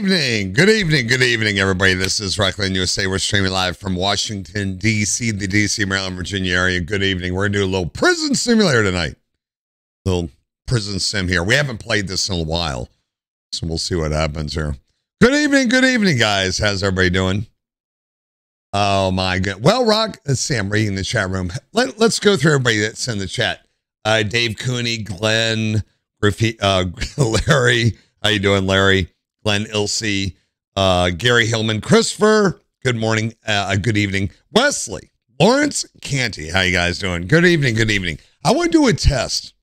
evening. Good evening. Good evening, everybody. This is Rockland USA. We're streaming live from Washington, D.C., the D.C., Maryland, Virginia area. Good evening. We're going to do a little prison simulator tonight. Little prison sim here. We haven't played this in a while, so we'll see what happens here. Good evening. Good evening, guys. How's everybody doing? Oh, my God. Well, Rock, let's see. I'm reading the chat room. Let, let's go through everybody that's in the chat. Uh, Dave Cooney, Glenn, Griffey, uh, Larry. How you doing, Larry? Glenn Ilsey, uh, Gary Hillman, Christopher. Good morning. Uh, good evening, Wesley, Lawrence Canty. How you guys doing? Good evening. Good evening. I want to do a test.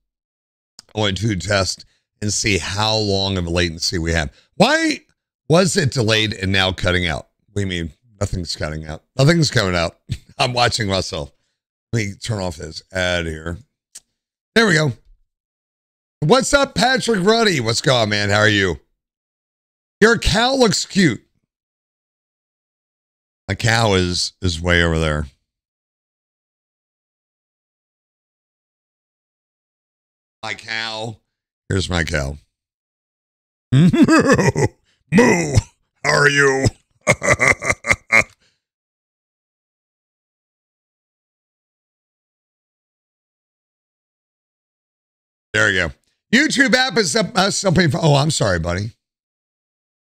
I want to do a test and see how long of a latency we have. Why was it delayed and now cutting out? We mean nothing's cutting out. Nothing's coming out. I'm watching myself. Let me turn off this ad here. There we go. What's up, Patrick Ruddy? What's going on, man? How are you? Your cow looks cute. My cow is is way over there. My cow. Here's my cow. Moo. Moo. How are you? there you go. YouTube app is up. Uh, something. Oh, I'm sorry, buddy.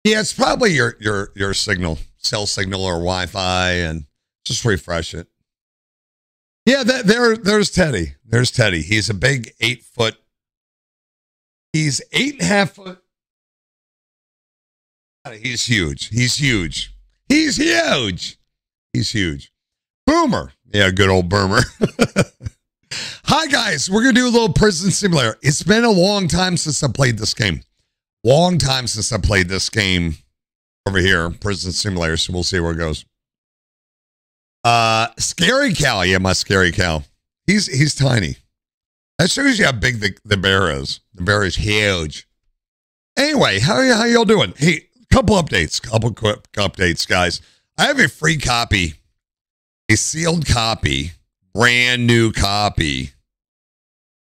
Yeah, it's probably your your your signal, cell signal or Wi-Fi, and just refresh it. Yeah, that, there there's Teddy. There's Teddy. He's a big eight foot. He's eight and a half foot. He's huge. He's huge. He's huge. He's huge. Boomer. Yeah, good old Boomer. Hi guys, we're gonna do a little prison simulator. It's been a long time since I played this game. Long time since I played this game over here, Prison Simulator. So we'll see where it goes. Uh, Scary Cow. Yeah, my Scary Cow. He's he's tiny. That shows you how big the, the bear is. The bear is huge. Anyway, how how y'all doing? Hey, couple updates, couple quick updates, guys. I have a free copy, a sealed copy, brand new copy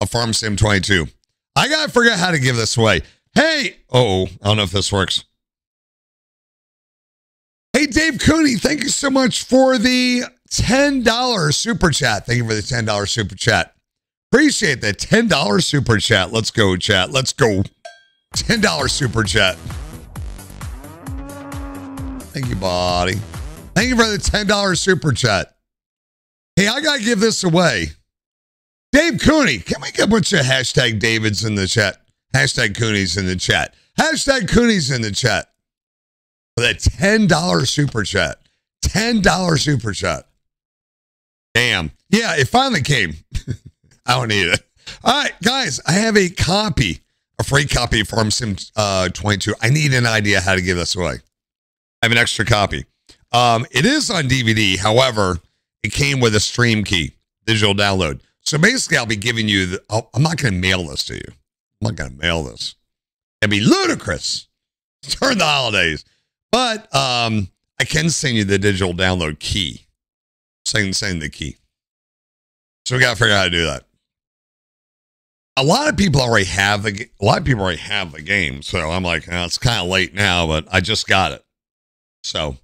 of Farm Sim 22. I gotta figure out how to give this away. Hey, oh, I don't know if this works. Hey, Dave Cooney, thank you so much for the $10 super chat. Thank you for the $10 super chat. Appreciate that $10 super chat. Let's go, chat. Let's go. $10 super chat. Thank you, buddy. Thank you for the $10 super chat. Hey, I got to give this away. Dave Cooney, can we get a bunch of hashtag Davids in the chat? Hashtag Cooney's in the chat. Hashtag Cooney's in the chat. For that $10 super chat. $10 super chat. Damn. Yeah, it finally came. I don't need it. All right, guys, I have a copy, a free copy of Farm Sim uh, 22. I need an idea how to give this away. I have an extra copy. Um, it is on DVD. However, it came with a stream key, digital download. So basically, I'll be giving you the, I'm not going to mail this to you. I'm not going to mail this. It'd be ludicrous during the holidays. But um, I can send you the digital download key. Send, send the key. So we got to figure out how to do that. A lot of people already have the a lot of people already have the game. So I'm like, oh, it's kind of late now, but I just got it. So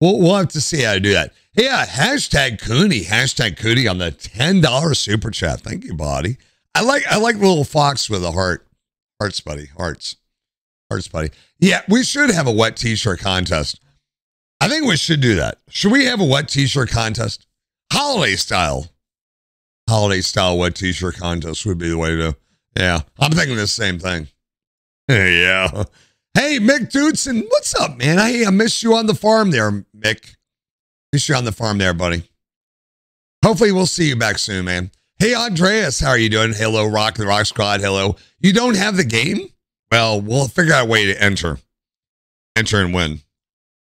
we'll, we'll have to see how to do that. Yeah, hashtag Cooney, hashtag Cooney on the $10 super chat. Thank you, buddy. I like I like little fox with a heart. Hearts, buddy. Hearts. Hearts, buddy. Yeah, we should have a wet t-shirt contest. I think we should do that. Should we have a wet t-shirt contest? Holiday style. Holiday style wet t-shirt contest would be the way to Yeah. I'm thinking the same thing. yeah. Hey, Mick Dudson, what's up, man? I, I missed you on the farm there, Mick. Miss you on the farm there, buddy. Hopefully we'll see you back soon, man. Hey, Andreas, how are you doing? Hello, Rock the Rock Squad. Hello. You don't have the game? Well, we'll figure out a way to enter. Enter and win.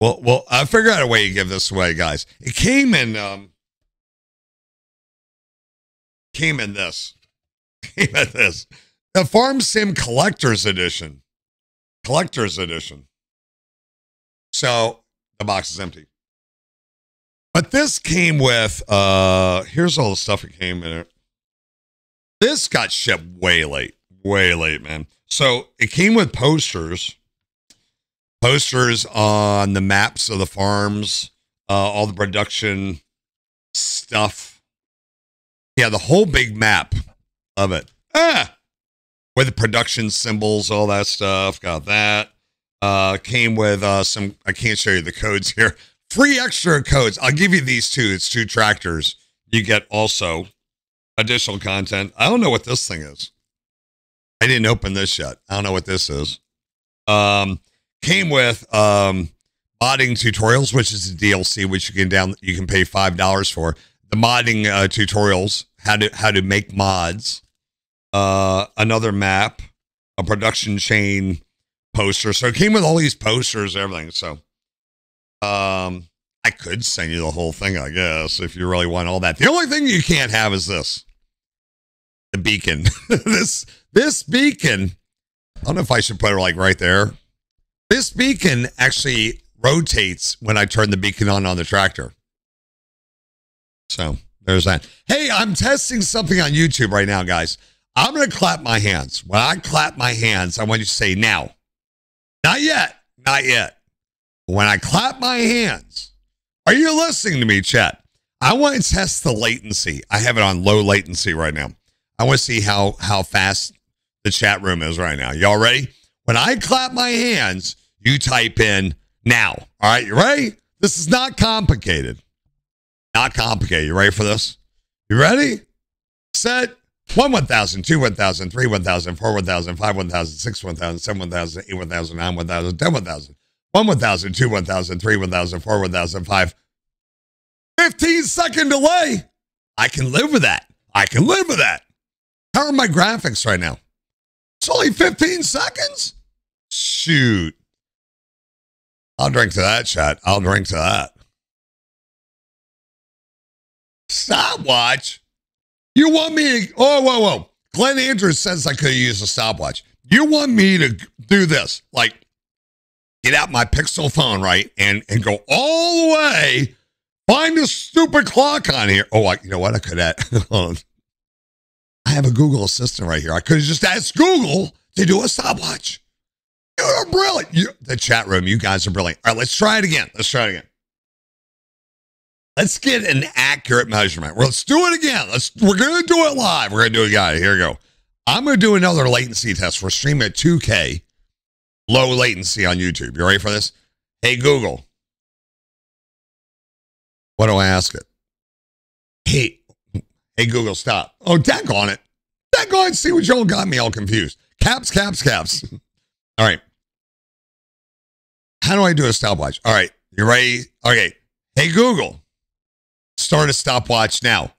Well, well, I'll figure out a way to give this away, guys. It came in um came in this. Came in this. The Farm Sim Collector's Edition. Collector's Edition. So the box is empty. But this came with uh here's all the stuff that came in it. This got shipped way late, way late, man. So it came with posters. posters on the maps of the farms, uh, all the production stuff. Yeah, the whole big map of it. Ah, with the production symbols, all that stuff. Got that. Uh, came with uh, some. I can't show you the codes here. Free extra codes. I'll give you these two. It's two tractors. You get also additional content. I don't know what this thing is. I didn't open this yet. I don't know what this is. Um, came with um, modding tutorials, which is a DLC, which you can down you can pay five dollars for. The modding uh, tutorials, how to how to make mods, uh, another map, a production chain poster. So it came with all these posters, everything. So, um, I could send you the whole thing, I guess, if you really want all that. The only thing you can't have is this, the beacon. this this beacon. I don't know if I should put it like right there. This beacon actually rotates when I turn the beacon on on the tractor. So there's that. Hey, I'm testing something on YouTube right now, guys. I'm going to clap my hands. When I clap my hands, I want you to say now. Not yet. Not yet. When I clap my hands, are you listening to me, chat? I want to test the latency. I have it on low latency right now. I want to see how how fast the chat room is right now. Y'all ready? When I clap my hands, you type in now. All right, you ready? This is not complicated. Not complicated. You ready for this? You ready? Set. 1 1000, 2 1000, 3 1000, 4 1000, 5 1000, 6 1000, 7 1000, 8 1000, 9 1000, 10 1000, 1 1000, 2 1000, 3 1000, 4 1000, 5. 15 second delay. I can live with that. I can live with that. How are my graphics right now? It's only 15 seconds? Shoot. I'll drink to that, chat. I'll drink to that. Stopwatch? You want me to? Oh, whoa, whoa. Glenn Andrews says I could use a stopwatch. You want me to do this? Like, get out my Pixel phone, right? And and go all the way, find a stupid clock on here. Oh, I, you know what? I could add. I have a Google Assistant right here. I could have just asked Google to do a stopwatch. You're brilliant. You, the chat room, you guys are brilliant. All right, let's try it again. Let's try it again. Let's get an accurate measurement. Well, let's do it again. Let's we're gonna do it live. We're gonna do it again. Here we go. I'm gonna do another latency test. We're streaming at 2K, low latency on YouTube. You ready for this? Hey Google. What do I ask it? Hey, hey Google, stop. Oh, deck on it. Deck on it. See what y'all got me all confused. Caps, caps, caps. all right. How do I do a stopwatch? All right. You ready? Okay. Hey Google. Start a stopwatch now.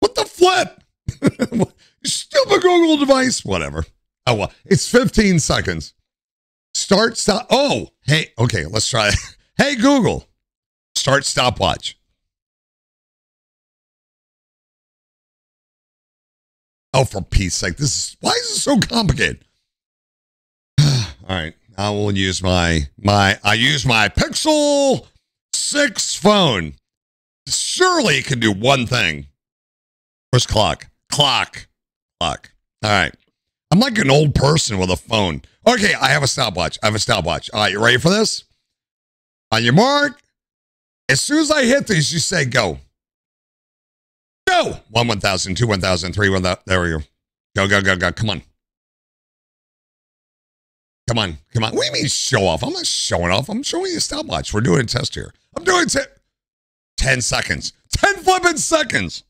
What the flip? Stupid Google device. Whatever. Oh, well, it's 15 seconds. Start stop. Oh, hey, okay, let's try it. Hey, Google, start stopwatch. Oh, for peace sake. This is why is it so complicated? All right. I will use my my I use my Pixel 6 phone. Surely it can do one thing. Where's clock? Clock. Clock. All right. I'm like an old person with a phone. Okay, I have a stopwatch. I have a stopwatch. All right, you ready for this? On your mark. As soon as I hit these, you say go. Go. One, 1,000, two, 1,000, three, 1,000. There we go. Go, go, go, go. Come on. Come on, come on. What do you mean show off? I'm not showing off. I'm showing you a stopwatch. We're doing a test here. I'm doing t- 10 seconds. 10 flipping seconds.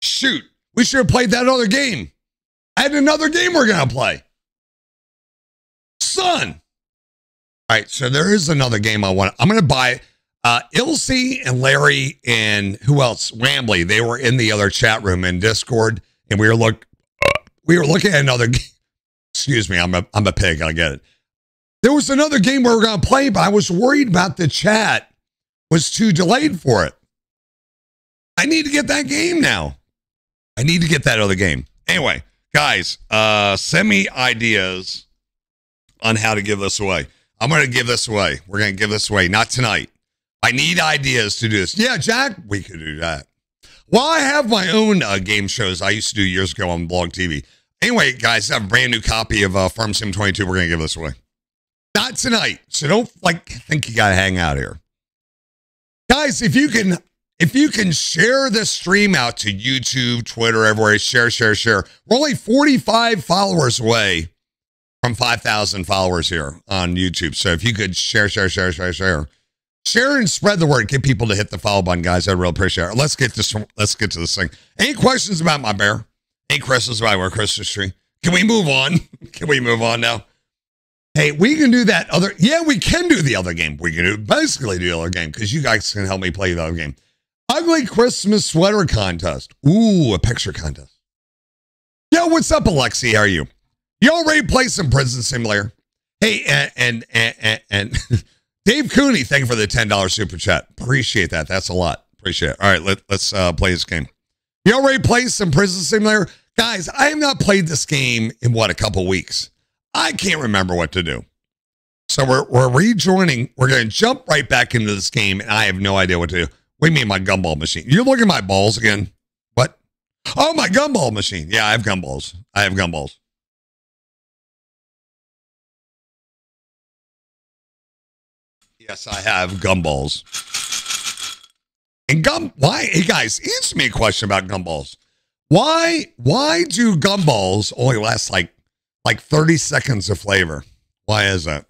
Shoot. We should have played that other game. I had another game we're going to play. Son. All right, so there is another game I want. I'm going to buy uh Ilse and Larry and who else? Rambly. They were in the other chat room in Discord and we were look we were looking at another game Excuse me, I'm a I'm a pig. I get it. There was another game we were going to play, but I was worried about the chat was too delayed for it. I need to get that game now. I need to get that other game. Anyway, guys, uh, send me ideas on how to give this away. I'm going to give this away. We're going to give this away, not tonight. I need ideas to do this. Yeah, Jack, we could do that. Well, I have my own uh, game shows I used to do years ago on Blog TV Anyway, guys, I have a brand new copy of uh, Farm Sim 22. We're going to give this away. Not tonight. So don't like think you got to hang out here. Guys, if you can if you can share this stream out to YouTube, Twitter, everywhere, share, share, share. We're only 45 followers away from 5,000 followers here on YouTube. So if you could share, share, share, share, share, share and spread the word. Get people to hit the follow button, guys. I really appreciate it. Let's get this. Let's get to this thing. Any questions about my bear? Any questions about our Christmas tree? Can we move on? Can we move on now? Hey, we can do that other. Yeah, we can do the other game. We can do basically do the other game because you guys can help me play the other game. Ugly Christmas sweater contest. Ooh, a picture contest. Yo, what's up, Alexi? How are you? You already played some Prison Simulator. Hey, and and and, and Dave Cooney, thank you for the ten dollars super chat. Appreciate that. That's a lot. Appreciate it. All right, let, let's uh, play this game. You already played some Prison Simulator, guys. I have not played this game in what a couple weeks. I can't remember what to do. So we're we're rejoining. We're going to jump right back into this game, and I have no idea what to do. What do you mean my gumball machine? You're looking at my balls again? What? Oh, my gumball machine. Yeah, I have gumballs. I have gumballs. Yes, I have gumballs. And gum, why? Hey guys, answer me a question about gumballs. Why, why do gumballs only last like, like 30 seconds of flavor? Why is that?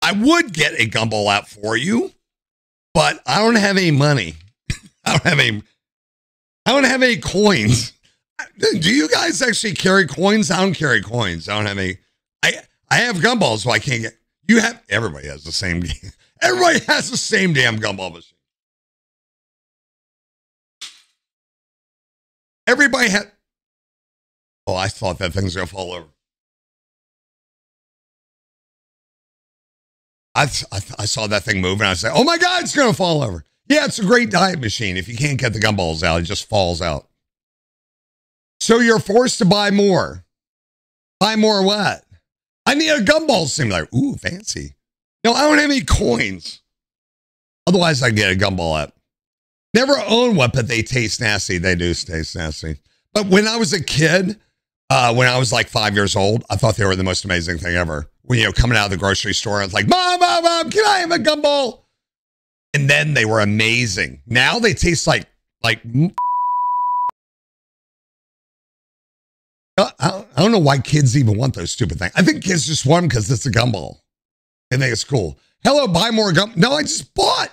I would get a gumball out for you, but I don't have any money. I don't have any, I don't have any coins. Do you guys actually carry coins? I don't carry coins. I don't have any. I I have gumballs, so I can't get. You have everybody has the same game. Everybody has the same damn gumball machine. Everybody had. Oh, I thought that thing's gonna fall over. I, I, I saw that thing move and I said, "Oh my God, it's gonna fall over." Yeah, it's a great diet machine. If you can't get the gumballs out, it just falls out. So you're forced to buy more. Buy more what? I need a gumball simulator. Ooh, fancy. No, I don't have any coins. Otherwise, I can get a gumball app. Never own one, but they taste nasty. They do taste nasty. But when I was a kid, uh, when I was like five years old, I thought they were the most amazing thing ever. When you know, coming out of the grocery store, I was like, "Mom, mom, mom, can I have a gumball?" And then they were amazing. Now they taste like like I don't know why kids even want those stupid things. I think kids just want them because it's a gumball and they it's cool. Hello, buy more gum. No, I just bought.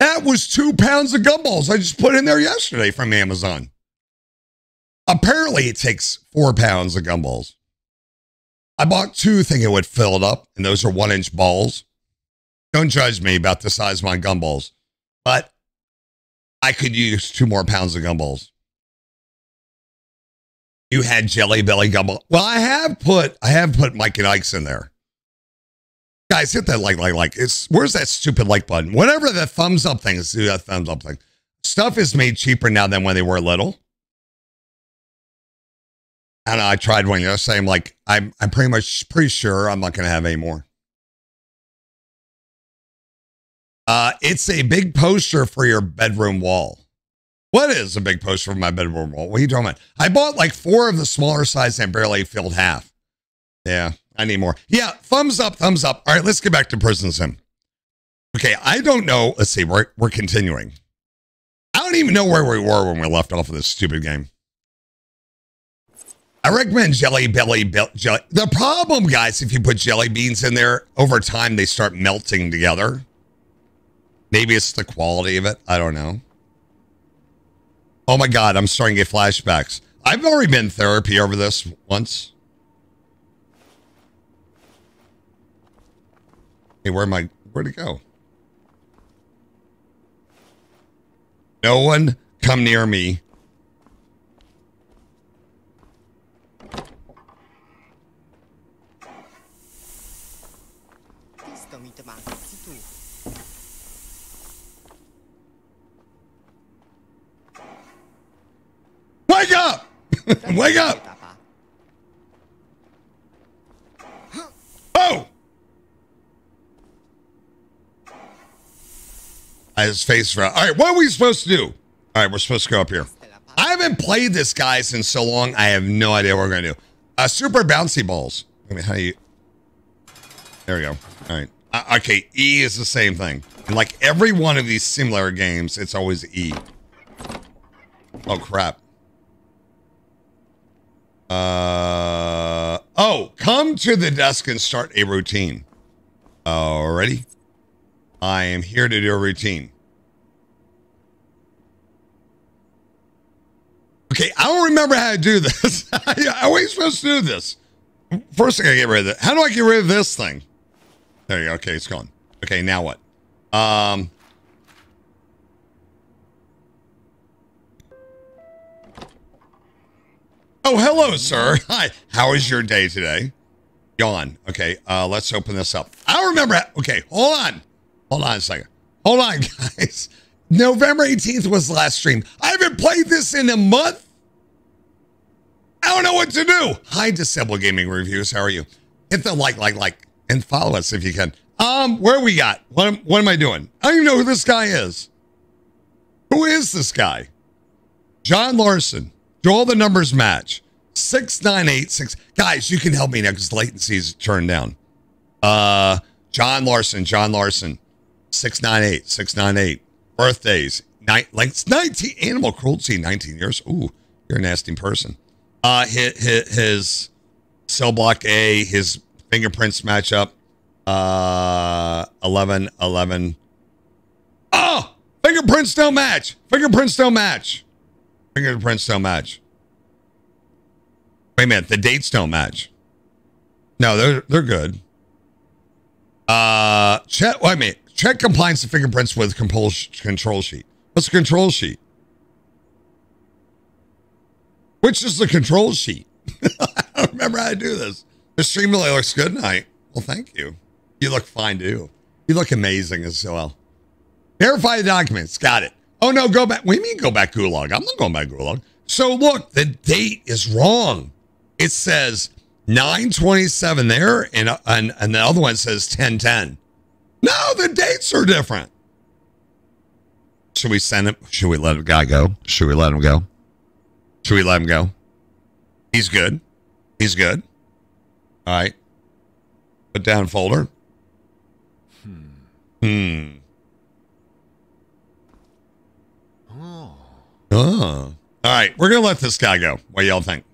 That was two pounds of gumballs. I just put in there yesterday from Amazon. Apparently, it takes four pounds of gumballs. I bought two thinking it would fill it up, and those are one inch balls. Don't judge me about the size of my gumballs, but I could use two more pounds of gumballs. You had Jelly Belly Gumball. Well, I have put I have put Mike and Ike's in there. Guys, hit that like, like, like. It's where's that stupid like button? Whatever the thumbs up thing is, do that thumbs up thing. Stuff is made cheaper now than when they were little. And I tried one yesterday. I'm like, I'm I'm pretty much pretty sure I'm not gonna have any more. Uh, it's a big poster for your bedroom wall. What is a big poster for my bedroom wall? What are you talking about? I bought like four of the smaller size and barely filled half. Yeah, I need more. Yeah, thumbs up, thumbs up. All right, let's get back to Prison Sim. Okay, I don't know. Let's see, we're, we're continuing. I don't even know where we were when we left off of this stupid game. I recommend Jelly Belly Be- Jelly. The problem, guys, if you put jelly beans in there, over time they start melting together. Maybe it's the quality of it. I don't know. Oh my God, I'm starting to get flashbacks. I've already been therapy over this once. Hey, where am I? Where'd it go? No one come near me. Wake up! Wake up! Oh! His face for. All right, what are we supposed to do? All right, we're supposed to go up here. I have haven't played this, guys, in so long. I have no idea what we're going to do. Uh, super bouncy balls. I mean, how do you... There we go. All right. Uh, okay, E is the same thing. And like every one of these similar games, it's always E. Oh, crap. Uh, oh, come to the desk and start a routine. Alrighty. I am here to do a routine. Okay, I don't remember how to do this. How are we supposed to do this? First thing I get rid of it. How do I get rid of this thing? There you go. Okay, it's gone. Okay, now what? Um. Oh, hello, sir. Hi. How is your day today? Yawn. Okay, uh, let's open this up. I don't remember. How, okay, hold on. Hold on a second. Hold on, guys. November 18th was the last stream. I haven't played this in a month. I don't know what to do. Hi, Disable Gaming Reviews. How are you? Hit the like, like, like, and follow us if you can. Um, where we got? What, what am I doing? I don't even know who this guy is. Who is this guy? John Larson. Do all the numbers match? 6986. Guys, you can help me now because latency is turned down. Uh, John Larson, John Larson. 698, 698. Birthdays. night, like 19, animal cruelty, 19 years. Ooh, you're a nasty person. Uh, his, his, his cell block A, his fingerprints match up. Uh, 11, 11. Oh, fingerprints don't match. Fingerprints don't match. Fingerprints don't match. Wait a minute, the dates don't match. No, they're they're good. Uh, check. Wait a minute. Check compliance of fingerprints with compul- control sheet. What's the control sheet? Which is the control sheet? I don't remember how to do this. The stream really looks good tonight. Well, thank you. You look fine too. You look amazing as well. Verify the documents. Got it. Oh no, go back. What do you mean go back Gulag? I'm not going back Gulag. So look, the date is wrong. It says 927 there, and, uh, and, and the other one says 1010. No, the dates are different. Should we send him? Should we let the guy go? Should we let him go? Should we let him go? He's good. He's good. All right. Put down folder. Hmm. Oh. Oh. All right. We're going to let this guy go. What y'all think?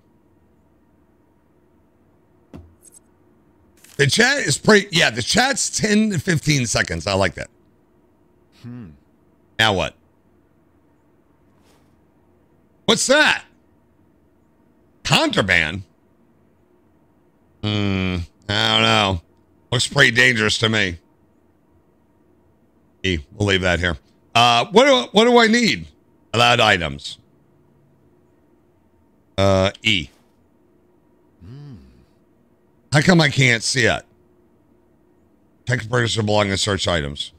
The chat is pretty. Yeah, the chat's 10 to 15 seconds. I like that. Hmm. Now what? What's that? Contraband? Hmm. I don't know. Looks pretty dangerous to me. We'll leave that here. Uh, what do what do I need? Allowed items. Uh, E. How come I can't see it? Text purchaser belong to search items.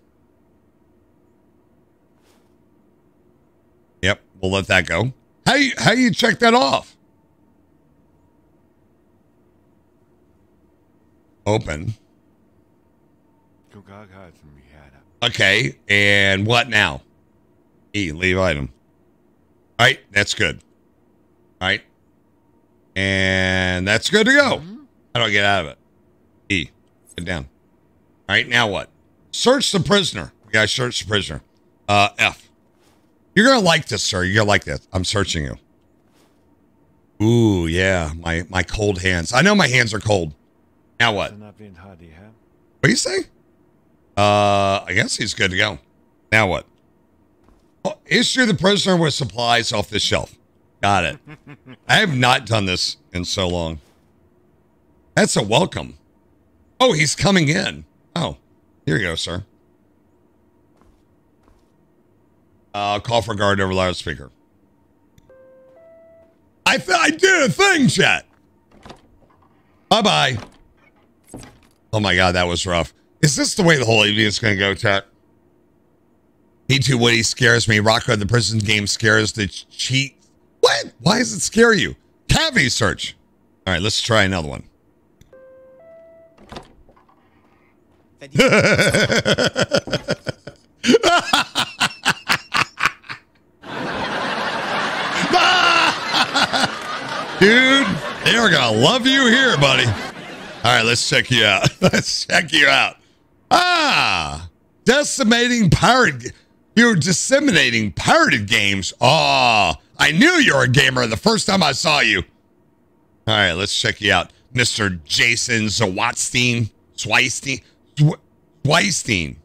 Yep, we'll let that go. How you how you check that off? Open. Okay, and what now? E, leave item. All right, that's good. All right. And that's good to go. How do I get out of it? E, get down. All right, now what? Search the prisoner. We gotta search the prisoner. Uh, F. You're gonna like this, sir. You're gonna like this. I'm searching you. Ooh, yeah, my my cold hands. I know my hands are cold. Now what? What do you say? Uh, I guess he's good to go. Now what? Oh, issue the prisoner with supplies off the shelf. Got it. I have not done this in so long. That's a welcome. Oh, he's coming in. Oh, here you go, sir. Uh, call for guard over loudspeaker. I th- I did a thing, chat. Bye bye. Oh my god, that was rough. Is this the way the whole evening is going to go, chat? He too Woody scares me. Rocco, the prison game scares the cheat. What? Why does it scare you? Cavity search. All right, let's try another one. Dude, they are to love you here, buddy. All right, let's check you out. Let's check you out. Ah, decimating pirate. You're disseminating pirated games. Oh, I knew you were a gamer the first time I saw you. All right, let's check you out. Mr. Jason Zawatstein. Zweistein. Zweistein.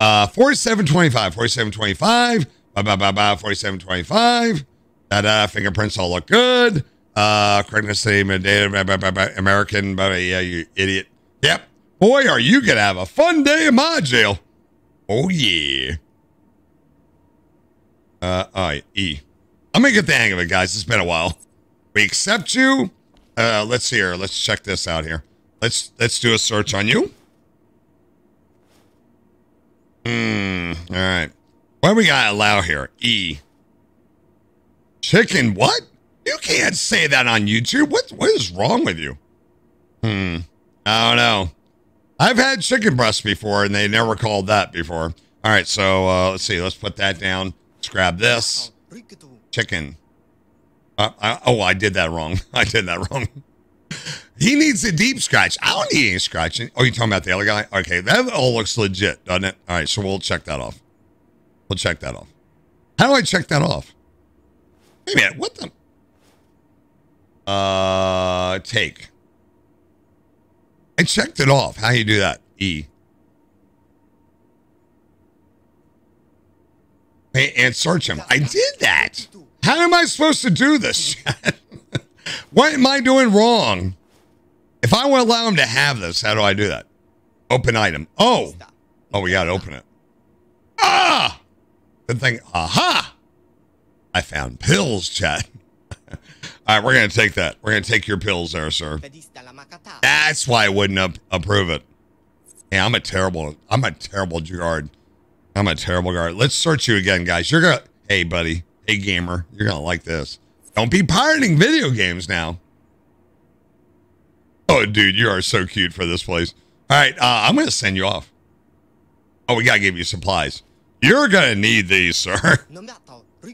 Uh, 4725. 4725. Blah, blah, blah, blah. 4725. Da, da, fingerprints all look good. Uh, correctness blah, American, blah, blah, yeah, you idiot. Yep. Boy, are you going to have a fun day in my jail. Oh, yeah. Uh, all right, E. I'm to get the hang of it, guys. It's been a while. We accept you. Uh, let's see here. Let's check this out here. Let's let's do a search on you. Hmm. All right. What we got to allow here? E. Chicken what? You can't say that on YouTube. What what is wrong with you? Hmm. I don't know. I've had chicken breasts before, and they never called that before. All right, so uh, let's see. Let's put that down. Let's grab this chicken. Uh, I, oh, I did that wrong. I did that wrong. he needs a deep scratch. I don't need any scratching. Oh, you talking about the other guy? Okay, that all looks legit, doesn't it? All right, so we'll check that off. We'll check that off. How do I check that off? Wait a minute. What the? Uh, take. I checked it off. How you do that? E. and search him. I did that. How am I supposed to do this? what am I doing wrong? If I want to allow him to have this, how do I do that? Open item. Oh. Oh, we got to open it. Ah! Good thing. Aha! I found pills, chat. All right, we're going to take that. We're going to take your pills there, sir. That's why I wouldn't up- approve it. Yeah, I'm a terrible, I'm a terrible guard. I'm a terrible guard. Let's search you again, guys. You're to, hey, buddy. Hey, gamer. You're to like this. Don't be pirating video games now. Oh, dude, you are so cute for this place. All right, uh, I'm to send you off. Oh, we got to give you supplies. You're to need these, sir.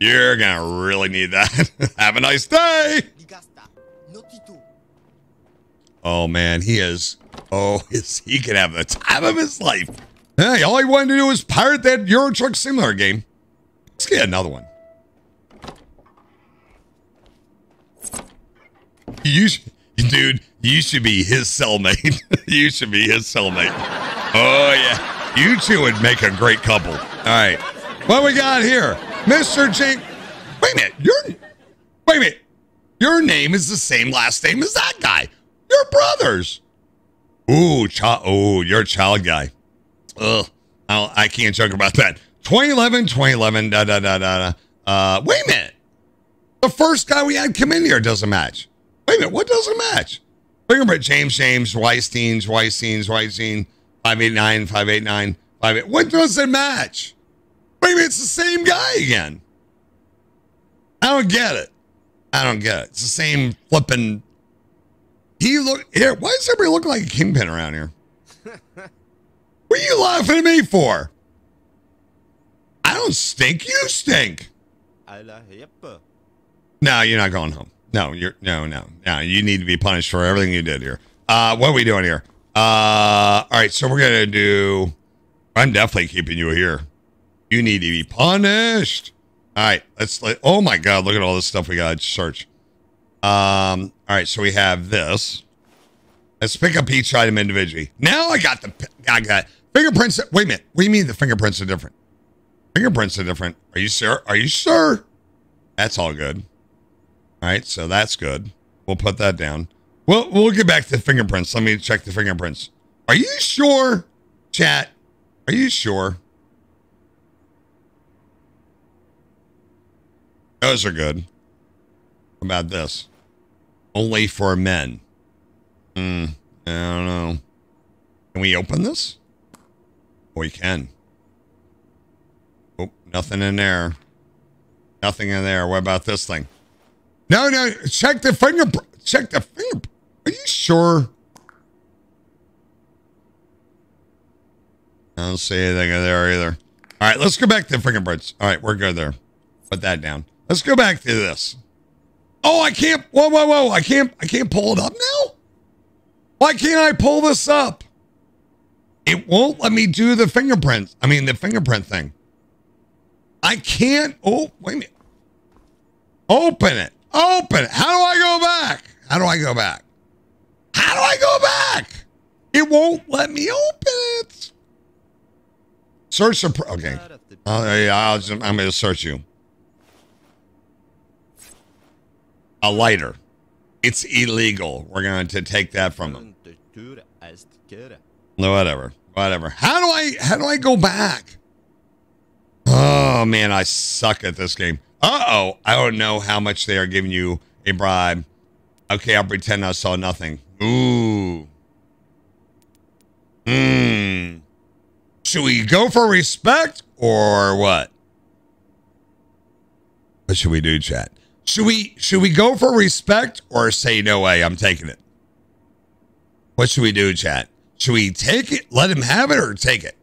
You're to really need that. Have a nice day. Oh, man, he is. Oh, is he can have the time of his life. Hey, all he wanted to do was pirate that Euro Truck Simulator game. Let's get another one. You, dude, you should be his cellmate. you should be his cellmate. Oh yeah, you two would make a great couple. All right, what we got here, Mister James? Wait a minute, your wait a minute, your name is the same last name as that guy. You're brothers. Ooh, child. Oh, you're a child guy. Ugh, I'll, I can't joke about that. 2011, 2011. Da da da da. Uh, wait a minute. The first guy we had come in here doesn't match. Wait a minute, what doesn't match? Fingerprint James James, Weistein, Weistein, Weistein, 589, 589, 58. What doesn't match? Wait a minute, it's the same guy again. I don't get it. I don't get it. It's the same flipping. He look here. Why does everybody look like a kingpin around here? what are you laughing at me for? I don't stink. You stink. No, you're not going home. No, you're no, no, no. You need to be punished for everything you did here. Uh, what are we doing here? Uh, all right. So we're gonna do. I'm definitely keeping you here. You need to be punished. All right. Let's. Let, oh my God! Look at all this stuff we got to search. Um. All right. So we have this. Let's pick up each item individually. Now I got the. I got fingerprints. Wait a minute. What do you mean the fingerprints are different? Fingerprints are different. Are you sure? Are you sure? That's all good. All right, so that's good. We'll put that down. Well, we'll get back to the fingerprints. Let me check the fingerprints. Are you sure, chat? Are you sure? Those are good. How about this? Only for men. Hmm. I don't know. Can we open this? We can. Oh, nothing in there. Nothing in there. What about this thing? No, no. Check the finger. Check the finger. Are you sure? I don't see anything in there either. All right, let's go back to the fingerprints. All right, we're good there. Put that down. Let's go back to this. Oh, I can't. Whoa, whoa, whoa! I can't. I can't pull it up now. Why can't I pull this up? It won't let me do the fingerprints. I mean, the fingerprint thing. I can't. Oh, wait a minute. Open it. Open it. How do I go back? How do I go back? How do I go back? It won't let me open it. Search the. Okay. Uh, yeah, I'll just, I'm going to search you. A lighter. It's illegal. We're going to take that from them. No, whatever. Whatever. How do I how do I go back? Oh man, I suck at this game. Uh-oh. I don't know how much they are giving you a bribe. Okay, I'll pretend I saw nothing. Ooh. Hmm. Should we go for respect or what? What should we do, chat? Should we should we go for respect or say no way, I'm taking it? What should we do, chat? Should we take it, let him have it, or take it?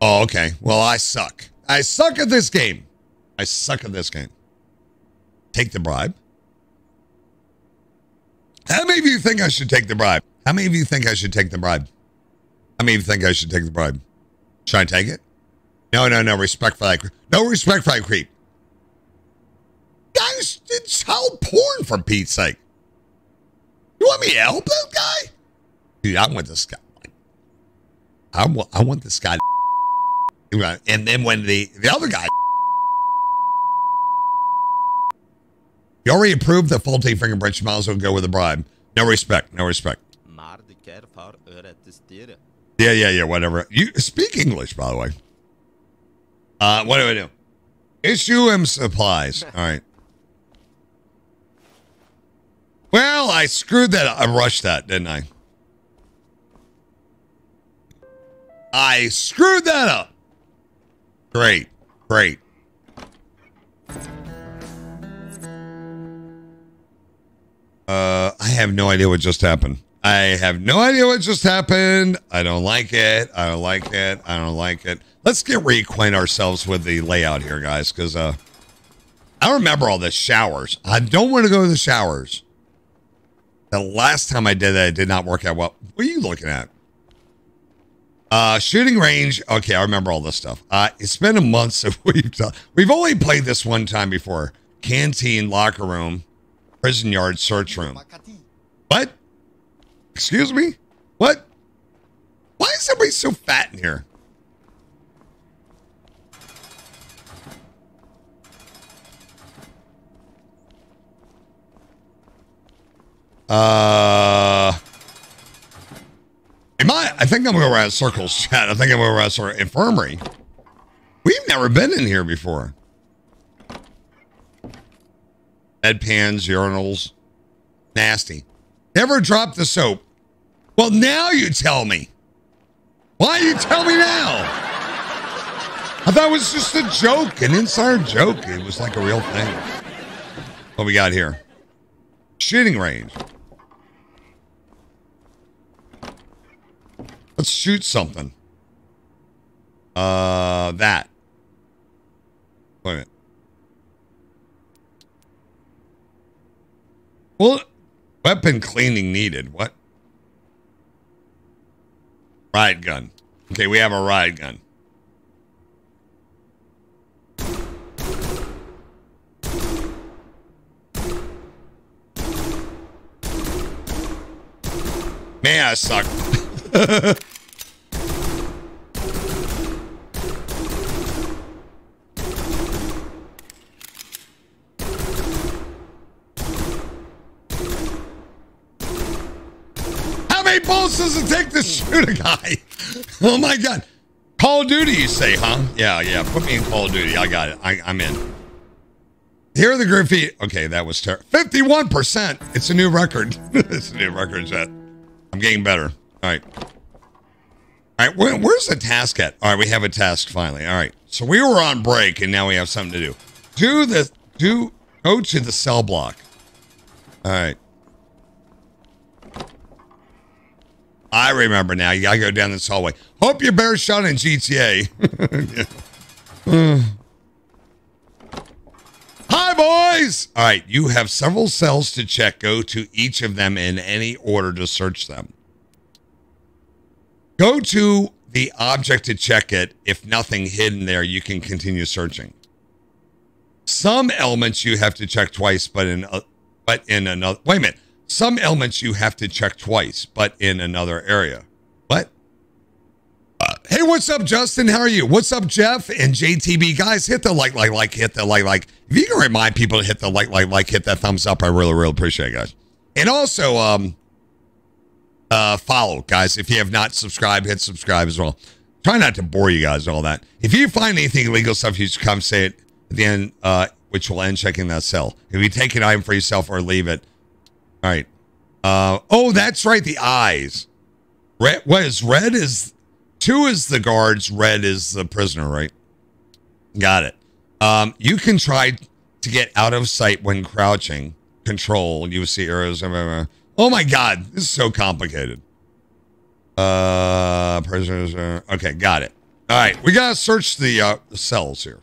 Oh, okay. Well, I suck. I suck at this game. I suck at this game. Take the bribe. How many of you think I should take the bribe? How many of you think I should take the bribe? How many of you think I should take the bribe? Should I take it? No, no, no. Respect for that. No respect for that creep. Guys did child porn for Pete's sake. You want me to help that guy? Dude, I want this guy. I want, I want this guy. And then when the, the other guy. You already approved the faulty fingerprint. You might as well go with a bribe. No respect. No respect. Yeah, yeah, yeah. Whatever. You speak English, by the way. Uh, what do I do? Issue him supplies. All right. Well, I screwed that up. I rushed that, didn't I? I screwed that up. Great. Great. Uh, I have no idea what just happened. I have no idea what just happened. I don't like it. I don't like it. I don't like it. Let's get reacquaint ourselves with the layout here, guys, because uh, I remember all the showers. I don't want to go to the showers. The last time I did that, it did not work out well. What are you looking at? Uh, shooting range. Okay, I remember all this stuff. Uh, it's been a month since we've done. We've only played this one time before. Canteen, locker room, prison yard, search room. What? Excuse me? What? Why is everybody so fat in here? Uh, am I? I think I'm going around circles, chat. I think I'm going around circles. Infirmary. We've never been in here before. Bedpans, urinals, nasty. Never dropped the soap. Well, now you tell me. Why you tell me now? I thought it was just a joke, an insider joke. It was like a real thing. What we got here? Shooting range. Let's shoot something. Uh, that. Wait a minute. Well, weapon cleaning needed. What? Riot gun. Okay, we have a riot gun. Man, I suck. Does it take to shoot a guy? Oh my god. Call of Duty, you say, huh? Yeah, yeah. Put me in Call of Duty. I got it. I, I'm in. Here are the graffiti. Okay, that was terrible. 51%. It's a new record. it's a new record set. I'm getting better. All right. All right, where, where's the task at? All right, we have a task finally. All right, so we were on break and now we have something to do. Do the do go to the cell block. All right. I remember now. You gotta go down this hallway. Hope your bear shot in GTA. Hi, boys. All right, you have several cells to check. Go to each of them in any order to search them. Go to the object to check it. If nothing hidden there, you can continue searching. Some elements you have to check twice, but in uh, but in another. Wait a minute. Some elements you have to check twice, but in another area. What? Uh, hey, what's up, Justin? How are you? What's up, Jeff and JTB? Guys, hit the like, like, like, hit the like, like. If you can remind people to hit the like, like, like, hit that thumbs up, I really, really appreciate it, guys. And also, um, uh, follow, guys. If you have not subscribed, hit subscribe as well. Try not to bore you guys all that. If you find anything illegal stuff, you should come say it at the end, uh, which will end checking that cell. If you take an item for yourself or leave it, all right. Uh, oh, that's right. The eyes. Red. What is red? Is two is the guards. Red is the prisoner. Right. Got it. Um, you can try to get out of sight when crouching. Control. You see arrows. Oh my God, this is so complicated. Uh, prisoners. Uh, okay, got it. All right, we gotta search the uh, cells here.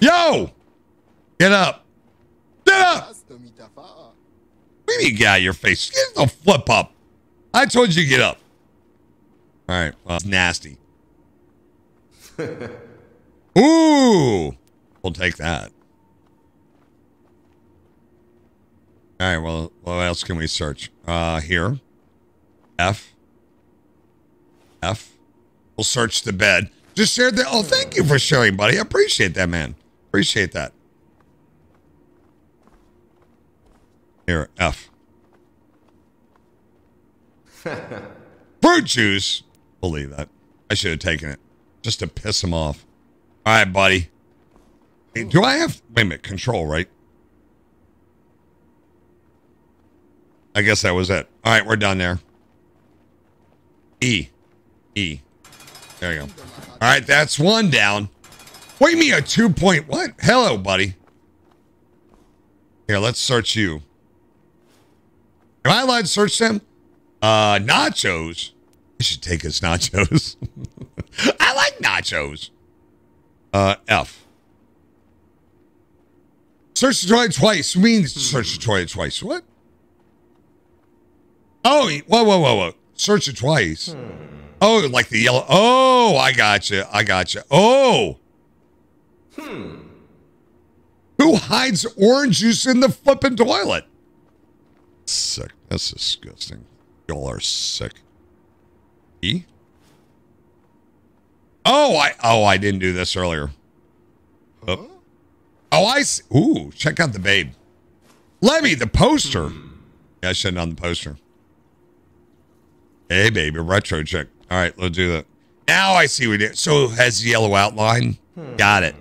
Yo, get up. Get up. What do you get out of your face? Get the flip up. I told you to get up. All right. Well, it's nasty. Ooh. We'll take that. All right. Well, what else can we search? Uh, here. F. F. We'll search the bed. Just share that. Oh, thank you for sharing, buddy. I appreciate that, man. Appreciate that. Here, F. Fruit juice. Believe that. I should have taken it just to piss him off. All right, buddy. Hey, do I have, wait a minute, control, right? I guess that was it. All right, we're done there. E. E. There you go. All right, that's one down. What me a two point what? Hello, buddy. Here, let's search you. Am I allowed to search them? Uh, nachos. I should take his nachos. I like nachos. Uh, F. Search the toilet twice. Means search the toilet twice. What? Oh, whoa, whoa, whoa, whoa. Search it twice. Oh, like the yellow. Oh, I got you. I got you. Oh. Hmm. Who hides orange juice in the flipping toilet? Sick. That's disgusting. Y'all are sick. E? Oh, I oh I didn't do this earlier. Oh, oh I see. Ooh, check out the babe. Lemmy, the poster. Yeah, I should have done the poster. Hey, baby, retro check. All right, let's do that. Now I see what it. So it has yellow outline. Hmm. Got it.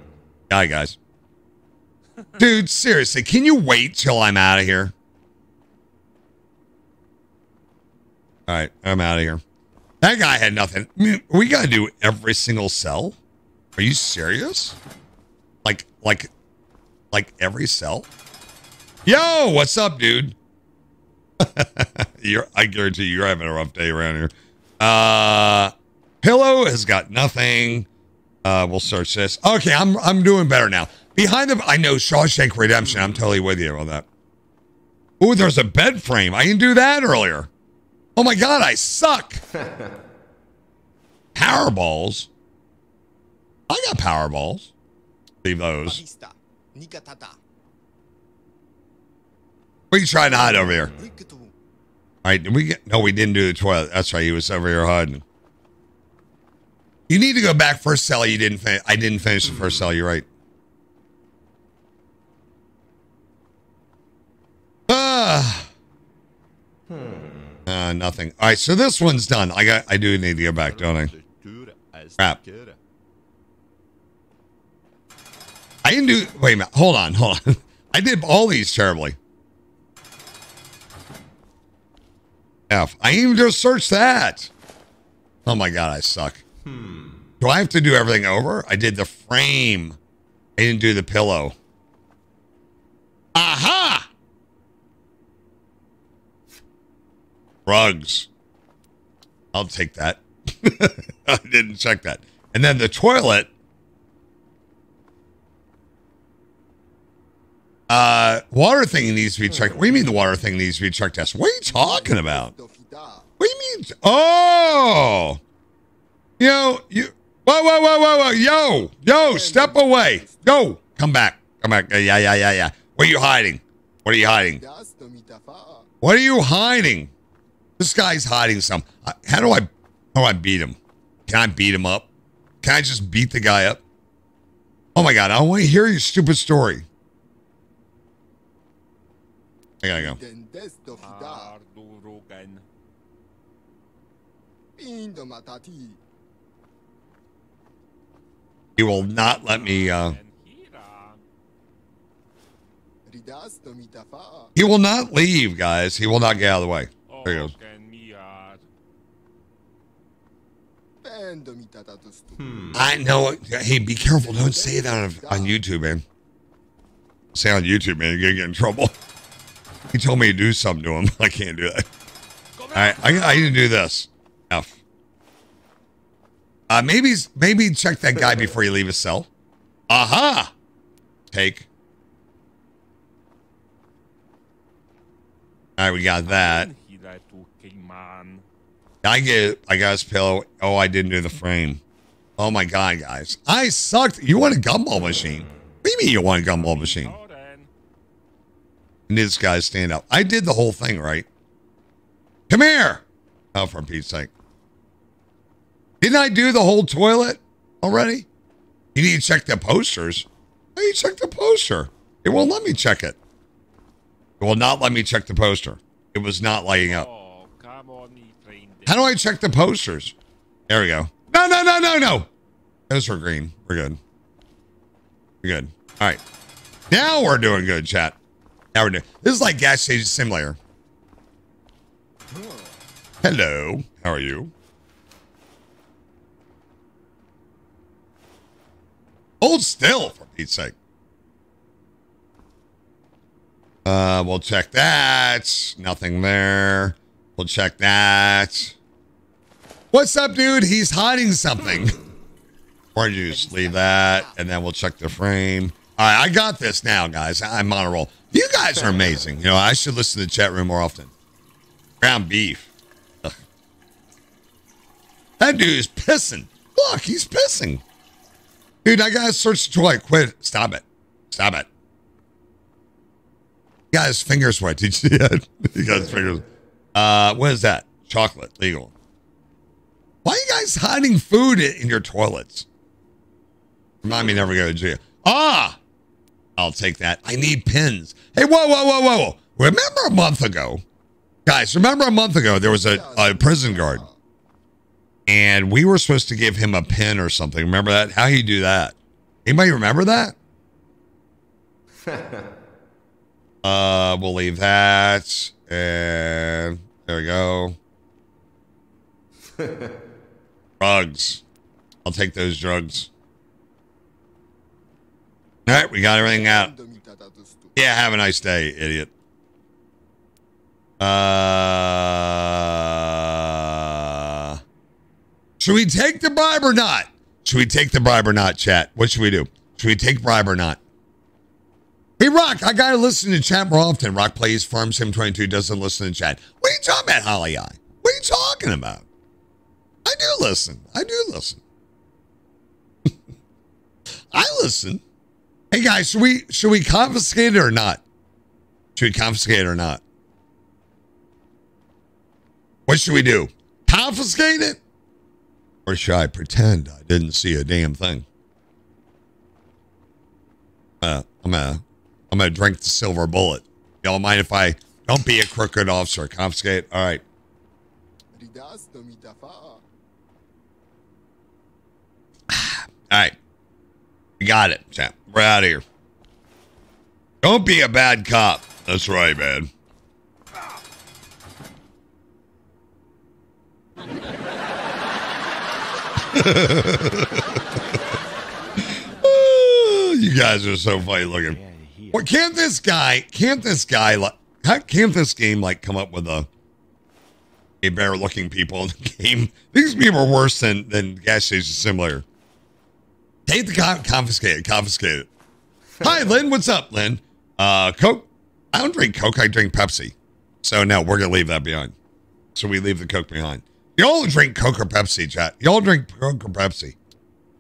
Got it, guys. Dude, seriously, can you wait till I'm out of here? All right, I'm out of here. That guy had nothing. I mean, we got to do every single cell. Are you serious? Like, like, like every cell? Yo, what's up, dude? you're, I guarantee you're having a rough day around here. Uh, Pillow has got nothing. Uh, we'll search this. Okay, I'm I'm doing better now. Behind the, I know Shawshank Redemption. I'm totally with you on that. Ooh, there's a bed frame. I didn't do that earlier. Oh my god, I suck. Powerballs. I got Powerballs. Leave those. What are you trying to hide over here? All right, did we get? No, we didn't do the toilet. That's right. He was over here hiding. You need to go back first cell. You didn't. Fin- I didn't finish the first cell. You're right. Ah. Uh, nothing. All right, so this one's done. I got. I do need to go back, don't I? Crap. I didn't do. Wait a minute. Hold on. Hold on. I did all these terribly. F. I even just searched that. Oh my god, I suck. Do I have to do everything over? I did the frame. I didn't do the pillow. Aha! Rugs. I'll take that. I didn't check that. And then the toilet. Uh, water thing needs to be checked. What do you mean the water thing needs to be checked test? What are you talking about? What do you mean? Oh, you know, you. Whoa, whoa, whoa, whoa, whoa, yo, yo, step away, yo, come back, come back. Yeah, yeah, yeah, yeah. What are you hiding? What are you hiding? What are you hiding? This guy's hiding some. Uh, How do I, how do I beat him? Can I beat him up? Can I just beat the guy up? Oh my god, I want to hear your stupid story. I gotta go. He will not let me. Uh, he will not leave, guys. He will not get out of the way. There he goes. Miar. I know. Hey, be careful. Don't say that on, on YouTube, man. Say on YouTube, man. You're gonna get in trouble. He told me to do something to him. I can't do that. All right, I, I need to do this. F. Uh, maybe maybe check that guy before you leave his cell. Aha. Take. All right, we got that. I get I got his pillow. Oh, I didn't do the frame. Oh my god, guys. I sucked. You want a gumball machine? What do you mean you want a gumball machine? And this guy stand up. I did the whole thing, right? Come here. Oh, for Pete's sake. Didn't I do the whole toilet already? You need to check the posters. I need to check the poster? It won't let me check it. It will not let me check the poster. It was not lighting up. Oh, come on, me train. How do I check the posters? There we go. No, no, no, no, no. Those are green. We're good. We're good. All right. Now we're doing good, chat. Now we're doing. This is like gas station simulator. Hello. How are you? Hold still, for Pete's sake. Uh, we'll check that. Nothing there. We'll check that. What's up, dude? He's hiding something. Orange just Leave that, and then we'll check the frame. All right, I got this now, guys. I'm on a roll. You guys are amazing. You know, I should listen to the chat room more often. Ground beef. Ugh. That dude is pissing. Look, he's pissing. Dude, I gotta search the toilet. Quit. Stop it. Stop it. He got his fingers wet. Did you see that? He got his fingers. Uh, what is that? Chocolate. Legal. Why are you guys hiding food in your toilets? Remind me never go to jail. Ah! I'll take that. I need pins. Hey, whoa, whoa, whoa, whoa, whoa. Remember a month ago? Guys, remember a month ago there was a, a prison guard. And we were supposed to give him a pin or something. Remember that? How you do that? Anybody remember that? uh, we'll leave that. And there we go. drugs. I'll take those drugs. All right, we got everything out. Yeah, have a nice day, idiot. Uh, should we take the bribe or not? Should we take the bribe or not, chat? What should we do? Should we take bribe or not? Hey, Rock, I gotta listen to chat more often. Rock plays Farm Sim 22, doesn't listen to chat. What are you talking about, Holly Eye? What are you talking about? I do listen. I do listen. I listen. Hey guys, should we should we confiscate it or not? Should we confiscate it or not? What should we do? Confiscate it? Or should I pretend I didn't see a damn thing? Uh, I'm gonna I'm gonna drink the silver bullet. Y'all mind if I don't be a crooked officer? Confiscate. All right. All right. We got it, champ. We're out of here. Don't be a bad cop. That's right, man. You guys are so funny looking. Well, can't this guy? Can't this guy? like? Can't this game like come up with a a better looking people in the game? These people are worse than than gas station simulator. Take the con- confiscate it. Confiscate it. Hi, Lynn. What's up, Lynn? Uh, Coke. I don't drink Coke. I drink Pepsi. So no, we're gonna leave that behind. So we leave the Coke behind. Y'all drink Coke or Pepsi, chat. Y'all drink Coke or Pepsi.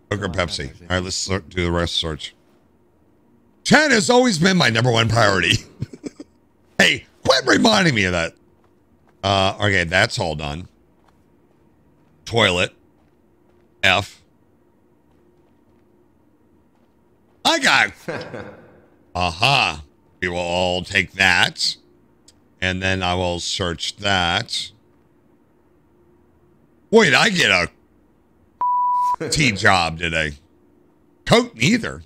Coke or Pepsi. All right, let's do the rest search. Chat has always been my number one priority. hey, quit reminding me of that. Uh, okay, that's all done. Toilet. F. I got. Aha. We will all take that. And then I will search that. Wait, I get a T job today. Coke neither.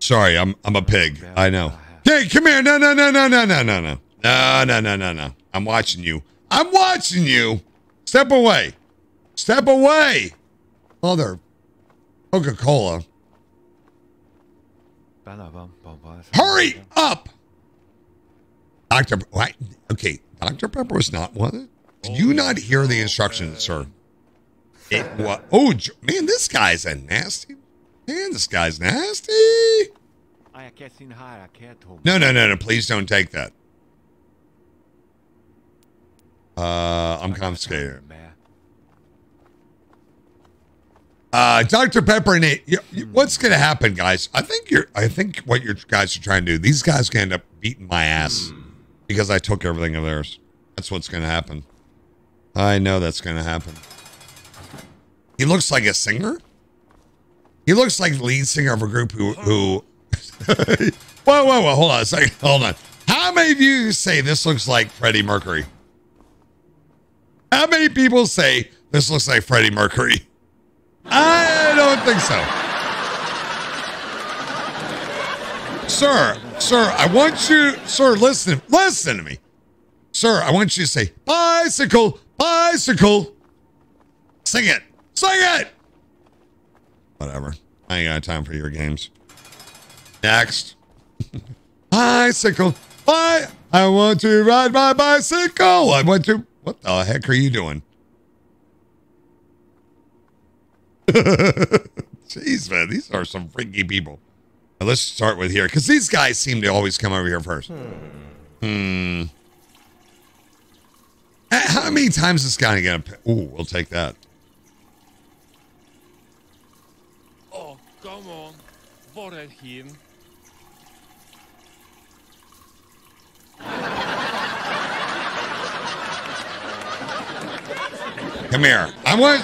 Sorry, I'm I'm a pig. I know. Hey, come here. No, no, no, no, no, no, no, no. No, no, no, no, no. I'm watching you. I'm watching you. Step away. Step away. Mother. Coca-Cola. Hurry up. Dr. What? Okay, Dr. Pepper was not one. Did you not hear the instructions, sir? It was. Oh, man, this guy's a nasty. Man, this guy's nasty. No, no, no, no. Please don't take that. Uh, I'm confiscated. Uh, Dr. Pepper and you- what's going to happen, guys? I think you're. I think what you guys are trying to do. These guys can end up beating my ass because I took everything of theirs. That's what's going to happen. I know that's going to happen. He looks like a singer. He looks like the lead singer of a group who who. whoa, whoa, whoa! Hold on a second. Hold on. How many of you say this looks like Freddie Mercury? How many people say this looks like Freddie Mercury? I don't think so. Sir, sir, I want you, sir, listen, listen to me. Sir, I want you to say, bicycle, bicycle. Sing it, sing it. Whatever. I ain't got time for your games. Next. bicycle, bi- I want to ride my bicycle. I want to, what the heck are you doing? Jeez, man, these are some freaky people. Now, let's start with here because these guys seem to always come over here first. Hmm. Uh, How many times is this guy gonna? p- Ooh, we'll take that. Oh, come on. Var är hin? Come here. I want.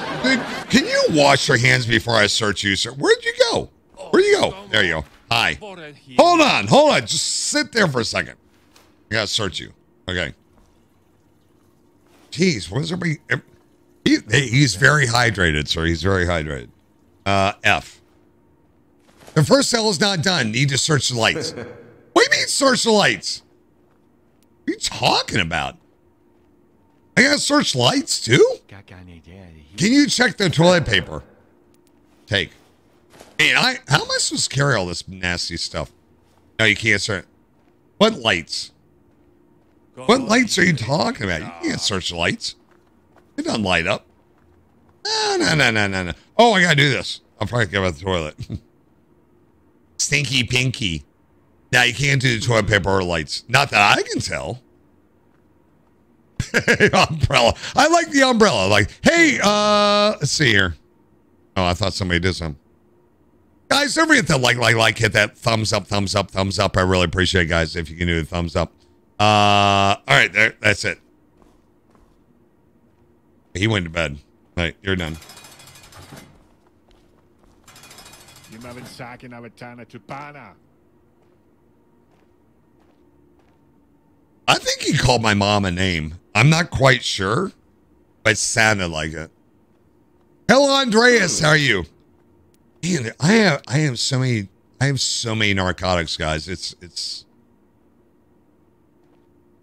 Can you wash your hands before I search you, sir? Where'd you go? Where'd you go? There you go. Hi. Hold on, hold on. Just sit there for a second. I gotta search you. Okay. Jeez, what is everybody? He, he's very hydrated, sir. He's very hydrated. Uh, F. The first cell is not done. Need to search the lights. what do you mean search the lights? What are you talking about? I gotta search lights too? Can you check the toilet paper? Take. Hey, I how am I supposed to carry all this nasty stuff? No, you can't search. What lights? What lights are you talking about? You can't search lights. It doesn't light up. No, no, no, no, no, no. Oh, I gotta do this. I'll probably go about the toilet. Stinky pinky. Now you can't do the toilet paper or lights. Not that I can tell. umbrella. I like the umbrella. Like, hey, uh, let's see here. Oh, I thought somebody did some. Guys, don't forget to like, like, like, hit that thumbs up, thumbs up, thumbs up. I really appreciate it, guys, if you can do the thumbs up. Uh, all right, there, that's it. He went to bed. All right, you're done. Jimavin sakin av Tana Tupana. I think he called my mom a name. I'm not quite sure, but it sounded like it. Hello, Andreas. Hmm. How are you? Man, I have I have so many I have so many narcotics, guys. It's it's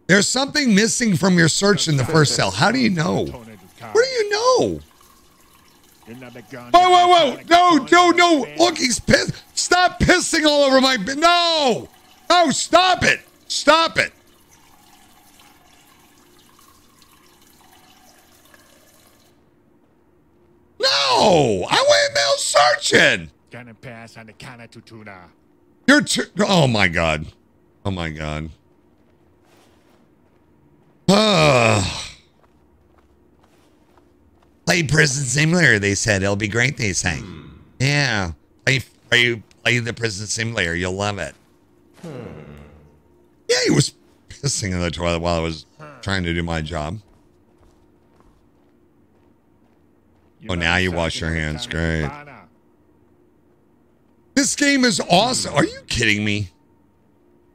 there's something missing from your search in the first cell. How do you know? Where do you know? Whoa, whoa, whoa! No, no, no! Look, he's pissed. Stop pissing all over my. No, no! Stop it! Stop it! No! I went mail searching. Gonna pass on the Kana Tutuna. You're too. Oh my god. Oh my god. Ah. Play Prison Simulator, they said. It'll be great, they say. Yeah. Play, play, play the Prison Simulator. You'll love it. Yeah, he was pissing in the toilet while I was trying to do my job. Oh, now you wash your hands. Great. This game is awesome. Are you kidding me?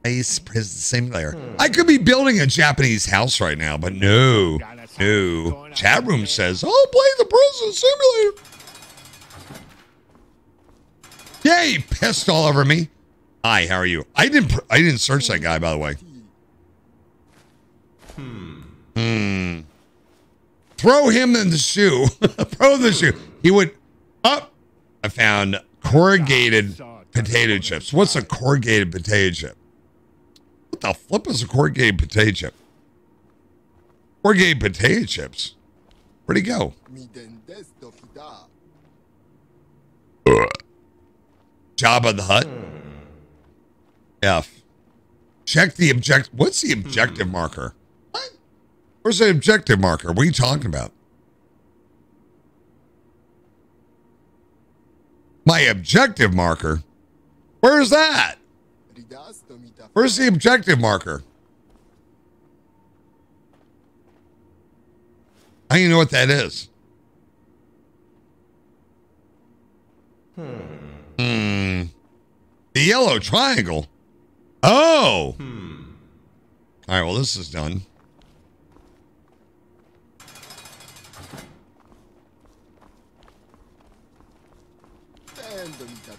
Ace Prison Simulator. I could be building a Japanese house right now, but no. No. Chat room says, oh, play the Prison Simulator. Yay, pissed all over me. Hi, how are you? I didn't I didn't search that guy, by the way. Hmm. Hmm. Throw him in the shoe. Throw the shoe. He would up. I found corrugated potato chips. What's a corrugated potato chip? What the flip is a corrugated potato chip? Corrugated potato chips. Where'd he go? Jabba the Hutt. F. Check the object. What's the objective marker? Where's the objective marker? What are you talking about? My objective marker? Where's that? Where's the objective marker? I don't even know what that is. Hmm. The yellow triangle. Oh. Hmm. All right. Well, this is done.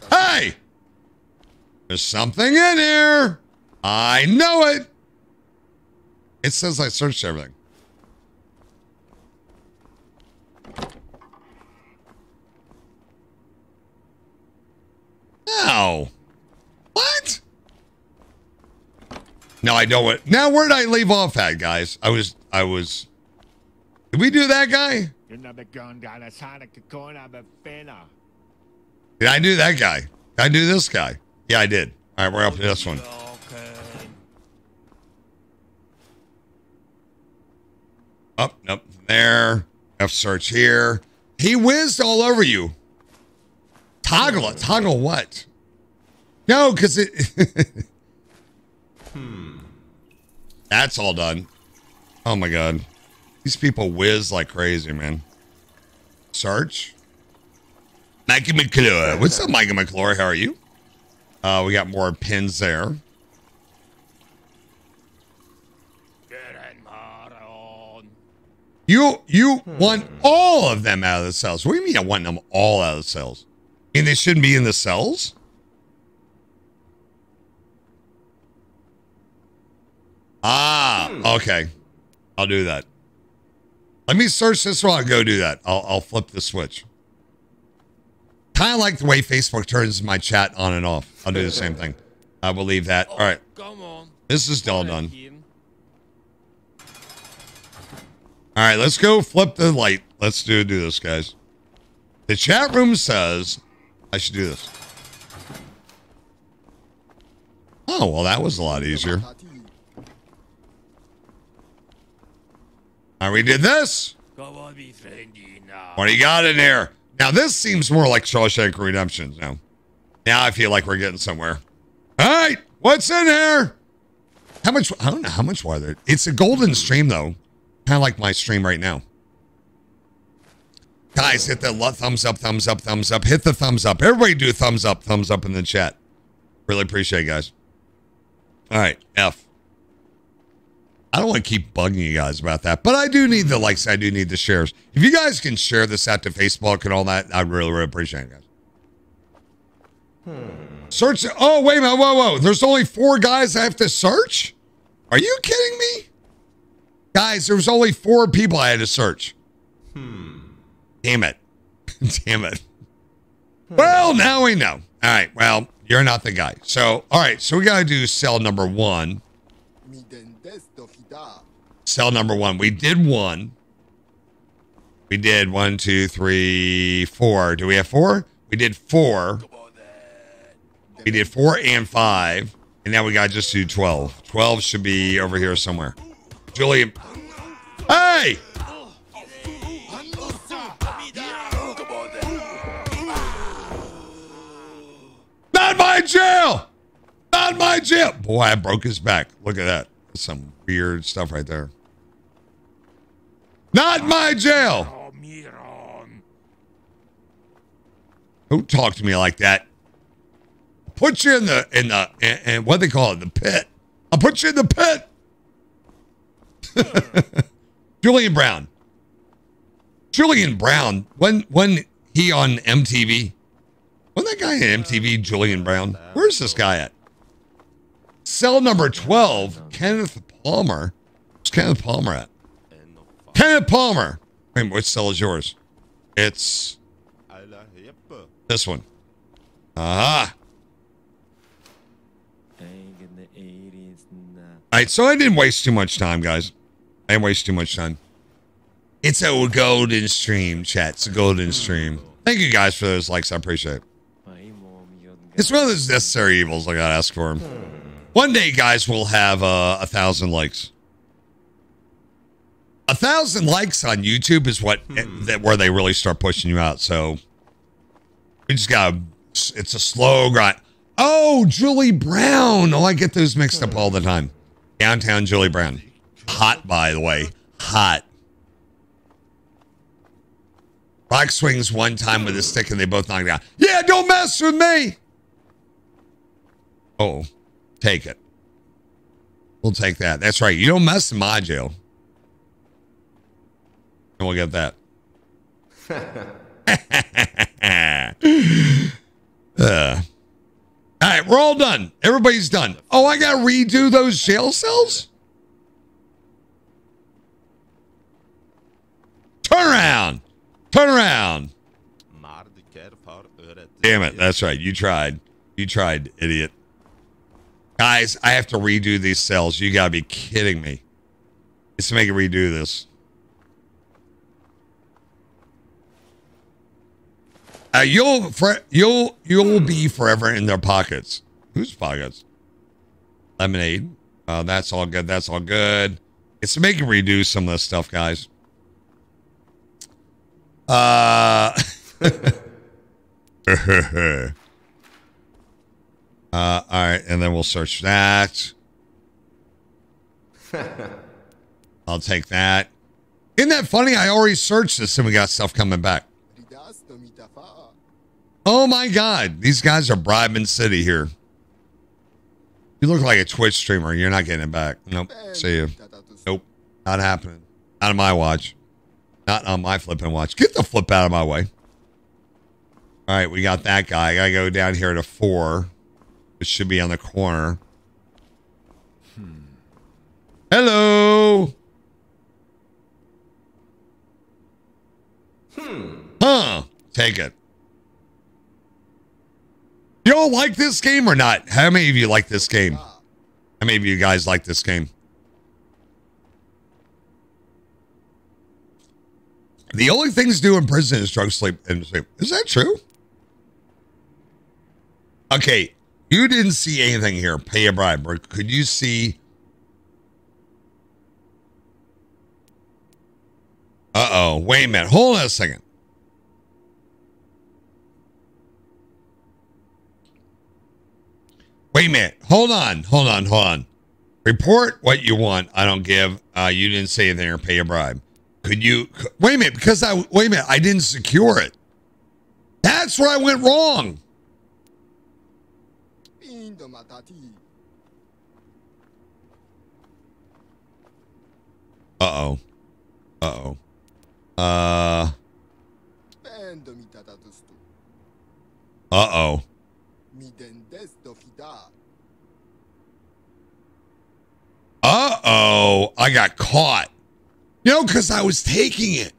Hey! There's something in here. I know it. It says I searched everything. No. What? No, I know it. Now, where did I leave off at, guys? I was, I was. Did we do that guy? Did I do that guy? I do this guy? Yeah, I did. All right, we're up to this one. Up, oh, nope, there. F search here. He whizzed all over you. Toggle it. Toggle what? No, because it. hmm. That's all done. Oh my god. These people whiz like crazy, man. Search. Mikey McClure. What's up, Mikey McClure? How are you? Uh, we got more pins there. You you want all of them out of the cells. What do you mean I want them all out of the cells? And they shouldn't be in the cells? Ah, okay. I'll do that. Let me search this while I go do that. I'll, I'll flip the switch. Kind of like the way Facebook turns my chat on and off. I'll do the same thing. I will leave that. All right. Come on. This is all done. All right, let's go flip the light. Let's do do this, guys. The chat room says I should do this. Oh, well, that was a lot easier. All right, we did this. What do you got in there? Now, this seems more like Shawshank Redemption now. Now I feel like we're getting somewhere. All right, what's in here? How much? I don't know how much water. It's a golden stream, though. Kind of like my stream right now. Guys, hit the thumbs up, thumbs up, thumbs up. Hit the thumbs up. Everybody do thumbs up, thumbs up in the chat. Really appreciate it, guys. All right, F. I don't want to keep bugging you guys about that, but I do need the likes. I do need the shares. If you guys can share this out to Facebook and all that, I really, really appreciate it, guys. Hmm. Search. Oh, wait a minute. Whoa, whoa. There's only four guys I have to search? Are you kidding me? Guys, there was only four people I had to search. Hmm. Damn it. Damn it. Hmm. Well, now we know. All right. Well, you're not the guy. So, all right. So we got to do cell number one. Cell number one. We did one. We did one, two, three, four. Do we have four? We did four. We did four and five, and now we got just do 12. 12 should be over here somewhere. Julian. Hey! Not my jail! Not my jail! Boy, I broke his back. Look at that. Some weird stuff right there. Not my jail! Don't talk to me like that. Put you in the in the and, what they call it, the pit. I'll put you in the pit. Julian Brown. Julian Brown. When when he on MTV? When that guy on MTV, Julian Brown? Where's this guy at? Cell number 12, Kenneth Palmer. Where's Kenneth Palmer at? Kenneth Palmer. Wait, what cell is yours? It's this one. Ah. All right, so I didn't waste too much time, guys. I didn't waste too much time. It's a golden stream, chat. It's a golden stream. Thank you guys for those likes. I appreciate it. It's one of those necessary evils I gotta ask for. One day, guys, we'll have uh, a thousand likes. A thousand likes on YouTube is what hmm. that where they really start pushing you out. So we just got it's a slow grind. Oh, Julie Brown. Oh, I get those mixed up all the time. Downtown Julie Brown. Hot, by the way. Hot. Rock swings one time with a stick and they both knock down. Yeah, don't mess with me. Oh, take it. We'll take that. That's right. You don't mess in my jail. And we'll get that. Uh, all right, we're all done. Everybody's done. Oh, I got to redo those jail cells? Turn around. Turn around. Damn it. That's right. You tried. You tried, idiot. Guys, I have to redo these cells. You got to be kidding me. Let's make it redo this. Uh, you'll for, you'll you'll be forever in their pockets. Whose pockets? Lemonade. Uh, that's all good. That's all good. It's making it redo some of this stuff, guys. Uh, uh, all right, and then we'll search that. I'll take that. Isn't that funny? I already searched this and we got stuff coming back. Oh my God. These guys are bribing City here. You look like a Twitch streamer. You're not getting it back. Nope. See you. Nope. Not happening. Not on my watch. Not on my flipping watch. Get the flip out of my way. All right. We got that guy. I got to go down here to four, which should be on the corner. Hello. Hmm. Huh. Take it. Y'all like this game or not? How many of you like this game? How many of you guys like this game? The only things to do in prison is drug, sleep, and sleep. Is that true? Okay, you didn't see anything here. Pay a bribe. Or could you see? Uh oh. Wait a minute. Hold on a second. Wait a minute. Hold on. Hold on. Hold on. Report what you want. I don't give. Uh, you didn't say anything or pay a bribe. Could you wait a minute? Because I wait a minute. I didn't secure it. That's where I went wrong. Uh oh. Uh oh. Uh. Uh oh. Uh oh. I got caught. You know, because I was taking it.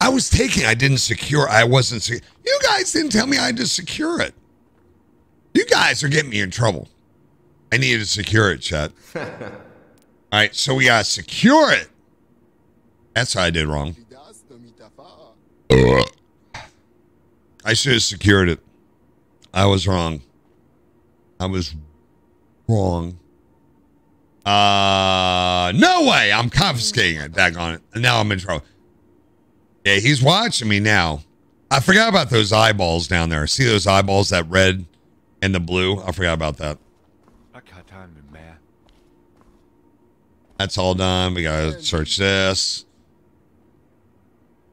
I was taking. I didn't secure. I wasn't. Secure. You guys didn't tell me I had to secure it. You guys are getting me in trouble. I needed to secure it, Chet. All right, so we gotta secure it. That's what I did wrong. I should have secured it. I was wrong. I was wrong. Uh, no way. I'm confiscating it. Back on it. Now I'm in trouble. Yeah, he's watching me now. I forgot about those eyeballs down there. See those eyeballs, that red and the blue? I forgot about that. That's all done. We gotta search this.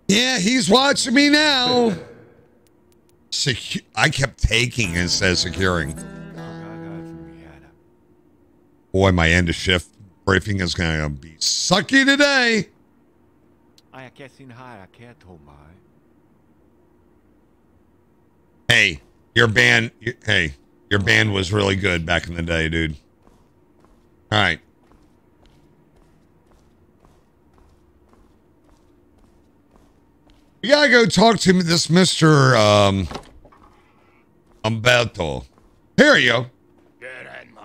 Yeah, he's watching me now. Secu- I kept taking instead of securing. Boy, my end of shift briefing is gonna be sucky today. I acessing high I care to my Hey, your band. Hey, your band was really good back in the day, dude. All right. We gotta go talk to this Mr. Um, Umberto. Here you go.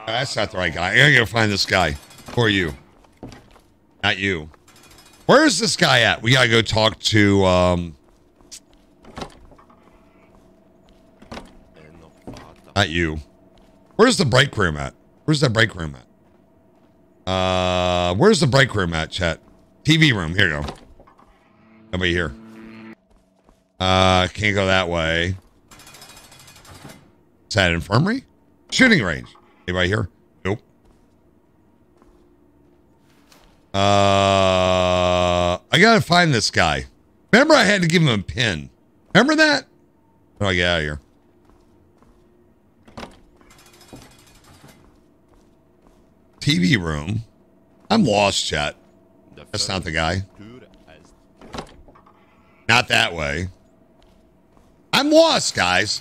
Oh, that's not the right guy. I gotta go find this guy. For you. Not you. Where's this guy at? We gotta go talk to, um... Not you. Where's the break room at? Where's the break room at? Uh, where's the break room at, chat? TV room. Here you go. Nobody here. Uh, can't go that way. Is that infirmary? Shooting range. Anybody here? Nope. Uh, I gotta find this guy. Remember, I had to give him a pin. Remember that? How do I get out of here? TV room. I'm lost, chat. That's not the guy. Not that way. I'm lost, guys.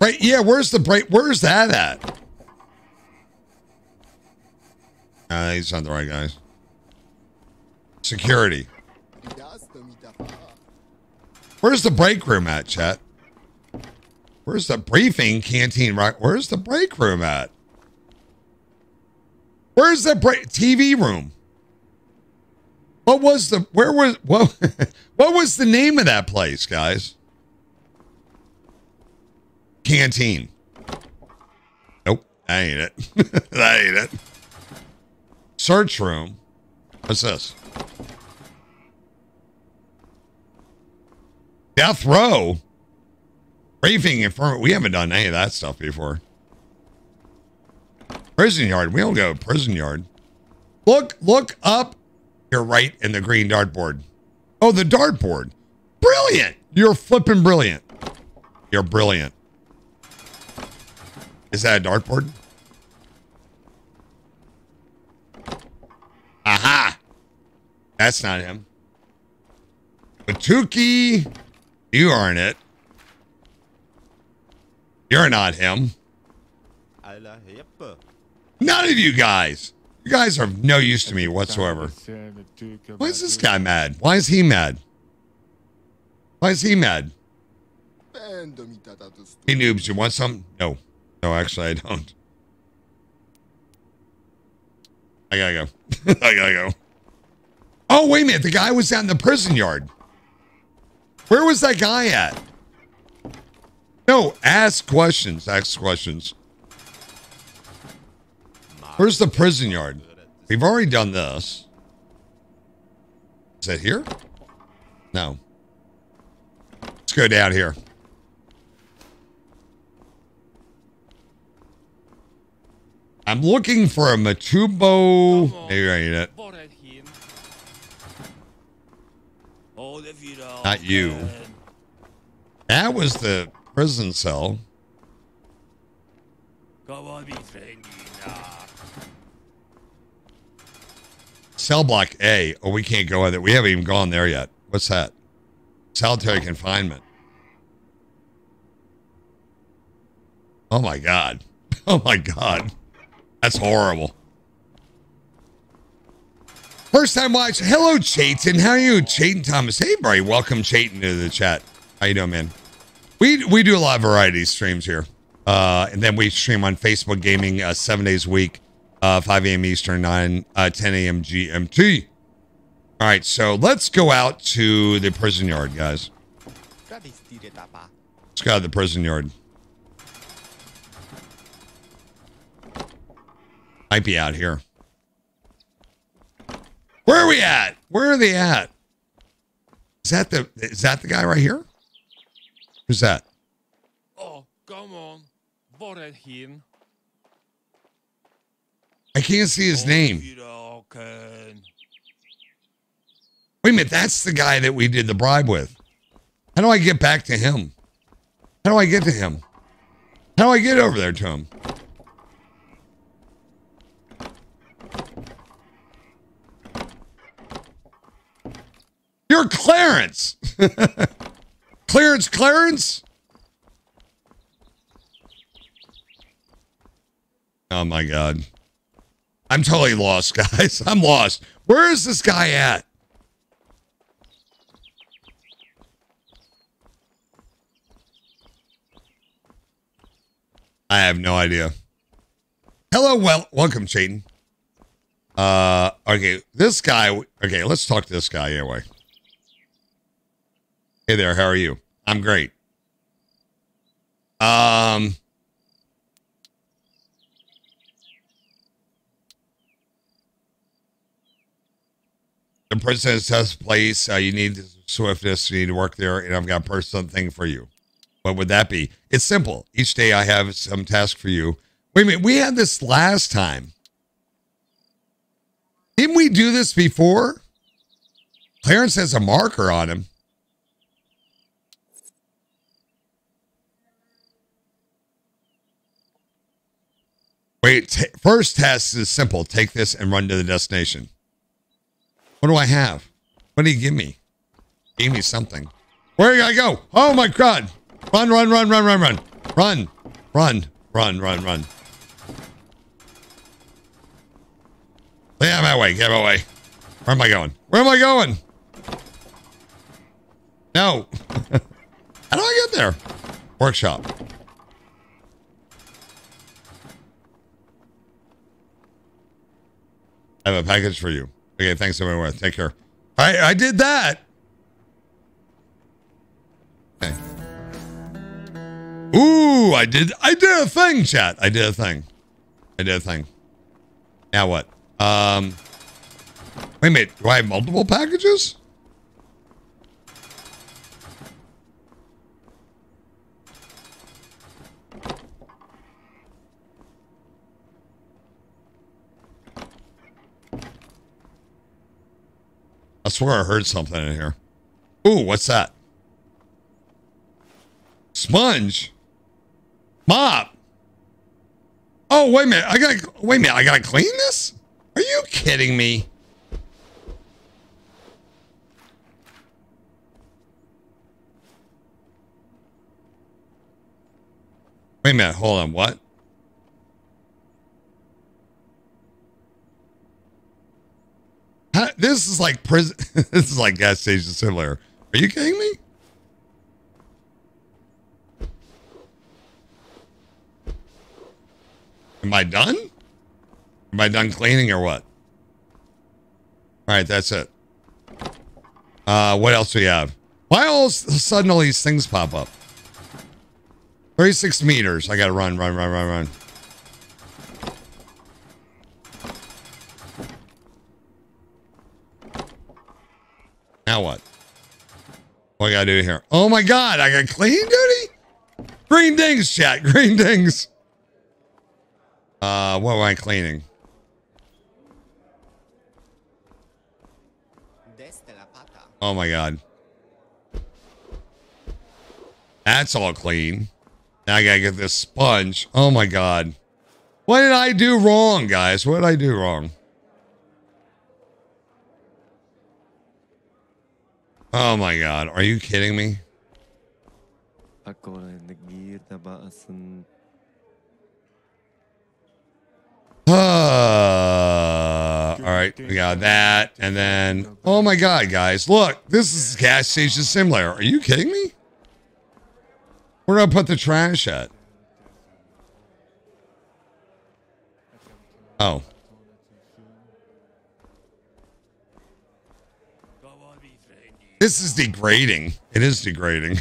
Right? Yeah, where's the break? Where's that at? Uh, he's not the right guys. Security. Where's the break room at, chat? Where's the briefing canteen? Right? Where's the break room at? Where's the break TV room? What was the where was what what was the name of that place, guys? Canteen. Nope, that ain't it. that ain't it. Search room. What's this? Death row. Briefing infirmary. We haven't done any of that stuff before. Prison yard. We don't go to prison yard. Look, look up. You're right in the green dartboard. Oh, the dartboard. Brilliant. You're flipping brilliant. You're brilliant. Is that a dartboard? Aha! That's not him. Batuki, you aren't it. You're not him. None of you guys. You guys are of no use to me whatsoever. Why is this guy mad? Why is he mad? Why is he mad? Hey noobs, you want some? No. No, actually I don't. I gotta go. I gotta go. Oh, wait a minute. The guy was out in the prison yard. Where was that guy at? No, ask questions. Ask questions. Where's the prison yard? We've already done this. Is it here? No. Let's go down here. I'm looking for a Matubo. Maybe I need it. Not you. That was the prison cell. Cell block A. Oh, we can't go in there. We haven't even gone there yet. What's that? Solitary confinement. Oh my God. Oh my God. That's horrible. First time watch. Hello, Chayton. How are you, Chayton Thomas? Hey, Bray. Welcome, Chayton, to the chat. How you doing, man? We we do a lot of variety streams here. Uh, and then we stream on Facebook Gaming uh, seven days a week, uh, 5 a.m. Eastern, 9, uh, 10 a.m. GMT. All right, so let's go out to the prison yard, guys. Let's go to the prison yard. Might be out here. Where are we at? Where are they at? Is that the is that the guy right here? Who's that? Oh, come on. Var är hin? I can't see his oh, name. Wait a minute, that's the guy that we did the bribe with. How do I get back to him? How do I get to him? How do I get over there to him? You're Clarence. Clarence, Clarence. Oh my God. I'm totally lost, guys. I'm lost. Where is this guy at? I have no idea. Hello, well, welcome, Chayton. Uh, okay, this guy. Okay, let's talk to this guy anyway. Hey there, how are you? I'm great. Um, the princess says place. Uh, you need swiftness. You need to work there, and I've got a personal thing for you. What would that be? It's simple. Each day I have some task for you. Wait a minute. We had this last time. Didn't we do this before? Clarence has a marker on him. Wait, t- first test is simple. Take this and run to the destination. What do I have? What did he give me? Gave me something. Where do I go? Oh my god. Run, run, run, run, run, run. Run, run, run, run, run. Get out of my way. Get out of my way. Where am I going? Where am I going? No. How do I get there? Workshop. I have a package for you. Okay, thanks everyone. Take care. I I did that. Okay. Ooh, I did I did a thing, chat. I did a thing. I did a thing. Now what? Um Wait a minute, do I have multiple packages? I swear I heard something in here. Ooh, what's that? Sponge. Mop. Oh, wait a minute. I gotta wait a minute. I gotta clean this? Are you kidding me? Wait a minute. Hold on. What? How- this is like prison. this is like gas station similar. Are you kidding me? Am I done? Am I done cleaning or what? All right, that's it. Uh, what else do we have? Why all of a sudden all these things pop up? 36 meters. I gotta run, run, run, run, run. Now what? What I gotta do here? Oh my god, I got clean duty? Green dings, chat. Green dings. Uh, what am I cleaning? Oh my god. That's all clean. Now I gotta get this sponge. Oh my god. What did I do wrong, guys? What did I do wrong? Oh my god. Are you kidding me? Uh, all right, we got that, and then oh my god, guys, look, this is gas station similar. Are you kidding me? Where do I put the trash at? Oh, this is degrading. It is degrading.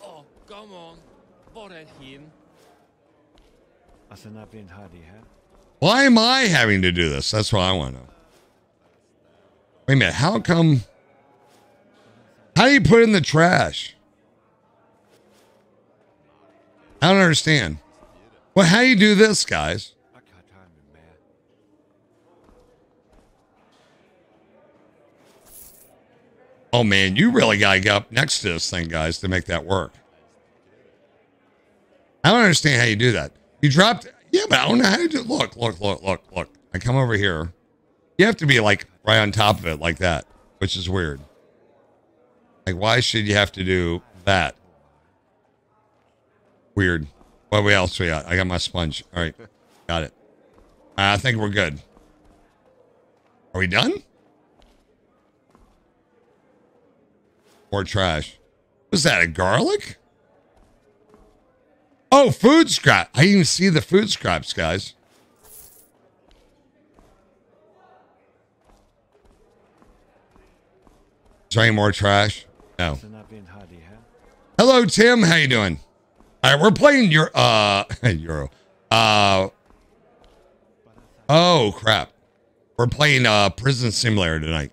Oh, come on. Var är hin? Alltså när vi har det här. Why am I having to do this? That's what I want to know. Wait a minute. How come? How do you put in the trash? I don't understand. Well, how do you do this, guys? Oh man, you really got to get up next to this thing, guys, to make that work. I don't understand how you do that. You dropped, yeah, but I don't know how to do. Look, look, look, look, look. I come over here. You have to be like right on top of it, like that, which is weird. Like, why should you have to do that? Weird. What else we got? I got my sponge. All right, got it. I think we're good. Are we done? More trash. Was that a garlic? Oh, food scrap. I didn't even see the food scraps, guys. Is there any more trash? No. Alltså när vi har det här. Hello, Tim. How you doing? All right, we're playing your uh Euro. Uh oh crap. We're playing uh Prison Simulator tonight.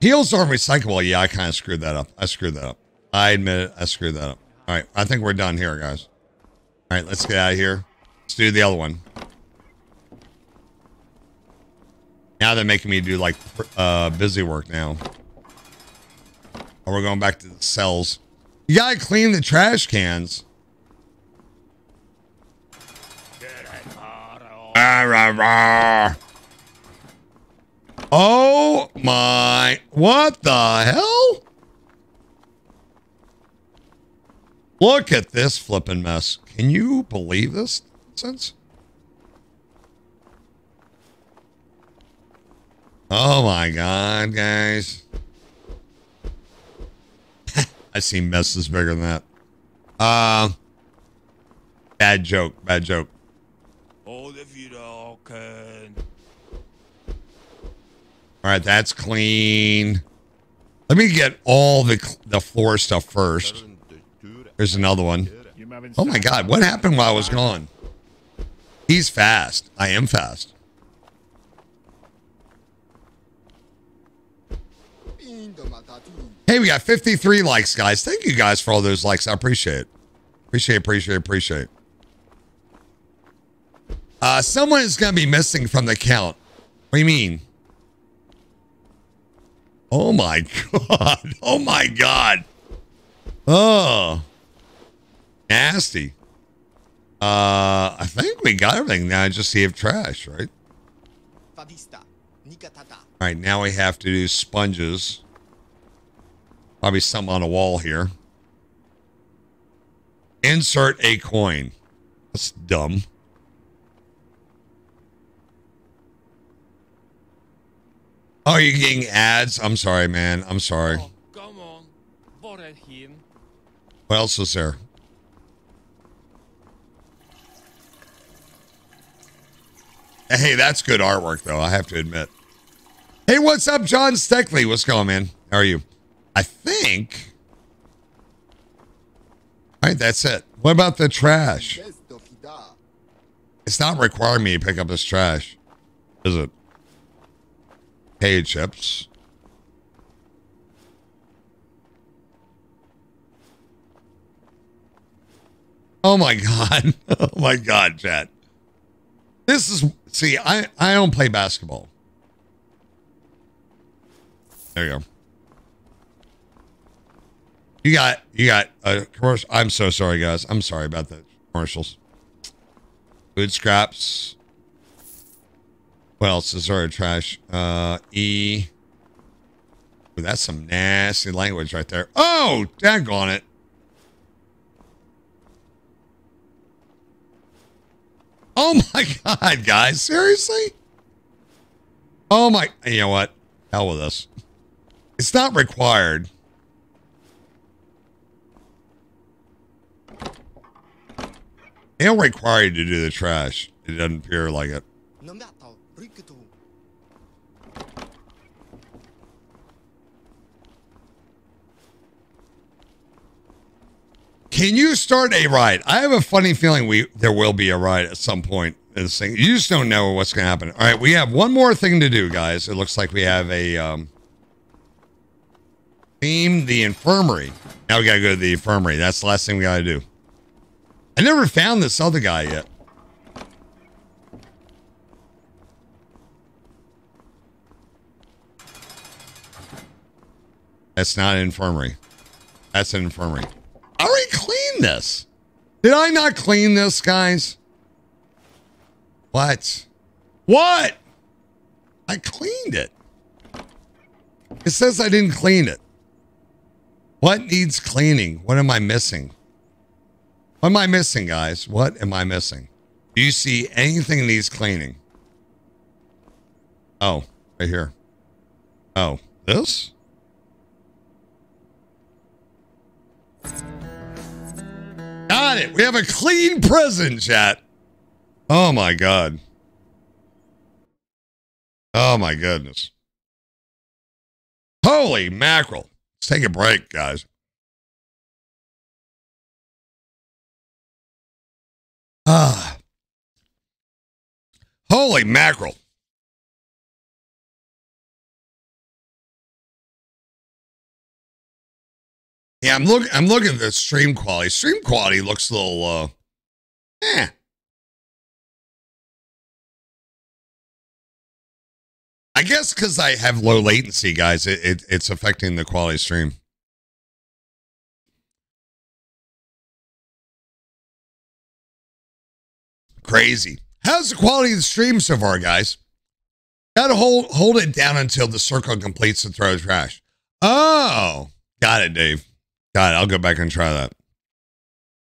Heels aren't recyclable. Yeah, I kind of screwed that up. I screwed that up. I admit it. I screwed that up. All right, I think we're done here, guys. All right, let's get out of here. Let's do the other one. Now they're making me do like uh busy work now. Or we're going back to the cells. You gotta clean the trash cans. Oh my. What the hell? Look at this flipping mess. Can you believe this nonsense? Oh my god, guys. I see messes bigger than that. Uh bad joke, bad joke. Hold if you don't can. All right, that's clean. Let me get all the the floor stuff first. There's another one. Oh my god, what happened while I was gone? He's fast. I am fast. Hey, we got 53 likes, guys. Thank you guys for all those likes. I appreciate it. Appreciate, appreciate, appreciate. Uh, someone is going to be missing from the count. What do you mean? Oh my god. Oh my god. Oh. Nasty. Uh I think we got everything now. I just see if trash, right? All right, now we have to do sponges. Probably something on a wall here. Insert a coin. That's dumb. Oh, you're getting ads? I'm sorry, man. I'm sorry. Oh, come on. Är hin? What else is there? Hey, that's good artwork, though. I have to admit. Hey, what's up, John Steckley? What's going, man? How are you? I think. All right, that's it. What about the trash? It's not requiring me to pick up this trash, is it? Hey, chips. Oh my god. Oh my god, Chad. This is see, I I don't play basketball. There you go. You got you got a commercial. I'm so sorry, guys. I'm sorry about the commercials. Food scraps. What else is there? Trash. Uh, E. Ooh, that's some nasty language right there. Oh, daggone it. Oh my god, guys. Seriously? Oh my you know what? Hell with us. It's not required. They don't require you to do the trash. It doesn't appear like it. Can you start a ride? I have a funny feeling we there will be a ride at some point in this thing. You just don't know what's going to happen. All right, we have one more thing to do, guys. It looks like we have a um, theme the infirmary. Now we got to go to the infirmary. That's the last thing we got to do. I never found this other guy yet. That's not an infirmary. That's an infirmary. I already cleaned this. Did I not clean this, guys? What? What? I cleaned it. It says I didn't clean it. What needs cleaning? What am I missing? What am I missing, guys? What am I missing? Do you see anything needs cleaning? Oh, right here. Oh, this? Got it. We have a clean prison, chat. Oh my god. Oh my goodness. Holy mackerel. Let's take a break, guys. Ah. Holy mackerel. Yeah, I'm looking I'm looking at the stream quality. Stream quality looks a little uh eh. I guess because I have low latency, guys, it, it, it's affecting the quality stream. Crazy. How's the quality of the stream so far, guys? Gotta hold hold it down until the circle completes and throw trash. Oh, got it, Dave. Got it. I'll go back and try that.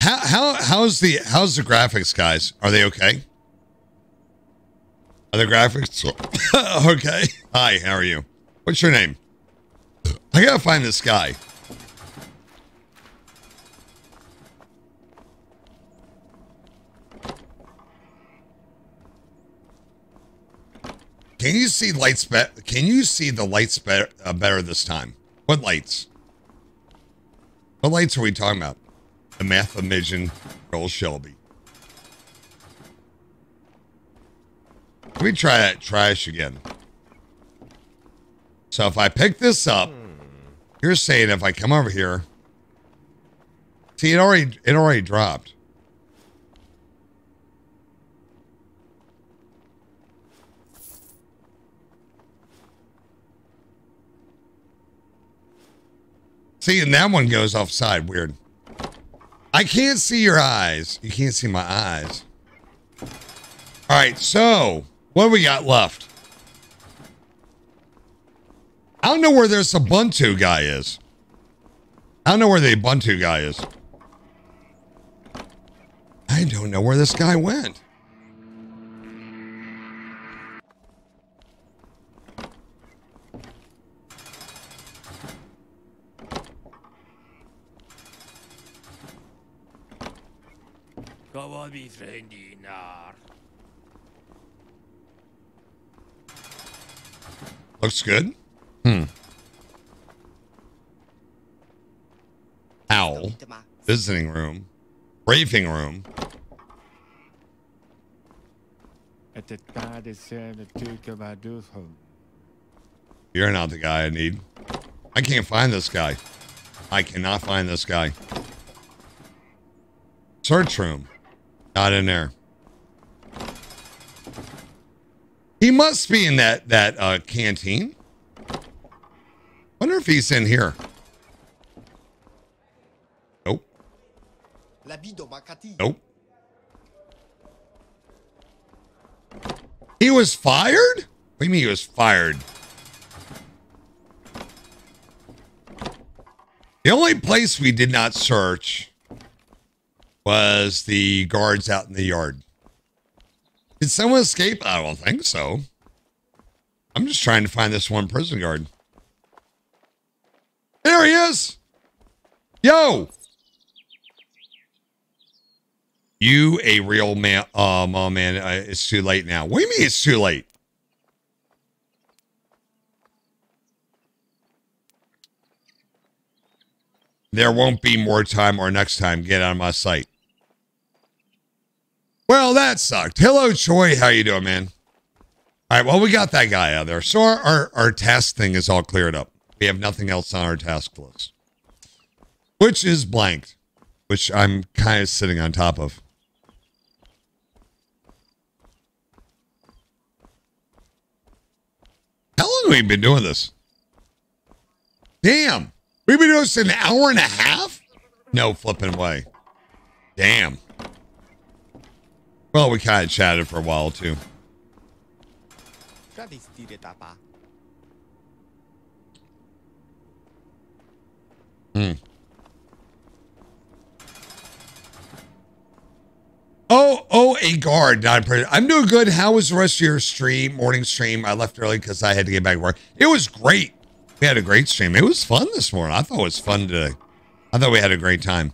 How how how's the how's the graphics, guys? Are they okay? Are the graphics okay? Hi, how are you? What's your name? I gotta find this guy. Can you see lights better? Can you see the lights better, uh, better this time? What lights? What lights are we talking about? The mathematician, Earl Shelby. Let me try that trash again. So if I pick this up, you're saying if I come over here, see it already it already dropped. See, and that one goes offside. Weird. I can't see your eyes. You can't see my eyes. All right, so what we got left? I don't know where this Ubuntu guy is. I don't know where the Ubuntu guy is. I don't know where this guy went. Kava bir friendinar. Looks good. Hmm. Owl. Visiting room. Briefing room. At the time, they the Duke of Adu's. You're not the guy I need. I can't find this guy. I cannot find this guy. Search room. Not in there. He must be in that that uh, canteen. Wonder if he's in here. Nope. L'habit de Makati. Nope. He was fired? What do you mean he was fired? The only place we did not search was the guards out in the yard. Did someone escape? I don't think so. I'm just trying to find this one prison guard. There he is. Yo. You a real man. Um, oh man, uh, it's too late now. What do you mean it's too late? There won't be more time or next time. Get out of my sight. Well, that sucked. Hello, Troy. How you doing, man? All right. Well, we got that guy out there. So our, our, our task thing is all cleared up. We have nothing else on our task list, which is blanked, which I'm kind of sitting on top of. How long have we been doing this? Damn. We've been doing this an hour and a half? No flipping way. Damn. Well, we kind of chatted for a while too. Hmm. Oh, oh, a guard, not a. I'm doing good. How was the rest of your stream, morning stream? I left early because I had to get back to work. It was great. We had a great stream. It was fun this morning. I thought it was fun today. I thought we had a great time.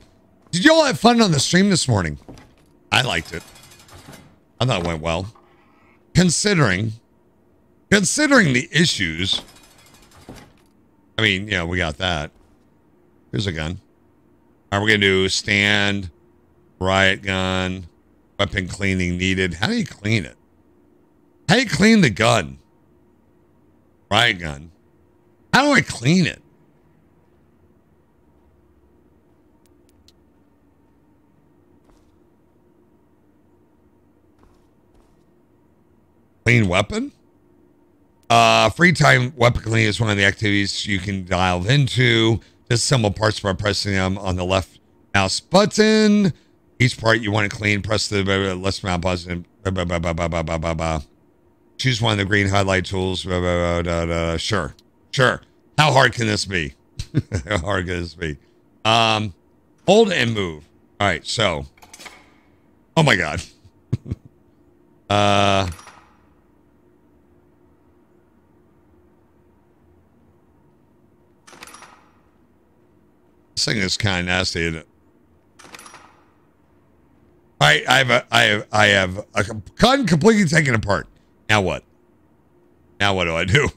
Did you all have fun on the stream this morning? I liked it. I thought it went well. Considering, considering the issues. I mean, yeah, we got that. Here's a gun. All right, we're gonna do stand, riot gun, weapon cleaning needed. How do you clean it? How do you clean the gun? Riot gun. How do I clean it? main weapon. Uh, free time weapon cleaning is one of the activities you can dial into. Disassemble parts by pressing them on the left mouse button. Each part you want to clean, press the left mouse button. Blah, blah, blah, Choose one of the green highlight tools. Sure. Sure. How hard can this be? How hard can this be? Um, hold and move. All right. So, oh my God. uh, This thing is kind of nasty, isn't it? All right, I have a, I have, I have a gun completely taken apart. Now what? Now what do I do?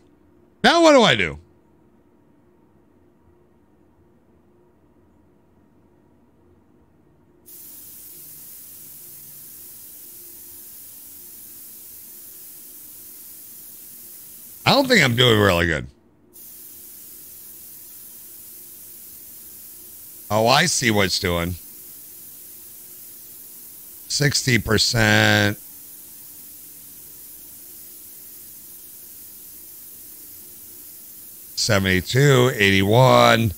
Now what do I do? I don't think I'm doing really good. Oh, I see what's doing. 60%. Seventy-two, eighty-one,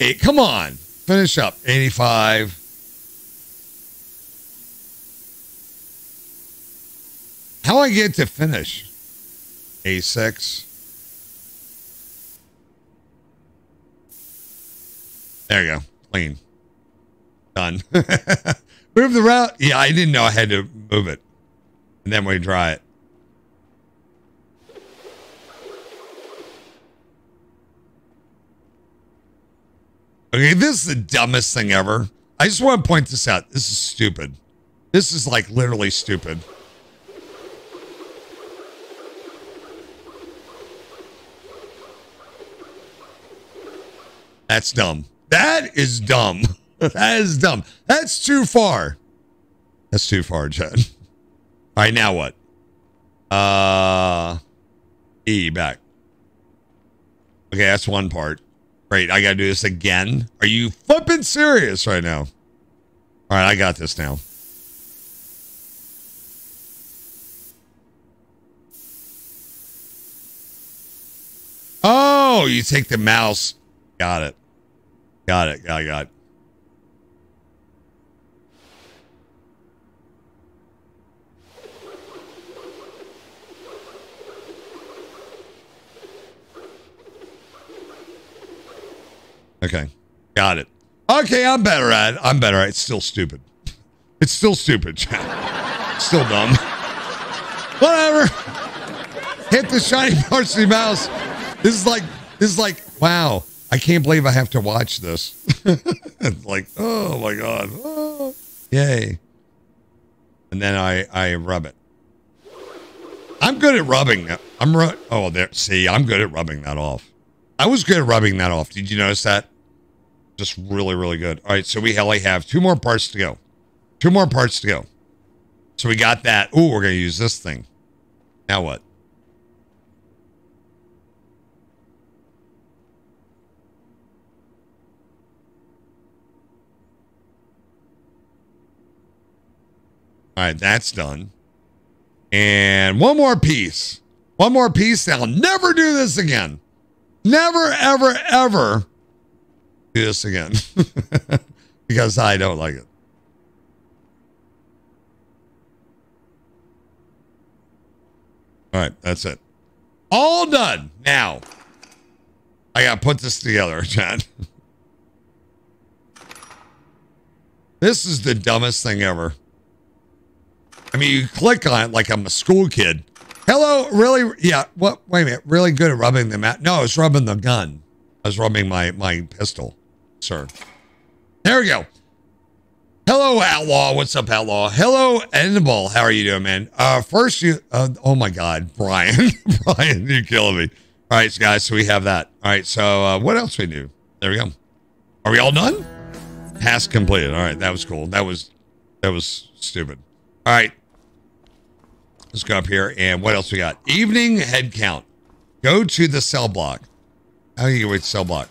eight. Come on, finish up. Eighty-five. How I get to finish? Eighty-six. There you go. Clean. Done. move the route. Yeah, I didn't know I had to move it. And then we dry it. Okay, this is the dumbest thing ever. I just want to point this out. This is stupid. This is like literally stupid. That's dumb. That is dumb. that is dumb. That's too far. That's too far, Chad. All right, now what? Uh, E back. Okay, that's one part. Great, I gotta do this again. Are you flipping serious right now? All right, I got this now. Oh, you take the mouse. Got it. Got it. I got it. Okay. Got it. Okay, I'm better at it. I'm better at it. It's still stupid. It's still stupid, still dumb. Whatever. Hit the shiny the mouse. This is like, this is like, wow. I can't believe I have to watch this. like, oh my God. Oh, yay. And then I, I rub it. I'm good at rubbing. I'm, ru- oh, there. See, I'm good at rubbing that off. I was good at rubbing that off. Did you notice that? Just really, really good. All right, so we only have two more parts to go. Two more parts to go. So we got that. Oh, we're to use this thing. Now what? All right, that's done. And one more piece. One more piece. I'll never do this again. Never, ever, ever do this again. because I don't like it. All right, that's it. All done. Now, I got to put this together, Chad. this is the dumbest thing ever. I mean, you click on it like I'm a school kid. Hello, really? Yeah. What? Wait a minute. Really good at rubbing the mat? No, I was rubbing the gun. I was rubbing my my pistol, sir. There we go. Hello, Outlaw. What's up, Outlaw? Hello, Endable. How are you doing, man? Uh, first, you. Uh, oh my God, Brian. Brian, you're killing me. All right, guys. So we have that. All right. So uh, what else we do? There we go. Are we all done? Task completed. All right. That was cool. That was that was stupid. All right. Let's go up here. And what else we got? Evening head count. Go to the cell block. How do you wait cell block?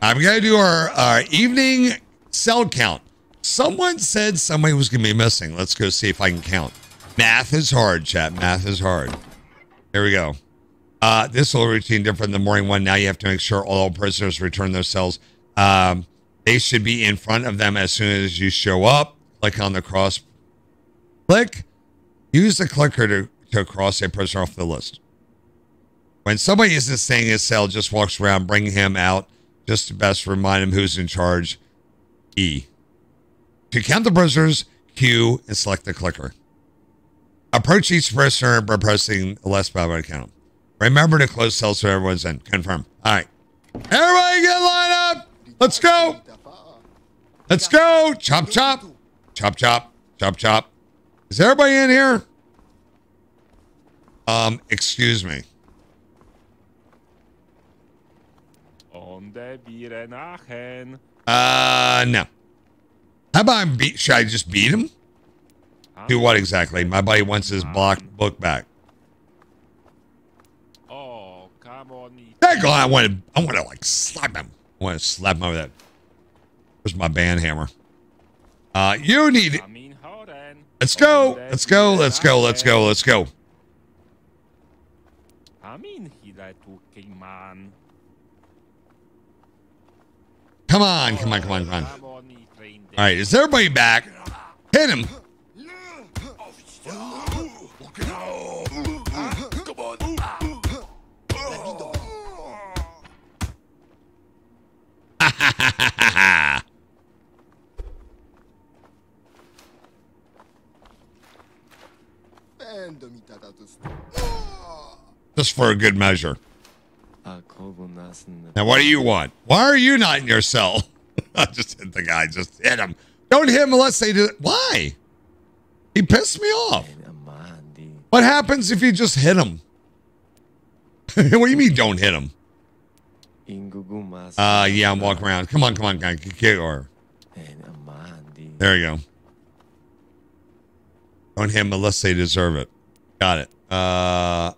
I'm going to do our, our evening cell count. Someone said somebody was going to be missing. Let's go see if I can count. Math is hard, chat. Math is hard. Here we go. Uh, this little routine different than the morning one. Now you have to make sure all prisoners return their cells. Um, they should be in front of them as soon as you show up. Click on the cross. Click. Use the clicker to, to cross a prisoner off the list. When somebody isn't staying in his cell, just walks around, bring him out. Just to best remind him who's in charge. E. To count the prisoners, Q and select the clicker. Approach each prisoner by pressing the left button to count. Remember to close cells so everyone's in. Confirm. All right. Everybody get lined up. Let's go. Let's go. Chop, chop. Chop, chop. Chop, chop. Is everybody in here? Um, excuse me. Onde wir nachher. Uh, no. How about I beat? Should I just beat him? Do what exactly? My buddy wants his block book back. Oh, come on. That guy, I want to, I want to like slap him. I want to slap him over that. Where's my band hammer? Uh, you need. Horen. Let's go. Let's go. Let's go. Let's go. Let's go. Come on. Come on. Come on. Come on. All right. Is everybody back? Hit him. Just for a good measure. Now, what do you want? Why are you not in your cell? Just hit the guy. Just hit him. Don't hit him unless they do. Why? He pissed me off. What happens if you just hit him? what do you mean don't hit him? Uh, yeah, I'm walking around. Come on, come on, guy. Or. There you go. Don't hit them unless they deserve it. Got it. Uh.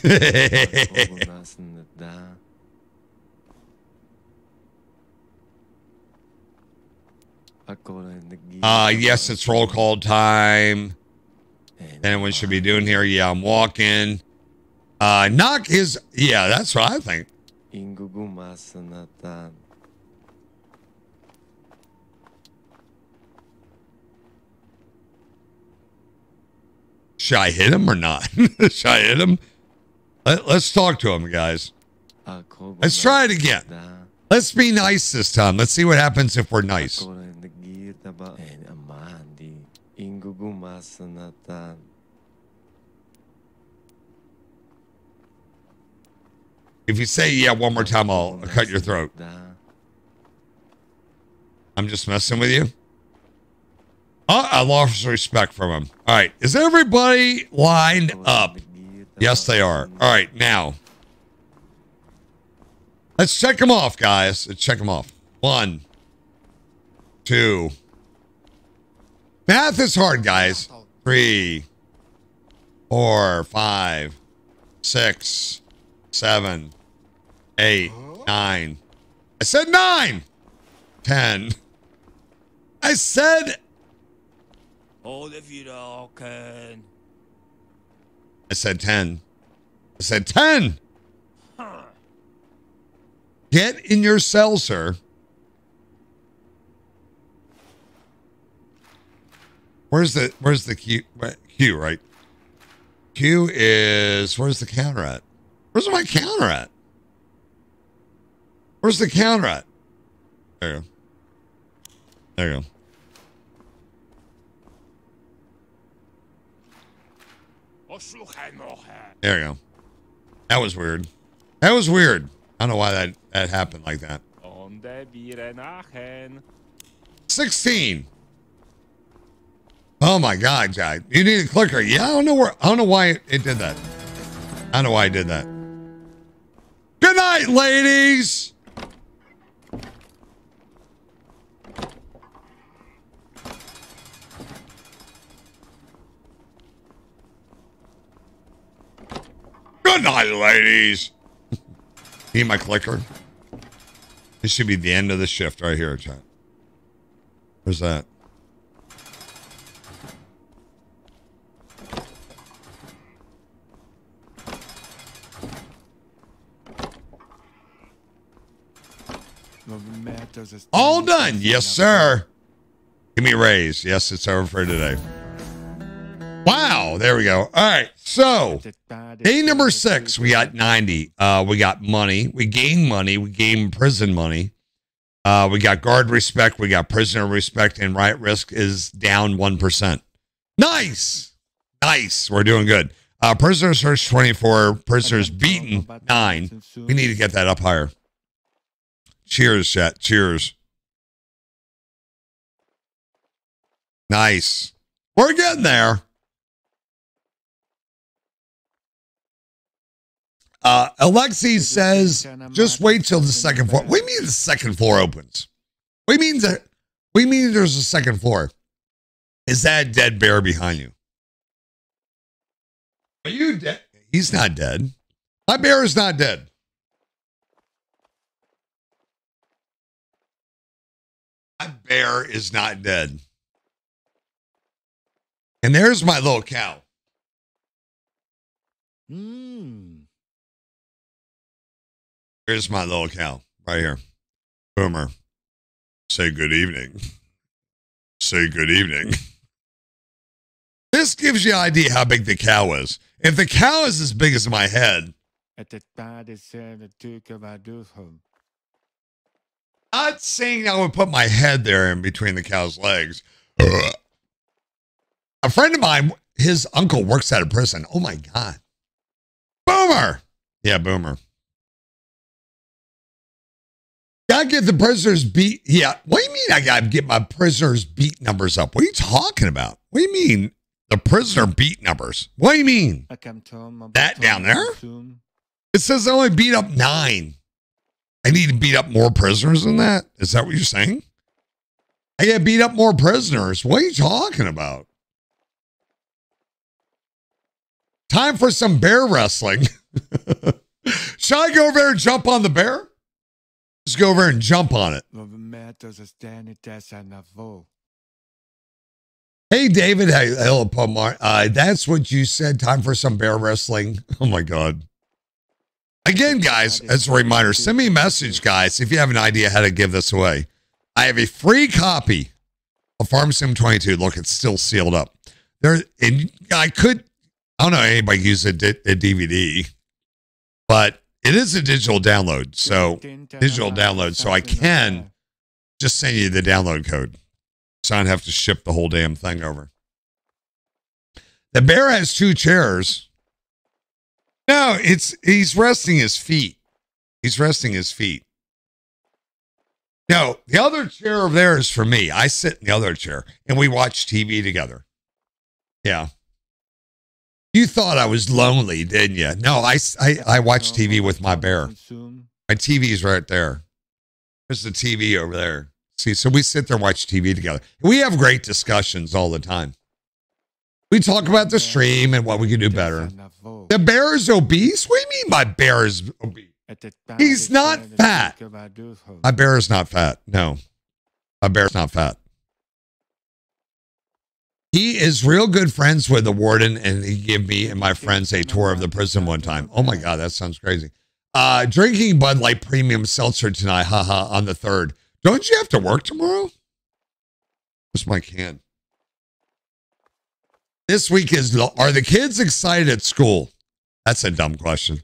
uh, yes, it's roll call time. Anyone should be doing here. Yeah, I'm walking. Uh, knock his. Yeah, that's what I think. Should I hit him or not? should I hit him? Let, let's talk to him, guys. Let's try it again. Let's be nice this time. Let's see what happens if we're nice. If you say yeah one more time, I'll cut your throat. I'm just messing with you. Uh, I lost respect from him. All right. Is everybody lined up? Yes, they are. All right. Now, let's check them off, guys. Let's check them off. One, two. Math is hard, guys. Three, four, five, six, seven, eight, nine. I said nine. Ten. I said All of you all can. I said 10. I said 10. Get in your cell, sir. Where's the where's the Q Q, right? Q is where's the counter at? Where's my counter at? Where's the counter at? There you go. There you go. There you go. That was weird. That was weird. I don't know why that, that happened like that. Om det blir en Aachen. 16. Oh my God, Jack. You need a clicker. Yeah, I don't know where I don't know why it, it did that. I don't know why it did that. Good night, ladies. Good night, ladies. Need my clicker? This should be the end of the shift right here, chat. Where's that? All done. Yes, sir. Give me a raise. Yes, it's over for today. Wow. There we go. All right. So, day number six, we got 90. Uh, we got money. We gain money. We gain prison money. Uh, we got guard respect. We got prisoner respect, and riot risk is down 1%. Nice. Nice. We're doing good. Uh, prisoner search 24. Prisoners beaten 9. We need to get that up higher. Cheers, chat. Cheers. Nice. We're getting there. Uh, Alexi says, just wait till the second floor. We mean the second floor opens? We mean that? You mean there's a second floor? Is that dead bear behind you? Are you dead? He's not dead. My bear is not dead. My bear is not dead. And there's my little cow. Hmm. Here's my little cow right here. Boomer. Say good evening. Say good evening. This gives you an idea how big the cow is. If the cow is as big as my head, At the bad is the Duke of Adulthood. not saying I would put my head there in between the cow's legs. a friend of mine, his uncle works at a prison. Oh my God. Boomer. Yeah, boomer. Gotta get the prisoners beat. Yeah. What do you mean I gotta get my prisoners beat numbers up? What are you talking about? What do you mean the prisoner beat numbers? What do you mean? I come to him about That down there? It says I only beat up nine. I need to beat up more prisoners than that. Is that what you're saying? I got to beat up more prisoners. What are you talking about? Time for some bear wrestling. Should I go over there and jump on the bear? Just go over and jump on it. Vad mäter stand it as an avo. Hey, David. Hey, hello, Pomar. Uh, that's what you said. Time for some bear wrestling. Oh, my God. Again, guys, as a reminder, send me a message, guys, if you have an idea how to give this away. I have a free copy of Farm Sim 22. Look, it's still sealed up. There, and I could, I don't know anybody use a, a DVD, but it is a digital download. So digital download, so I can just send you the download code. So I don't have to ship the whole damn thing over. The bear has two chairs. No, it's he's resting his feet. He's resting his feet. No, the other chair over there is for me. I sit in the other chair and we watch TV together. Yeah. You thought I was lonely, didn't you? No, I, I, I watch TV with my bear. My TV's right there. There's the TV over there. See, so we sit there and watch TV together. We have great discussions all the time. We talk about the stream and what we can do better. The bear is obese? What do you mean my bear is obese? He's not fat. My bear is not fat. No. My bear's not fat. He is real good friends with the warden, and he gave me and my friends a tour of the prison one time. Oh my God, that sounds crazy. Uh, drinking Bud Light Premium Seltzer tonight, haha, on the third. Don't you have to work tomorrow? Where's my can? This week is, are the kids excited at school? That's a dumb question.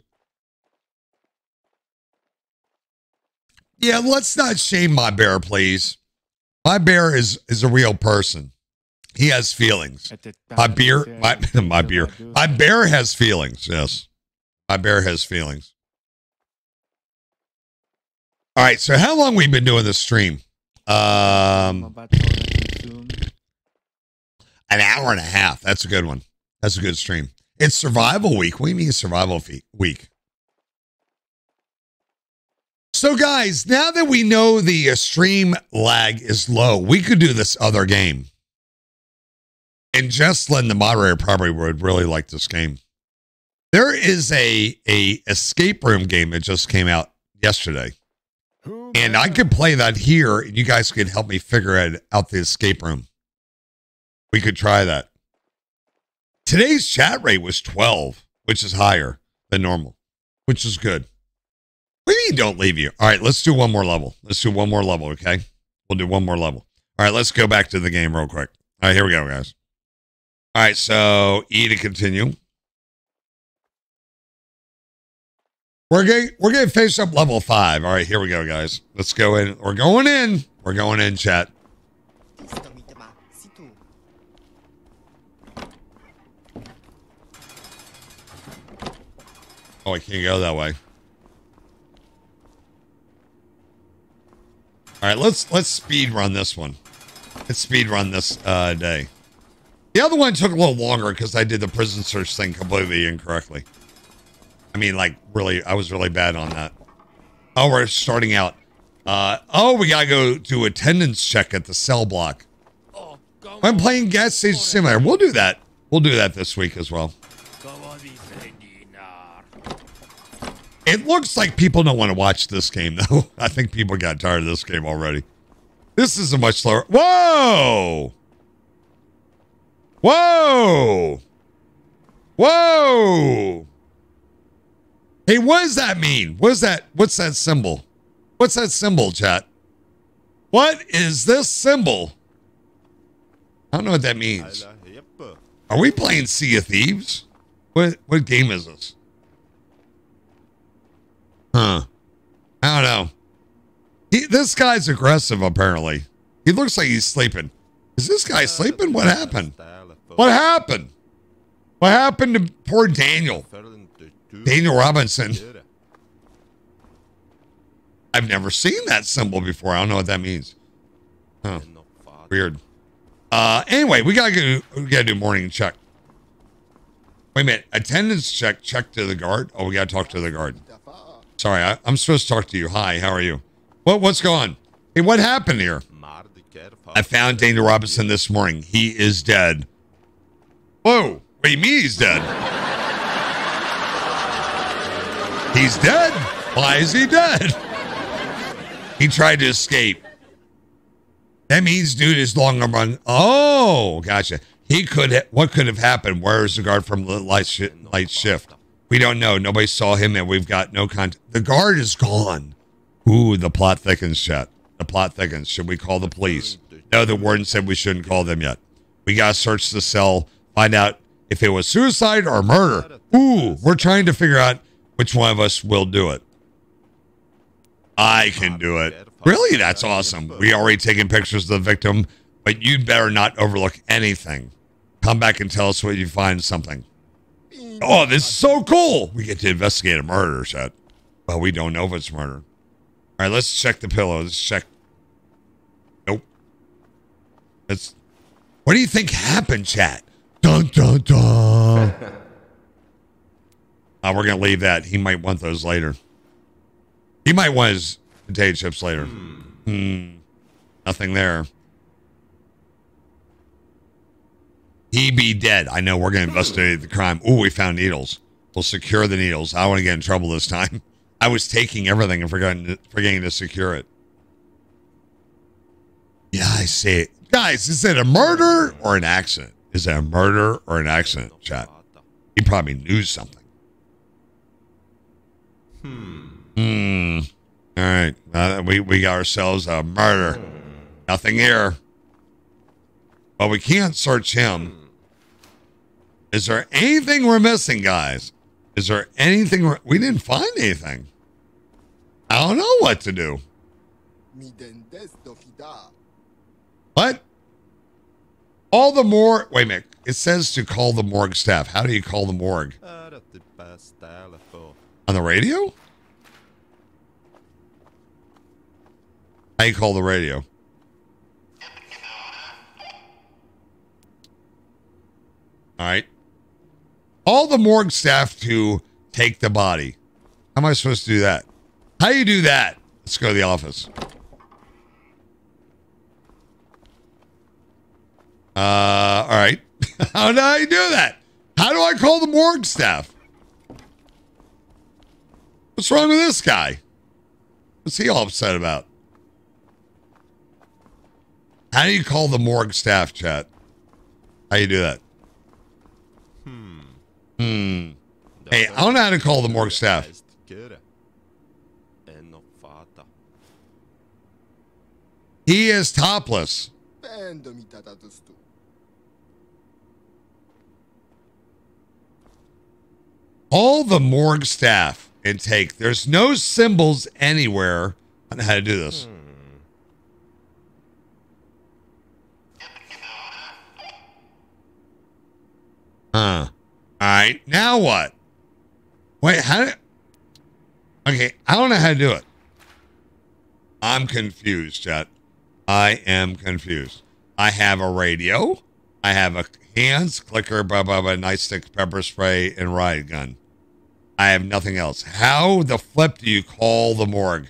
Yeah, let's not shame my bear, please. My bear is is a real person. He has feelings. My beer, my my beer, my bear has feelings. Yes, my bear has feelings. All right. So how long we been doing this stream? Um, an hour and a half. That's a good one. That's a good stream. It's survival week. We mean survival week? So, guys, now that we know the uh, stream lag is low, we could do this other game. And Jesslyn, the moderator, probably would really like this game. There is a a escape room game that just came out yesterday, and I could play that here, and you guys could help me figure it out the escape room. We could try that. Today's chat rate was 12, which is higher than normal, which is good. What do you mean don't leave you? All right, let's do one more level. Let's do one more level, okay? We'll do one more level. All right, let's go back to the game real quick. All right, here we go, guys. All right, so E to continue. We're getting we're getting face up level five. All right, here we go, guys. Let's go in. We're going in. We're going in, chat. Oh, I can't go that way. All right, let's let's speed run this one. Let's speed run this uh, day. The other one took a little longer because I did the prison search thing completely incorrectly. I mean, like really, I was really bad on that. Oh, we're starting out. Uh, oh, we gotta go do attendance check at the cell block. Oh, I'm playing gas station simulator. We'll do that. We'll do that this week as well. It looks like people don't want to watch this game, though. I think people got tired of this game already. This is a much slower. Whoa! Whoa! Whoa! Hey, what does that mean? What is that? What's that symbol? What's that symbol, chat? What is this symbol? I don't know what that means. Are we playing Sea of Thieves? What what game is this? Huh. I don't know. He, this guy's aggressive, apparently. He looks like he's sleeping. Is this guy uh, sleeping? What happened? What happened? What happened to poor Daniel? Daniel Robinson. I've never seen that symbol before. I don't know what that means. Huh. Weird. Uh, anyway, we gotta go, we gotta do morning check. Wait a minute. Attendance check. Check to the guard. Oh, we gotta talk to the guard. Sorry, I, I'm supposed to talk to you. Hi, how are you? What what's going? Hey, what happened here? I found Daniel Robinson this morning. He is dead. Whoa! What do you mean he's dead? he's dead. Why is he dead? He tried to escape. That means dude is long run. Oh, gotcha. He could. Ha- what could have happened? Where is the guard from the light, shi light shift? We don't know. Nobody saw him, and we've got no contact. The guard is gone. Ooh, the plot thickens, chat. The plot thickens. Should we call the police? No, the warden said we shouldn't call them yet. We gotta search the cell, find out if it was suicide or murder. Ooh, we're trying to figure out which one of us will do it. I can do it. Really? That's awesome. We already taken pictures of the victim, but you'd better not overlook anything. Come back and tell us what you find something. Oh, this is so cool. We get to investigate a murder, chat. But we don't know if it's murder. All right, let's check the pillow. Let's check That's what do you think happened, chat? Dun dun dun. uh, we're gonna leave that. He might want those later. He might want his potato chips later. Hmm. Nothing there. He be dead. I know we're gonna investigate the crime. Ooh, we found needles. We'll secure the needles. I don't want to get in trouble this time. I was taking everything and forgetting to, forgetting to secure it. Yeah, I see it. Guys, is it a murder or an accident? Is that a murder or an accident, chat? He probably knew something. Hmm. All right. Uh, we, we got ourselves a murder. Nothing here. But we can't search him. Is there anything we're missing, guys? Is there anything we're, we didn't find anything? I don't know what to do. Mi dentes do fida. What? All the more. Wait a minute. It says to call the morgue staff. How do you call the morgue? On the radio? How you call the radio? All right. All the morgue staff to take the body. How am I supposed to do that? How do you do that? Let's go to the office. Uh, all right. How do I do that? How do I call the morgue staff? What's wrong with this guy? What's he all upset about? How do you call the morgue staff, chat? How you do that? Hmm. Hey, I don't know how to call the morgue staff. He is topless. All the morgue staff intake. There's no symbols anywhere on how to do this. Hmm. Huh. All right. Now what? Wait, how? Okay, I don't know how to do it. I'm confused, chat. I am confused. I have a radio. I have a hands, clicker, blah, blah, blah, nightstick, pepper spray, and riot gun. I have nothing else. How the flip do you call the morgue?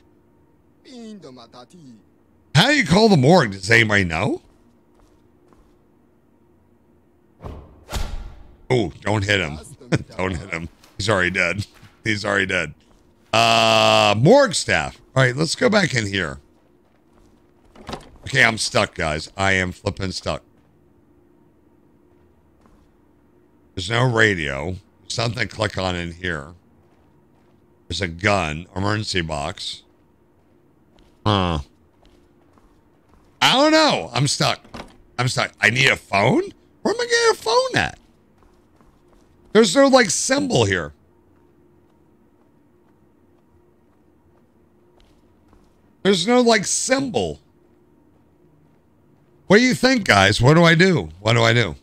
How do you call the morgue? Does anybody know? Oh, don't hit him. don't hit him. He's already dead. He's already dead. Uh, morgue staff. All right, let's go back in here. Okay, I'm stuck, guys. I am flipping stuck. There's no radio. Something click on in here. There's a gun, emergency box. Huh. I don't know. I'm stuck. I'm stuck. I need a phone? Where am I getting a phone at? There's no like symbol here. There's no like symbol. What do you think, guys? What do I do? What do I do?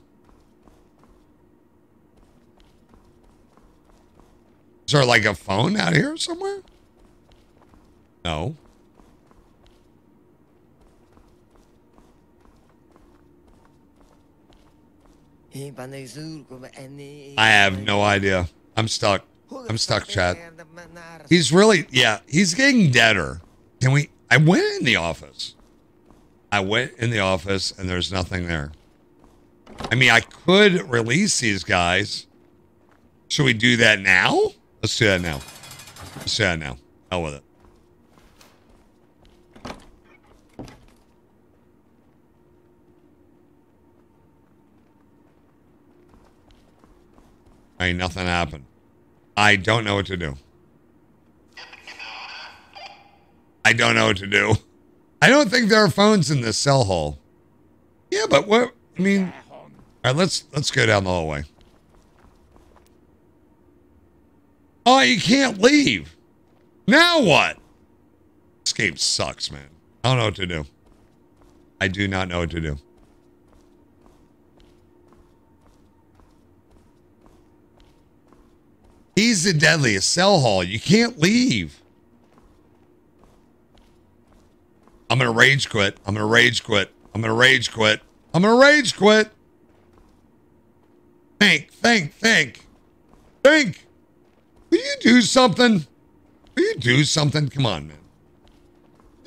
Is there like a phone out here somewhere? No. I have no idea. I'm stuck. I'm stuck, chat. He's really, yeah, he's getting deader. Can we? I went in the office. I went in the office and there's nothing there. I mean, I could release these guys. Should we do that now? Let's do that now. Let's do that now. Hell with it. Ain't nothing happened. I don't know what to do. I don't know what to do. I don't think there are phones in this cell hall. Yeah, but what? I mean, all right. Let's let's go down the hallway. Oh, you can't leave. Now what? This game sucks, man. I don't know what to do. I do not know what to do. He's the deadliest cell hall. You can't leave. I'm gonna rage quit. I'm gonna rage quit. I'm gonna rage quit. I'm gonna rage quit. Think, think, think, think. Will you do something? Will you do something? Come on, man.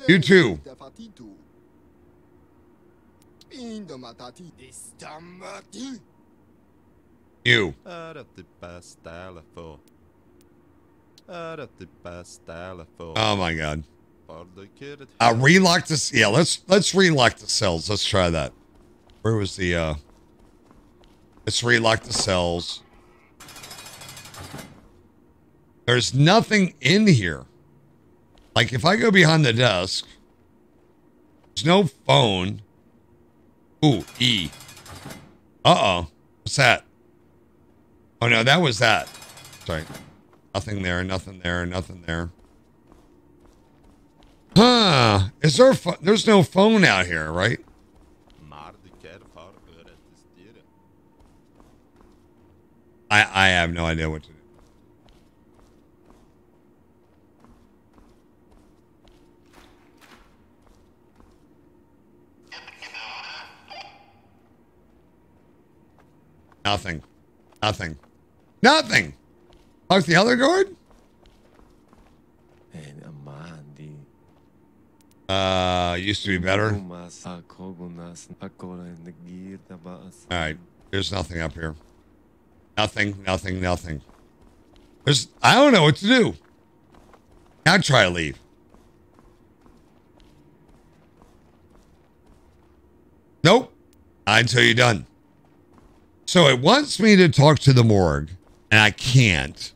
You too. Defatitu. Indomatati. Distamati. You. Out of the best telephone. Out of the best telephone. Oh my God. Uh, relock this. Yeah, let's let's relock the cells. Let's try that. Where was the? uh Let's relock the cells. There's nothing in here. Like if I go behind the desk, there's no phone. Ooh, E. Uh oh. What's that? Oh no, that was that. Sorry. Nothing there, nothing there, nothing there. Huh. Is there there's no phone out here, right? I I have no idea what to do. Nothing. Nothing. Nothing. Talk the other guard? En amandi. Uh, used to be better. All right. There's nothing up here. Nothing, nothing, nothing. There's, I don't know what to do. Now try to leave. Nope. Not until you're done. So it wants me to talk to the morgue, and I can't.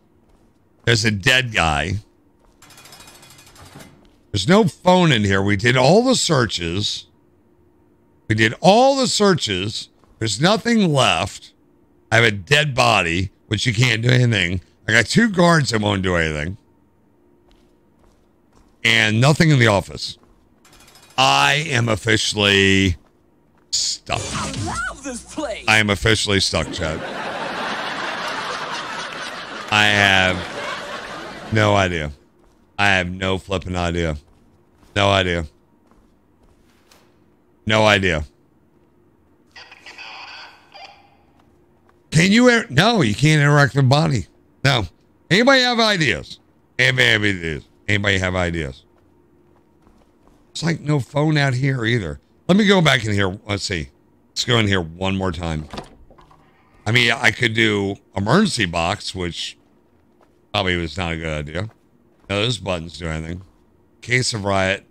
There's a dead guy. There's no phone in here. We did all the searches. We did all the searches. There's nothing left. I have a dead body, which you can't do anything. I got two guards that won't do anything. And nothing in the office. I am officially stuck. I love this place. I am officially stuck, Chad. I have no idea. I have no flipping idea. No idea. No idea. Can you? No, you can't interact with body. No. Anybody have ideas? Anybody have ideas? Anybody have ideas? It's like no phone out here either. Let me go back in here. Let's see. Let's go in here one more time. I mean, I could do emergency box, which probably was not a good idea. No, those buttons do anything. Case of riot.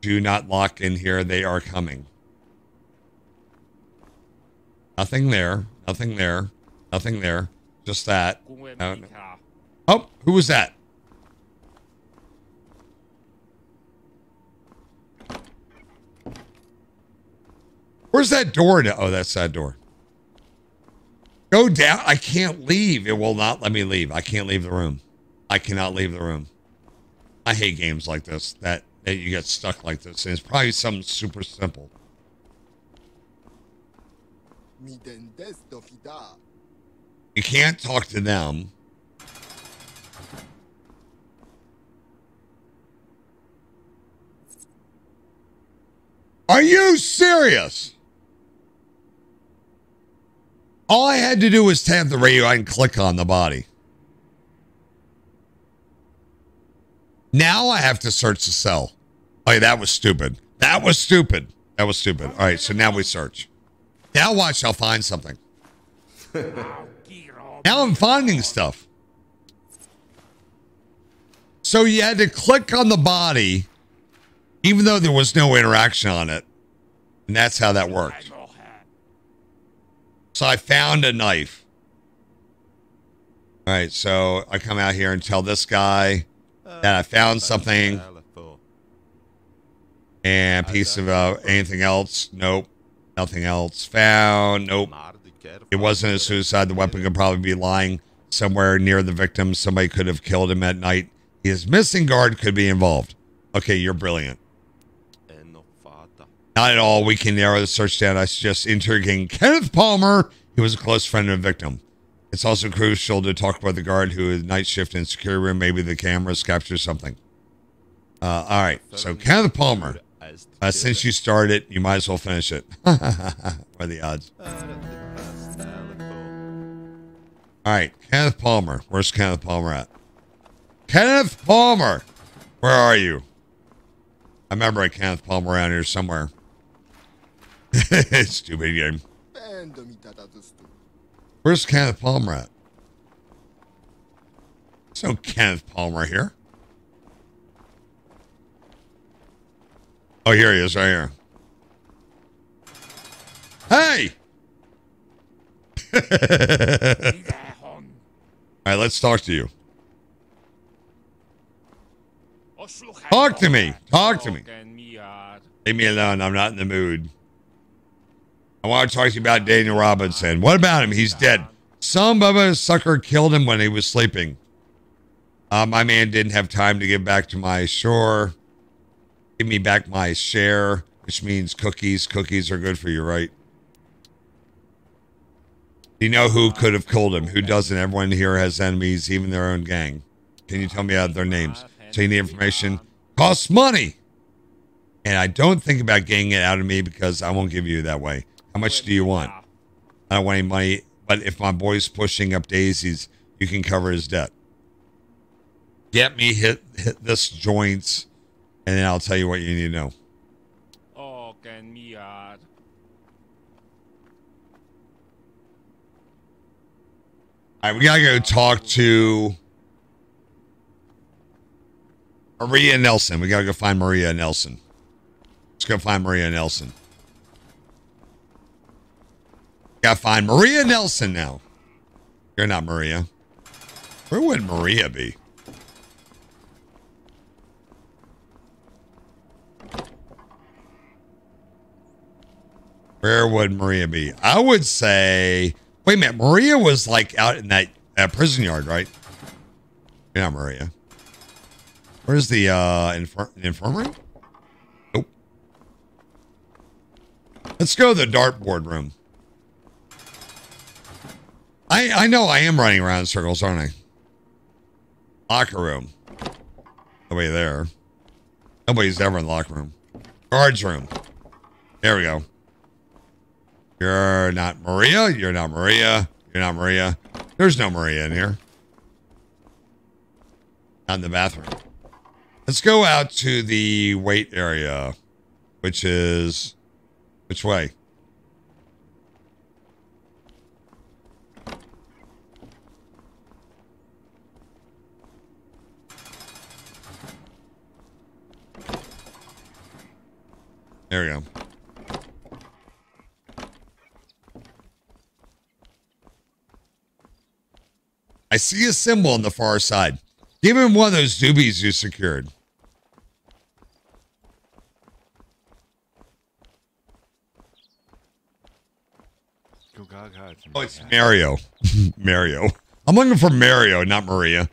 Do not lock in here. They are coming. Nothing there. Nothing there. Nothing there. Just that. Oh, who was that? Where's that door? To, oh, that's that door. Go down. I can't leave. It will not let me leave. I can't leave the room. I cannot leave the room. I hate games like this that, that you get stuck like this. And it's probably something super simple. You can't talk to them. Are you serious? All I had to do was tap the radio and click on the body. Now I have to search the cell. Oh, yeah, that was stupid. That was stupid. That was stupid. All right, so now we search. Now watch, I'll find something. Now I'm finding stuff. So you had to click on the body, even though there was no interaction on it. And that's how that worked. So I found a knife. All right, so I come out here and tell this guy that I found something and piece of uh, anything else. Nope. Nothing else found. Nope. It wasn't a suicide. The weapon could probably be lying somewhere near the victim. Somebody could have killed him at night. His missing guard could be involved. Okay, you're brilliant. Not at all. We can narrow the search down. I suggest interrogating Kenneth Palmer. He was a close friend of the victim. It's also crucial to talk about the guard who is night shift in security room. Maybe the cameras capture something. Uh, all right. So Kenneth Palmer. Uh, since you started, you might as well finish it. what are the odds? Det bästa telefon? All right, Kenneth Palmer. Where's Kenneth Palmer at? Kenneth Palmer, where are you? I remember a Kenneth Palmer around here somewhere. Stupid game. Where's Kenneth Palmer at? There's no Kenneth Palmer here. Oh, here he is, right here. Hey! All right, let's talk to you. Talk to me. Talk to me. Leave me alone. I'm not in the mood. I want to talk to you about Daniel Robinson. What about him? He's dead. Some of a sucker killed him when he was sleeping. Uh, my man didn't have time to give back to my shore. Give me back my share, which means cookies. Cookies are good for you, right? You know who could have killed him? Who doesn't? Everyone here has enemies, even their own gang. Can you tell me their names? Taking the information costs money. And I don't think about getting it out of me because I won't give you that way. How much do you want? I don't want any money, but if my boy's pushing up daisies, you can cover his debt. Get me hit, hit this joints, and then I'll tell you what you need to know. Oh, can me out. All right, we gotta go talk to Maria Nelson. We gotta go find Maria Nelson. Let's go find Maria Nelson. Gotta find Maria Nelson now. You're not Maria. Where would Maria be? Where would Maria be? I would say. Wait a minute. Maria was like out in that, prison yard, right? Not Maria. Where's the uh, infirmary? Nope. Let's go to the dartboard room. I I know I am running around in circles, aren't I? Locker room. Nobody there. Nobody's ever in the locker room. Guards room. There we go. You're not Maria. You're not Maria. You're not Maria. There's no Maria in here. Not in the bathroom. Let's go out to the wait area, which is which way? There we go. I see a symbol on the far side. Give him one of those doobies you secured. Oh, it's Mario. Mario. I'm looking for Mario, not Maria.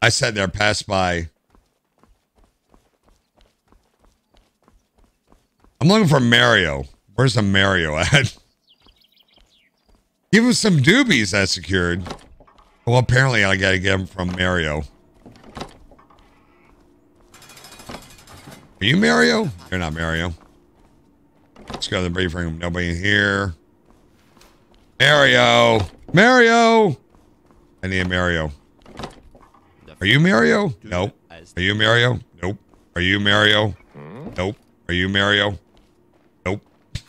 I sat there, passed by. I'm looking for Mario. Where's the Mario at? Give him some doobies I secured. Well, apparently I gotta get him from Mario. Are you Mario? You're not Mario. Let's go to the brief room. Nobody in here. Mario! Mario! I need a Mario. Are you Mario? Nope. Are you Mario? Nope. Are you Mario? Hmm? Nope. Are you Mario?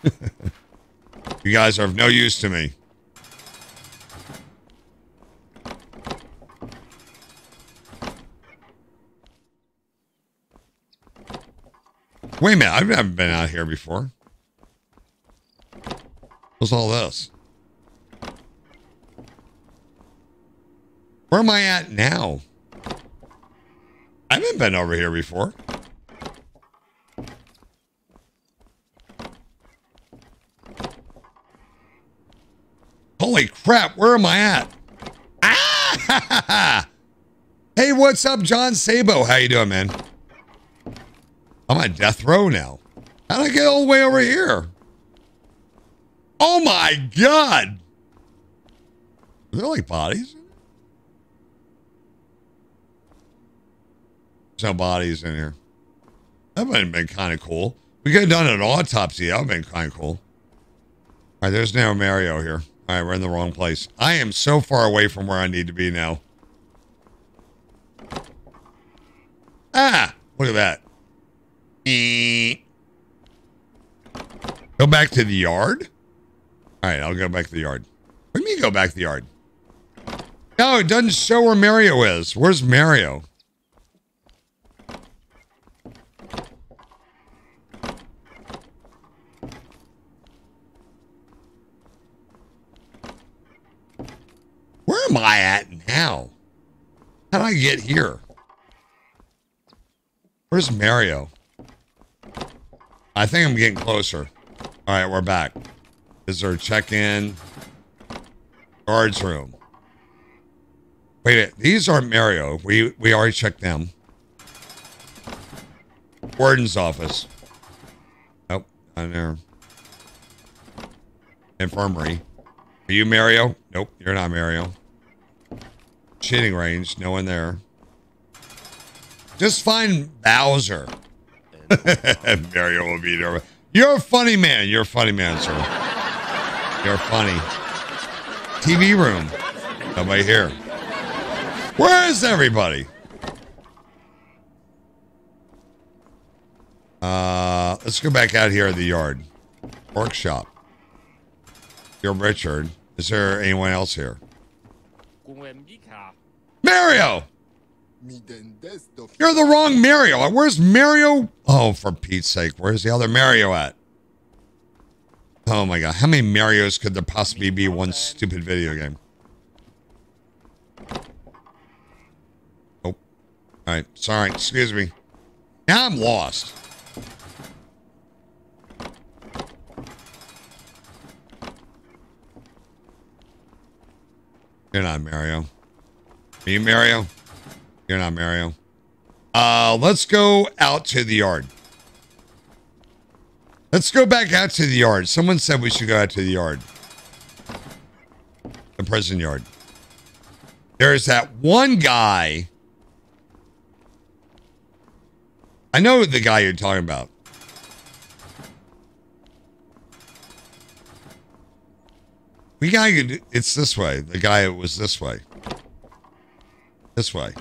You guys are of no use to me. Wait a minute, I've never been out here before. What's all this? Where am I at now? I haven't been over here before. Holy crap, where am I at? Ah! Hey, what's up, John Sabo? How you doing, man? I'm on death row now. How'd I get all the way over here? Oh my god! Are there like bodies? There's no bodies in here. That might have been kind of cool. We could have done an autopsy. That would have been kind of cool. All right, there's no Mario here. All right, we're in the wrong place. I am so far away from where I need to be now. Ah, look at that. Eh. Go back to the yard? All right, I'll go back to the yard. What do you mean go back to the yard? No, it doesn't show where Mario is. Where's Mario? Where am I at now? How did I get here? Where's Mario? I think I'm getting closer. All right, we're back. Is there a check-in? Guards room. Wait, these aren't Mario. We we already checked them. Warden's office. Nope, not there. Infirmary. Are you Mario? Nope, you're not Mario. Shooting range, no one there. Just find Bowser. Mario will be there. You're a funny man. You're a funny man, sir. You're funny. TV room. Nobody here. Where is everybody? Uh, let's go back out here in the yard. Workshop. You're Richard. Is there anyone else here? Mario! You're the wrong Mario. Where's Mario? Oh, for Pete's sake. Where's the other Mario at? Oh my god. How many Marios could there possibly be in one stupid video game? Oh. Alright. Sorry. Excuse me. Now I'm lost. You're not Mario. Are you Mario? You're not Mario. Uh, let's go out to the yard. Let's go back out to the yard. Someone said we should go out to the yard. The prison yard. There's that one guy. I know the guy you're talking about. We gotta it's this way. The guy was this way. This way.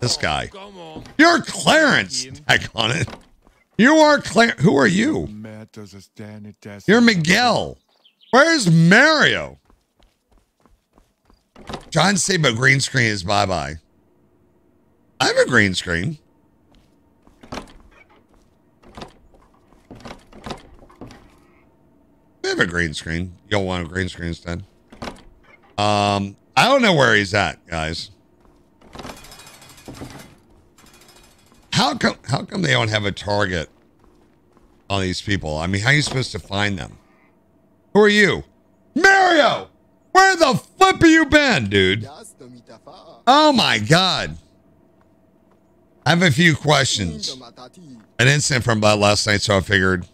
This guy. Come. You're Clarence. Heck on it. You are Clarence. Who are you? You're Miguel. Where's Mario? John Sabo green screen is bye bye. I have a green screen. I have a green screen. You'll want a green screen instead. Um, I don't know where he's at, guys. How come how come they don't have a target on these people? I mean, how are you supposed to find them? Who are you? Mario! Where the flip have you been, dude? Oh my god. I have a few questions. An incident from about last night, so I figured.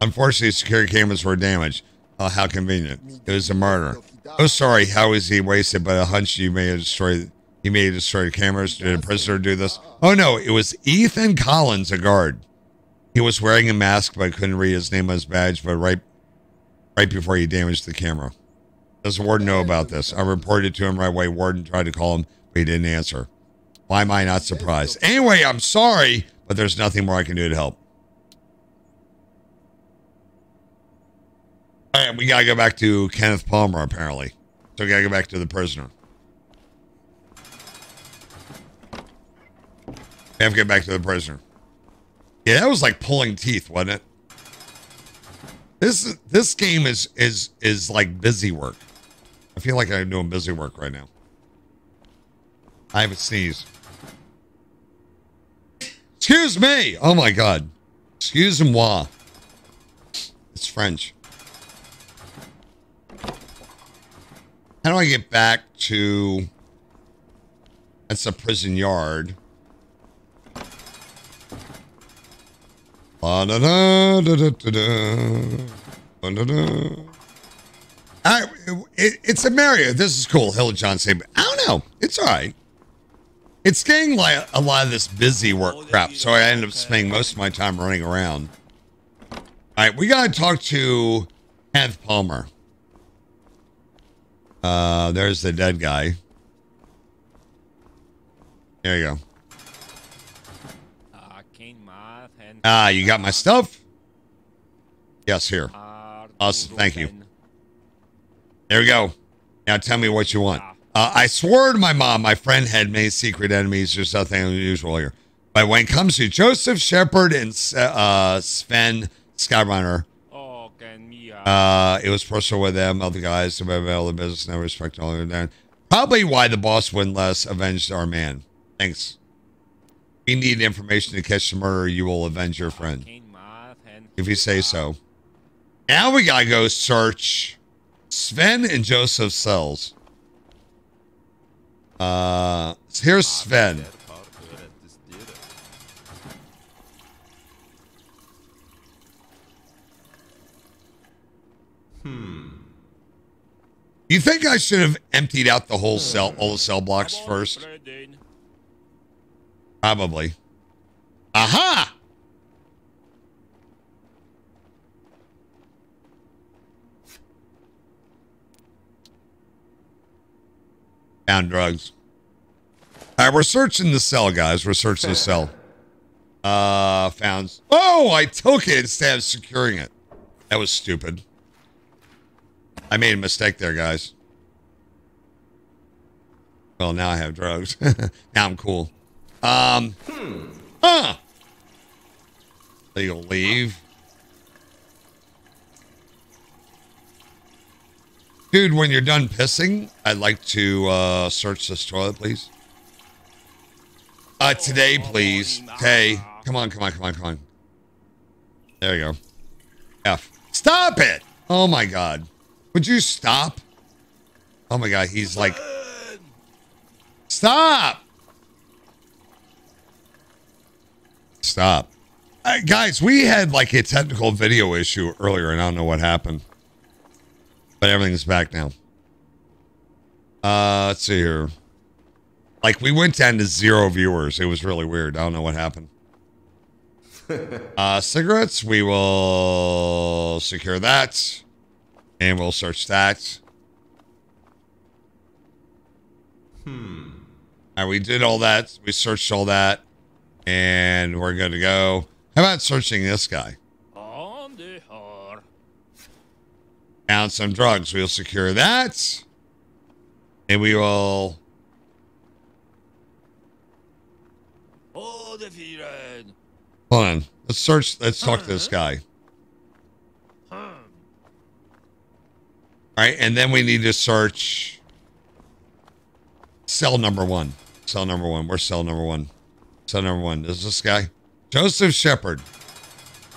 Unfortunately, security cameras were damaged. Oh, how convenient. It was a murder. Oh, sorry. How is he wasted? But a hunch you may have destroyed. He may have destroyed cameras. Did a prisoner do this? Oh no, it was Ethan Collins, a guard. He was wearing a mask, but I couldn't read his name on his badge. But right, right before he damaged the camera. Does the warden know about this? I reported to him right away. Warden tried to call him, but he didn't answer. Why am I not surprised? Anyway, I'm sorry, but there's nothing more I can do to help. All right, we gotta go back to Kenneth Palmer, apparently. So we gotta go back to the prisoner. We have to get back to the prisoner. Yeah, that was like pulling teeth, wasn't it? This this game is is is like busy work. I feel like I'm doing busy work right now. I have a sneeze. Excuse me. Oh my god. Excuse moi. It's French. How do I get back to that's a prison yard. I, it, it's a Mario. This is cool. Hill John Saban. I don't know. It's all right. It's getting like a lot of this busy work crap, so I end up spending most of my time running around. All right, we gotta talk to Kenneth Palmer. Uh, there's the dead guy. There you go. Ah, you got my stuff? Yes, here. Awesome, thank you. There we go. Now tell me what you want. Uh, I swore to my mom my friend had many secret enemies. There's nothing unusual here. But when it comes to Joseph Shepard and uh, Sven Skyrunner, uh, it was personal with them, other guys, about all the business, no respect all of that. Probably why the boss wouldn't let us avenge our man. Thanks. We need information to catch the murderer. You will avenge your friend. If you say so. Now we gotta go search Sven and Joseph's cells. Uh, here's Sven. Get hardcore at this theater. You think I should have emptied out the whole cell, all the cell blocks first? Probably. Aha! Found drugs. All right, we're searching the cell, guys. We're searching the cell. Uh, found. Oh, I took it instead of securing it. That was stupid. I made a mistake there, guys. Well, now I have drugs. now I'm cool. Um, huh. Legal leave. Dude, when you're done pissing, I'd like to uh, search this toilet, please. Uh, today, please. Hey, come on, come on, come on, come on. There you go. F. Stop it! Oh my god. Would you stop? Oh my god, he's like. Stop! Stop. Uh, guys, we had like a technical video issue earlier, and I don't know what happened. But everything's back now. Uh, let's see here. Like we went down to zero viewers. It was really weird. I don't know what happened. uh, cigarettes. We will secure that, and we'll search that. Hmm. All right, we did all that. We searched all that, and we're good to go. How about searching this guy? On the heart. Found some drugs. We'll secure that, and we will. Oh. Hold on. Let's search. Let's talk to this guy. All right, and then we need to search cell number one. Cell number one. Where's cell number one? Cell number one. Is this guy? Joseph Shepard.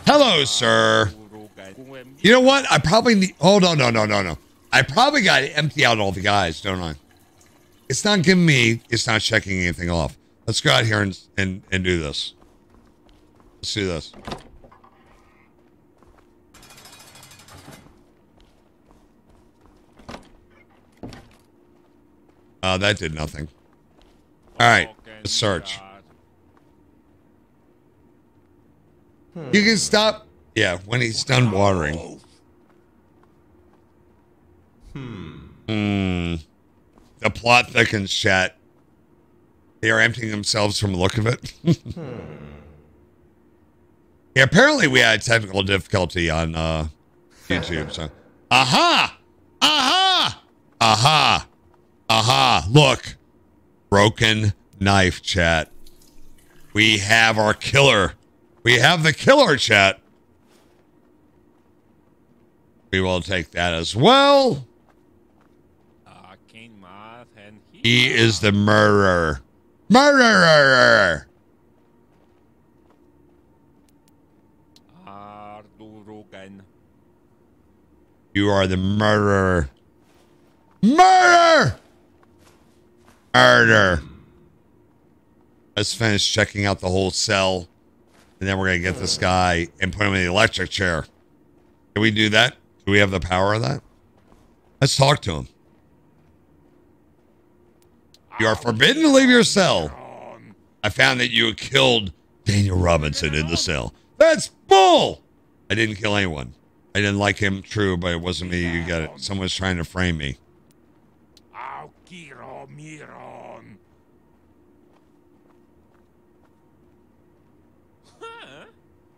Hello, sir. You know what? I probably need. Oh no, no, no, no, no. I probably got to empty out all the guys, don't I? It's not giving me. It's not checking anything off. Let's go out here and and and do this. Let's do this. Uh, that did nothing. All right, let's search. You can stop. Yeah, when he's done watering. Hmm. Hmm. The plot thickens, chat. They are emptying themselves from the look of it. hmm. yeah, apparently we had technical difficulty on uh, YouTube. So, aha, aha, aha, aha! Look, broken knife, chat. We have our killer. We have the killer, chat. We will take that as well. He is the murderer. Murderer. You are the murderer. Murder! Murder. Let's finish checking out the whole cell. And then we're going to get this guy and put him in the electric chair. Can we do that? Do we have the power of that? Let's talk to him. You are forbidden to leave your cell. I found that you killed Daniel Robinson in the cell. That's bull. I didn't kill anyone. I didn't like him, true, but it wasn't me. You got it. Someone's trying to frame me.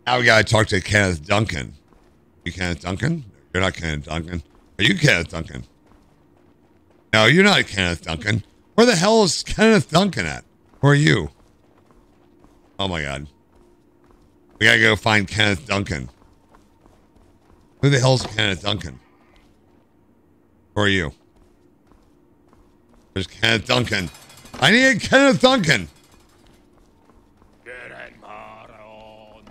Oh, now we gotta talk to Kenneth Duncan. You Kenneth Duncan? You're not Kenneth Duncan. Are you Kenneth Duncan? No, you're not Kenneth Duncan. Where the hell is Kenneth Duncan at? Who are you? Oh my god. We gotta go find Kenneth Duncan. Who the hell's Kenneth Duncan? Who are you? There's Kenneth Duncan. I need Kenneth Duncan. Keren Maron.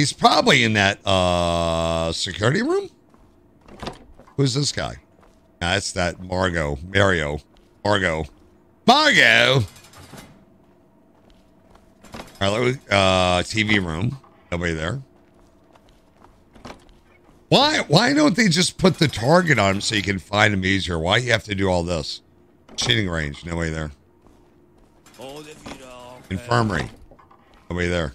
He's probably in that uh security room. Who's this guy? Nah, that's that Margot. Mario. Margot. Margot! Hello, uh, TV room. Nobody there. Why why don't they just put the target on him so you can find him easier? Why you have to do all this? Shooting range, nobody there. Infirmary. Nobody there.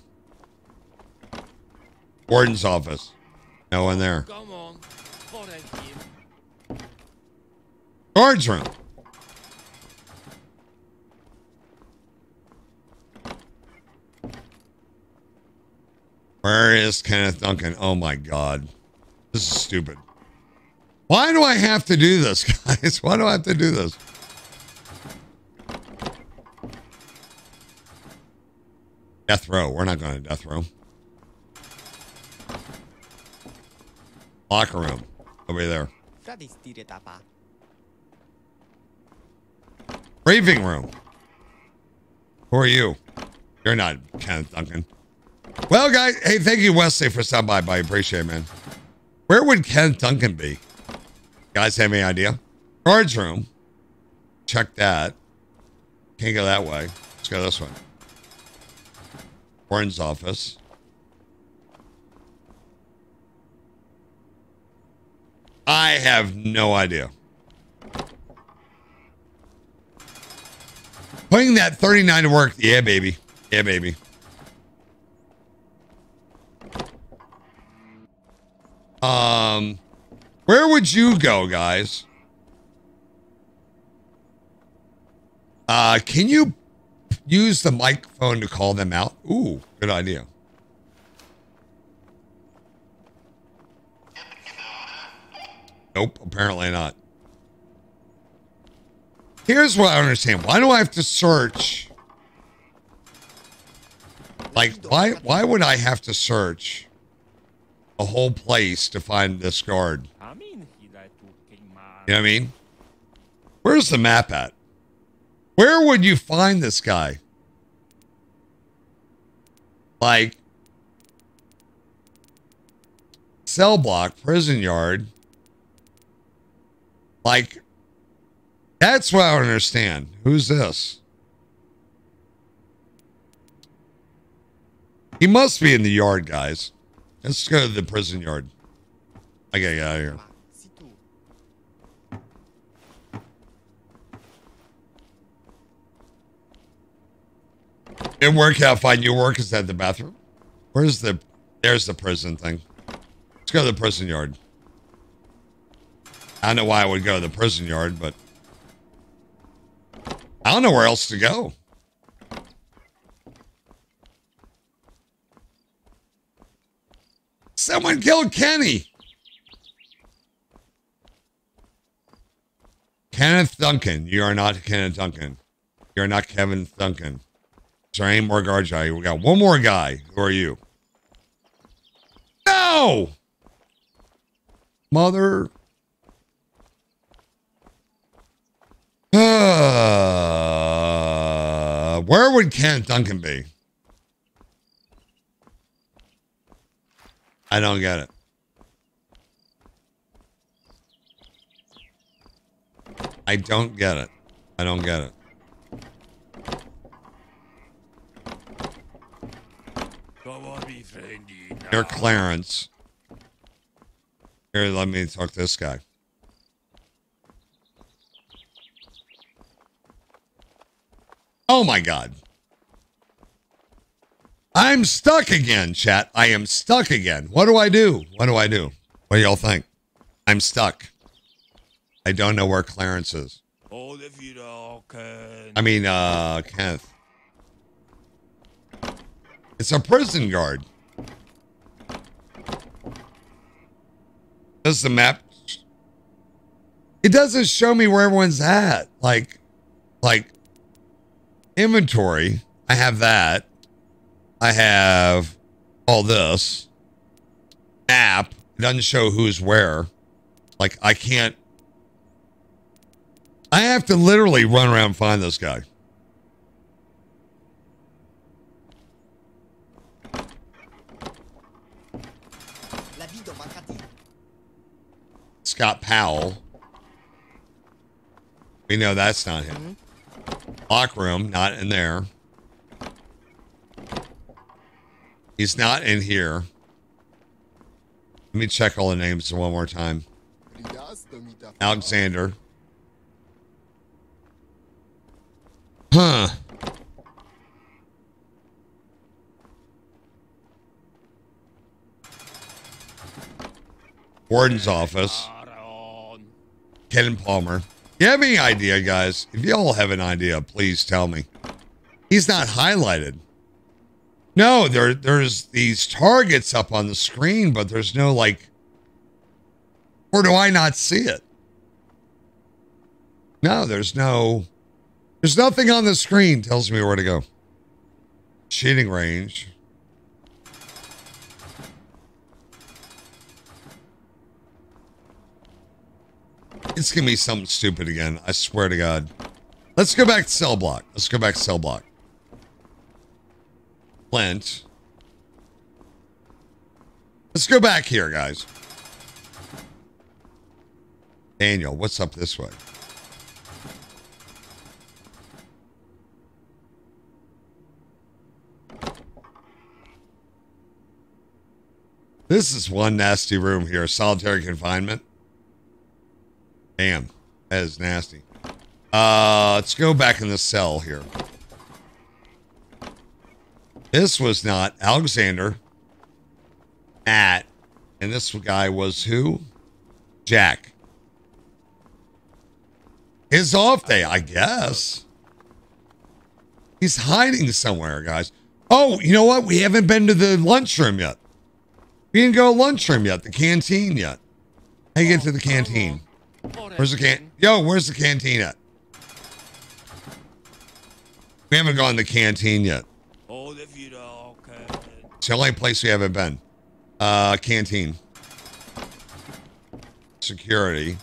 Warden's office. No one there. Come on. Guards room. Where is Kenneth Duncan? Oh my God. This is stupid. Why do I have to do this, guys? Why do I have to do this? Death row. We're not going to death row. Locker room. Over there. Briefing room. Who are you? You're not Kenneth Duncan. Well, guys, hey, thank you, Wesley, for stopping by. I appreciate it, man. Where would Kenneth Duncan be? Guys, have any idea? Guards room. Check that. Can't go that way. Let's go this one. Warren's office. I have no idea. Putting that 39 to work. Yeah, baby. Yeah, baby. Um, where would you go, guys? Uh, can you use the microphone to call them out? Ooh, good idea. Nope, apparently not. Here's what I understand. Why do I have to search? Like, why why would I have to search a whole place to find this guard? You know what I mean? Where's the map at? Where would you find this guy? Like cell block, prison yard. Like that's what I don't understand. Who's this? He must be in the yard, guys. Let's go to the prison yard. I gotta get out of here. It worked out fine. Your work is at the bathroom. Where's the? There's the prison thing. Let's go to the prison yard. I know why I would go to the prison yard, but I don't know where else to go. Someone killed Kenny. Kenneth Duncan. You are not Kenneth Duncan. You are not Kevin Duncan. Is there any more guards here? We got one more guy. Who are you? No! Mother. Uh, where would Kenneth Duncan be? I don't get it. I don't get it. I don't get it. You're Clarence. Here, let me talk to this guy. My God. I'm stuck again, chat. I am stuck again. What do I do? What do I do? What do y'all think? I'm stuck. I don't know where Clarence is. Hold if you don't can. I mean, uh, Kenneth. It's a prison guard. Does the map? It doesn't show me where everyone's at. Like, like inventory. I have that. I have all this. App It doesn't show who's where. Like, I can't. I have to literally run around and find this guy. La vie dans ma cratère. Scott Powell. We know that's not him. Mm-hmm. Lock room, not in there. He's not in here. Let me check all the names one more time. Alexander. Huh. Warden's office. Ken Palmer. You have any idea, guys? If y'all have an idea, please tell me. He's not highlighted. No, there there's these targets up on the screen, but there's no like or do I not see it? No, there's no there's nothing on the screen tells me where to go. Shooting range. It's gonna be something stupid again. I swear to God. Let's go back to cell block. Let's go back to cell block. Flint. Let's go back here, guys. Daniel, what's up this way? This is one nasty room here. Solitary confinement. Damn, that is nasty. Uh, let's go back in the cell here. This was not Alexander. At, and this guy was who? Jack. His off day, I guess. He's hiding somewhere, guys. Oh, you know what? We haven't been to the lunchroom yet. We didn't go to lunchroom yet, the canteen yet. You get to the canteen? Where's the can? Yo, where's the canteen at? We haven't gone to the canteen yet. Hold if you don't can. It's the only place we haven't been. Uh, canteen. Security.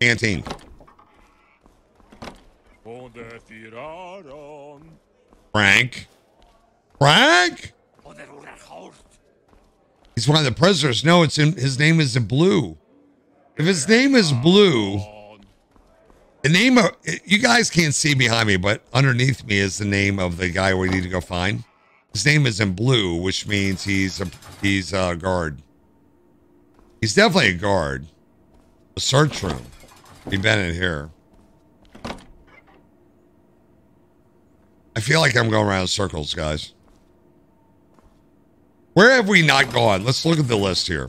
Canteen. Hold if you don't. Frank. Frank? Hold it, hold it, hold. He's one of the prisoners. No, it's in his name is in blue. If his name is blue, the name of you guys can't see behind me, but underneath me is the name of the guy we need to go find. His name is in blue, which means he's a he's a guard. He's definitely a guard. A search room. We've been in here. I feel like I'm going around circles, guys. Where have we not gone? Let's look at the list here.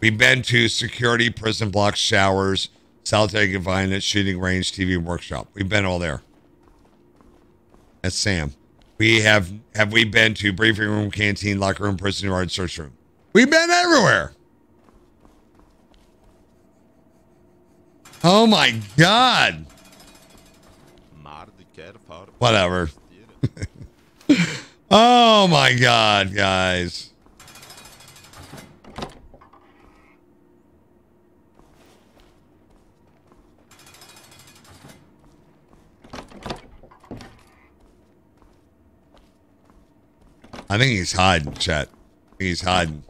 We've been to security, prison blocks, showers, solitary confinement, shooting range, TV, workshop. We've been all there. That's Sam. We have have we been to briefing room, canteen, locker room, prison yard, search room. We've been everywhere. Oh my god. Maar de kerfhard. Whatever. Oh my god, guys. I think he's hiding, chat. He's hiding.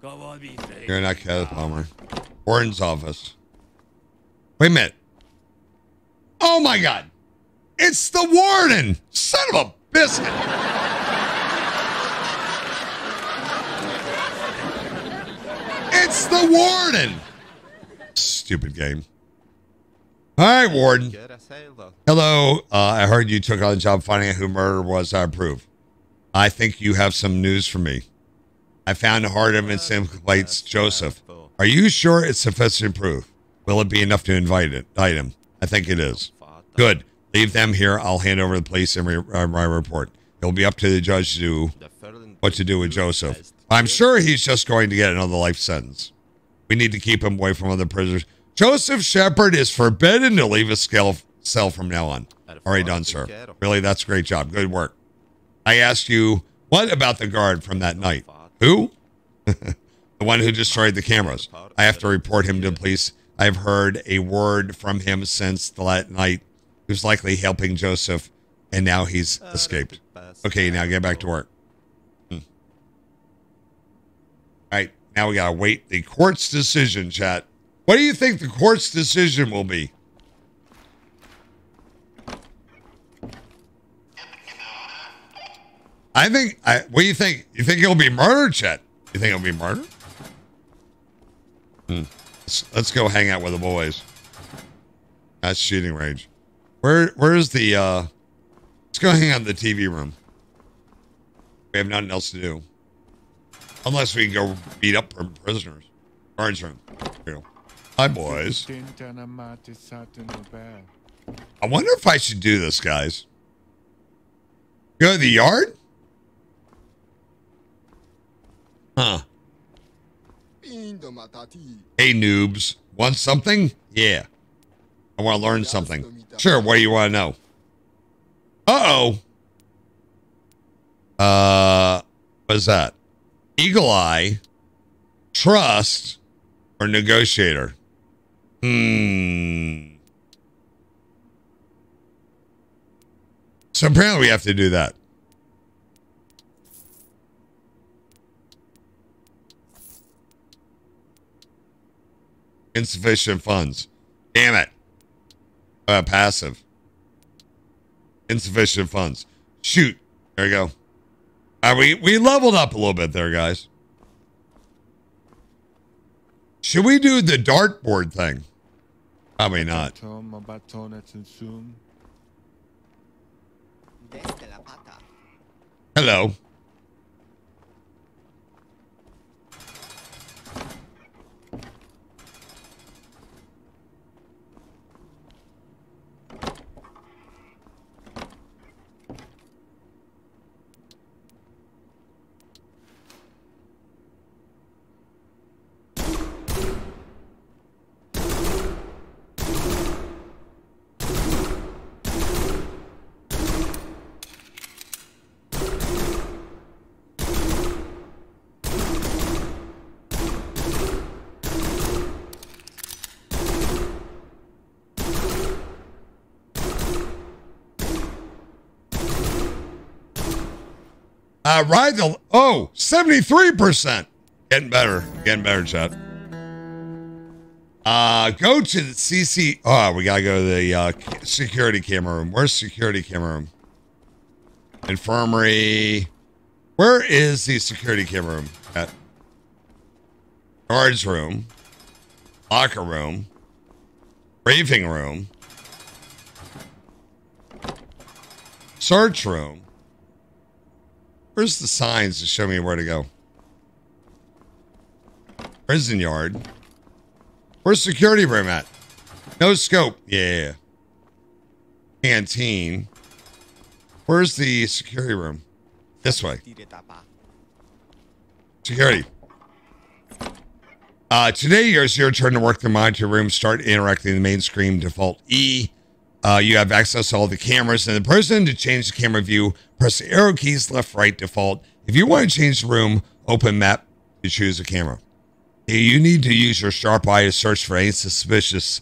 Come on, be safe. You're not Kenneth Palmer. Warden's office. Wait a minute. Oh my god. It's the warden. Son of a biscuit. it's the warden. Stupid game. All right, Warden. A. Hello. Uh, I heard you took on the job finding out who murder was. I approve. I think you have some news for me. I found Hardham and Sim complaints Joseph. Are you sure it's sufficient proof? Will it be enough to invite it, him? I think it is. Good. Leave them here. I'll hand over the police and re- uh, my report. It'll be up to the judge to do what to do with Joseph. I'm sure he's just going to get another life sentence. We need to keep him away from other prisoners. Joseph Shepard is forbidden to leave his cell, from now on. Already done, sir. Really, that's a great job. Good work. I asked you, what about the guard from that night? Who? the one who destroyed the cameras. I have to report him to police. I've heard a word from him since the la- night. Was likely helping Joseph, and now he's escaped. Okay, now get back to work. Hmm. All right, now we gotta wait the court's decision, chat. What do you think the court's decision will be? I think. I, what do you think? You think it'll be murder, Chet? You think it'll be murder? Hmm. Let's, let's go hang out with the boys. That's shooting range. Where Where's the? uh Let's go hang out in the TV room. We have nothing else to do, unless we can go beat up prisoners. Orange room. Hi, boys. I wonder if I should do this, guys. Go to the yard? Huh. Hey, noobs. Want something? Yeah. I want to learn something. Sure, what do you want to know? Uh-oh. Uh, what is that? Eagle Eye, Trust, or Negotiator? Hmm. So apparently we have to do that. Insufficient funds. Damn it. Uh, passive. Insufficient funds. Shoot. There you go. Uh, we, we leveled up a little bit there, guys. Should we do the dartboard thing? Probably not. Desde la pata. Hello. Uh, ride the oh 73%. Getting better. Getting better, chat. Uh, go to the CC. Oh, we gotta go to the uh, security camera room. Where's security camera room? Infirmary. Where is the security camera room? At guards room, locker room, briefing room, search room. Where's the signs to show me where to go? Prison yard. Where's security room at? No scope. Yeah. Canteen. Where's the security room? This way. Security. Uh, today, it's your turn to work the monitor room. Start interacting the main screen. Default E. Uh, you have access to all the cameras in the prison. To change the camera view, press the arrow keys left, right, default. If you want to change the room, open map to choose a camera. You need to use your sharp eye to search for any suspicious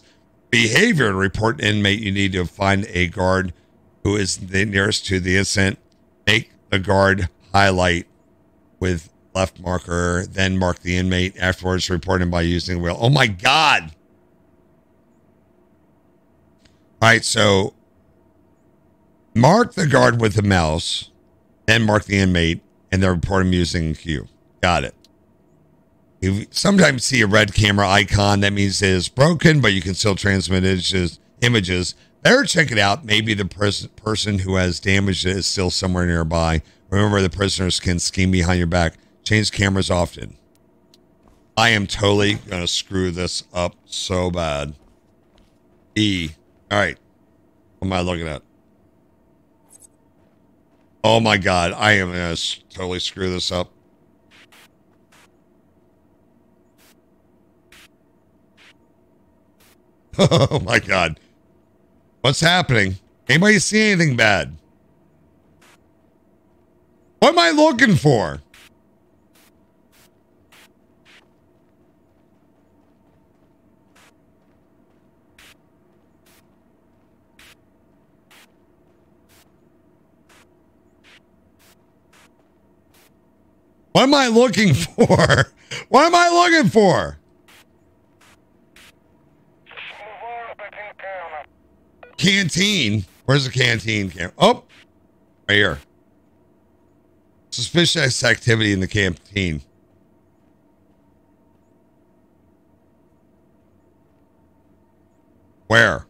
behavior and report an inmate. You need to find a guard who is the nearest to the incident. Make the guard highlight with left marker, then mark the inmate. Afterwards, report him by using the wheel. Oh my God. All right, so mark the guard with the mouse, then mark the inmate, and then report him using Q. Got it. You sometimes see a red camera icon. That means it is broken, but you can still transmit images, images. Better check it out. Maybe the pers- person who has damaged it is still somewhere nearby. Remember, the prisoners can scheme behind your back. Change cameras often. I am totally going to screw this up so bad. E. All right. What am I looking at? Oh my God. I am going to totally screw this up. Oh my God. What's happening? Anybody see anything bad? What am I looking for? What am I looking for? What am I looking for? Canteen. Where's the canteen? Oh, right here. Suspicious activity in the canteen. Where?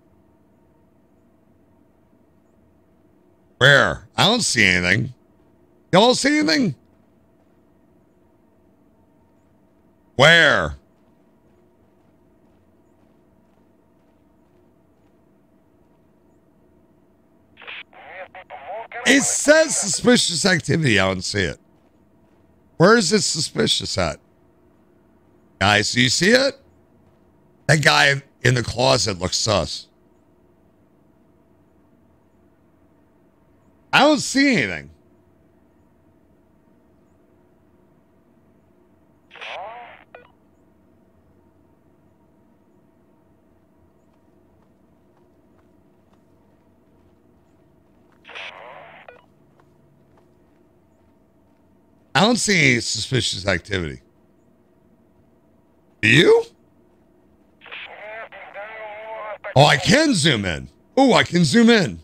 Where? I don't see anything. Y'all see anything? Where? It says suspicious activity. I don't see it. Where is it suspicious at? Guys, do you see it? That guy in the closet looks sus. I don't see anything. I don't see any suspicious activity. Do you? Oh, I can zoom in. Oh, I can zoom in.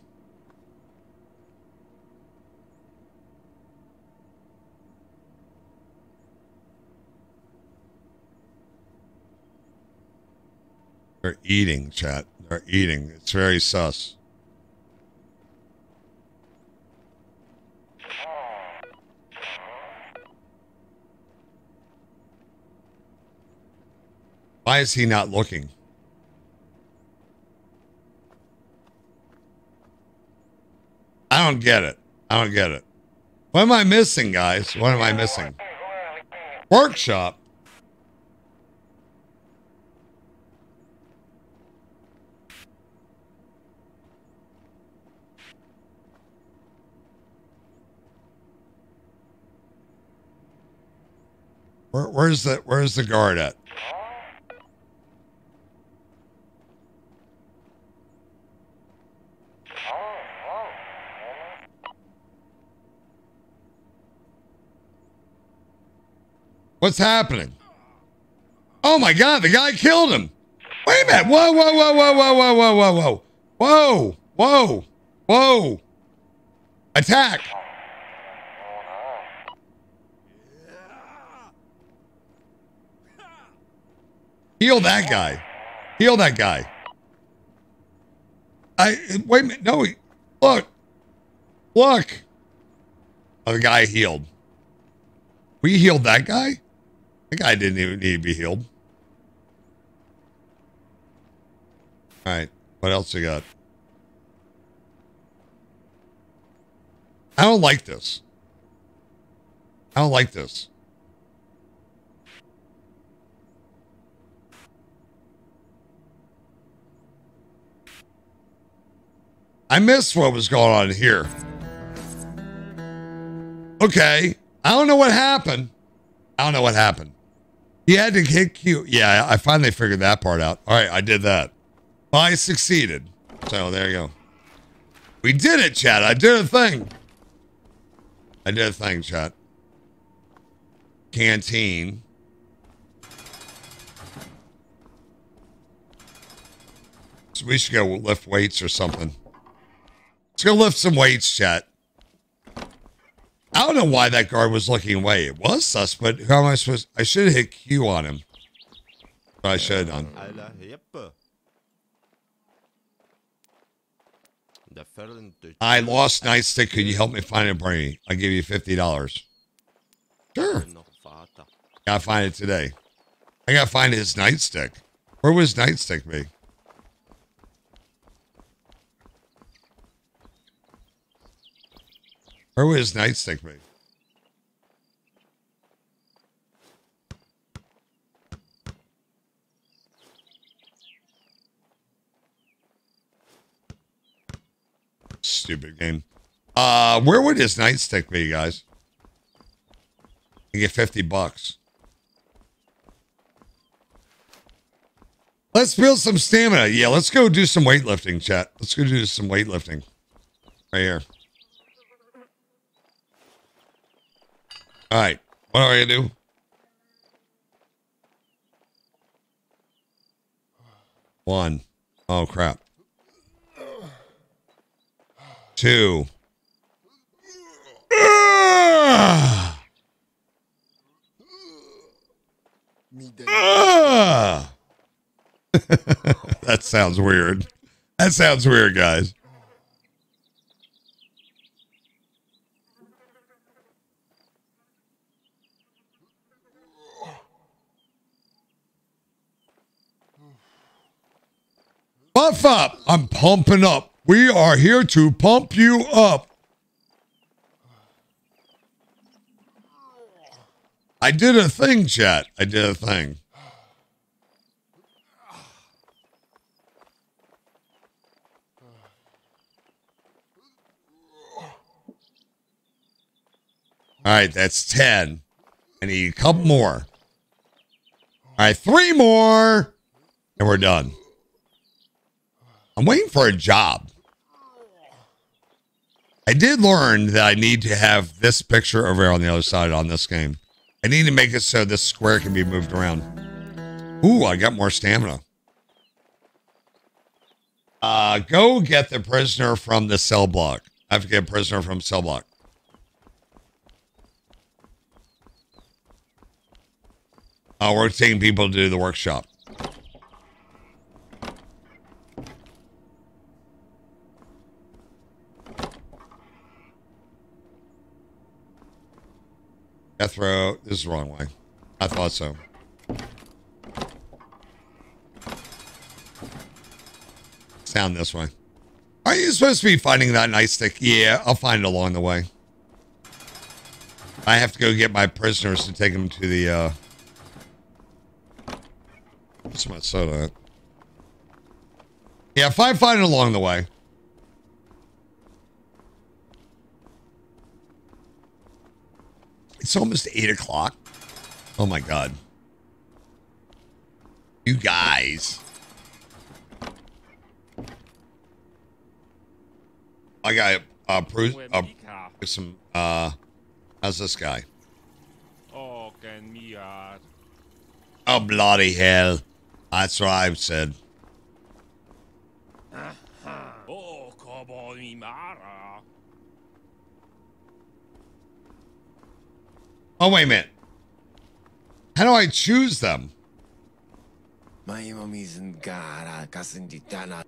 They're eating, chat. They're eating. It's very sus. Why is he not looking? I don't get it. I don't get it. What am I missing, guys? What am I missing? Workshop. Where, where's the Where's the guard at? What's happening? Oh my God, the guy killed him. Wait a minute. Whoa, whoa, whoa, whoa, whoa, whoa, whoa, whoa, whoa. Whoa, whoa, whoa. Attack. Heal that guy. Heal that guy. I wait a minute. No, look. Look. Oh, the guy healed. We healed that guy? The guy didn't even need to be healed. All right. What else we got? I don't like this. I don't like this. I missed what was going on here. Okay. I don't know what happened. I don't know what happened. He had to hit Q. Yeah, I finally figured that part out. All right, I did that. I succeeded. So there you go. We did it, chat. I did a thing. I did a thing, chat. Canteen. So we should go lift weights or something. Let's go lift some weights, chat. I don't know why that guard was looking away. It was sus, but how am I supposed? I should have hit Q on him. But I should have done. Eller, yep. The felon I lost nightstick. Could you help me find it, Brady? I'll give you fifty dollars. Sure. Gotta find it today. I gotta find his nightstick. Where was nightstick be? Where would his nightstick be? Stupid game. Uh, where would his nightstick be, guys? You get 50 bucks. Let's build some stamina. Yeah, let's go do some weightlifting, chat. Let's go do some weightlifting. Right here. All right. What are you do? One. Oh, crap. Two. Ah! Ah! that sounds weird. That sounds weird, guys. Buff up. I'm pumping up. We are here to pump you up. I did a thing, chat. I did a thing. All right, that's 10. I need a couple more. All right, three more, and we're done. I'm waiting for a job. I did learn that I need to have this picture over on the other side on this game. I need to make it so this square can be moved around. Ooh, I got more stamina. Uh, go get the prisoner from the cell block. I have to get a prisoner from cell block. Uh, we're taking people to do the workshop. Jethro, this is the wrong way. I thought so. Sound this way. Are you supposed to be finding that nightstick? Yeah, I'll find it along the way. I have to go get my prisoners to take them to the, uh... What's my soda? Yeah, if I find it along the way. It's almost 8 o'clock. Oh my god. You guys. I got uh, Bruce, uh, some, uh, how's this guy? Oh, can me out. Oh, bloody hell. That's what I've said. Oh, come on, me Mara. Oh, wait a minute. How do I choose them? Mai mizin gara kasin di tana.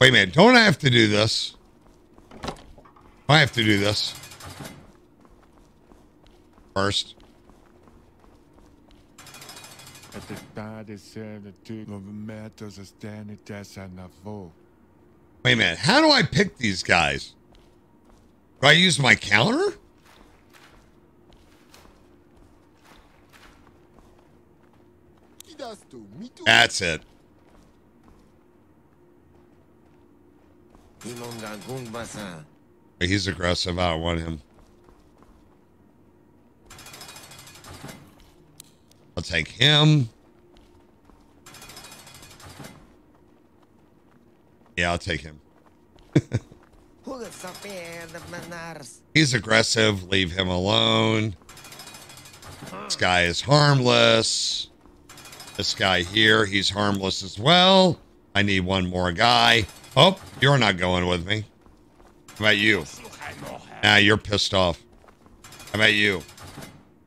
Wait a minute. Don't I have to do this? I have to do this. First. At the start, it the two of the matters are standing that's enough. Wait a minute. How do I pick these guys? Do I use my counter? That's it. He's aggressive. I don't want him. I'll take him. Yeah, I'll take him. He's aggressive. Leave him alone. This guy is harmless. This guy here, he's harmless as well. I need one more guy. Oh, you're not going with me. How about you? Nah, you're pissed off. How about you?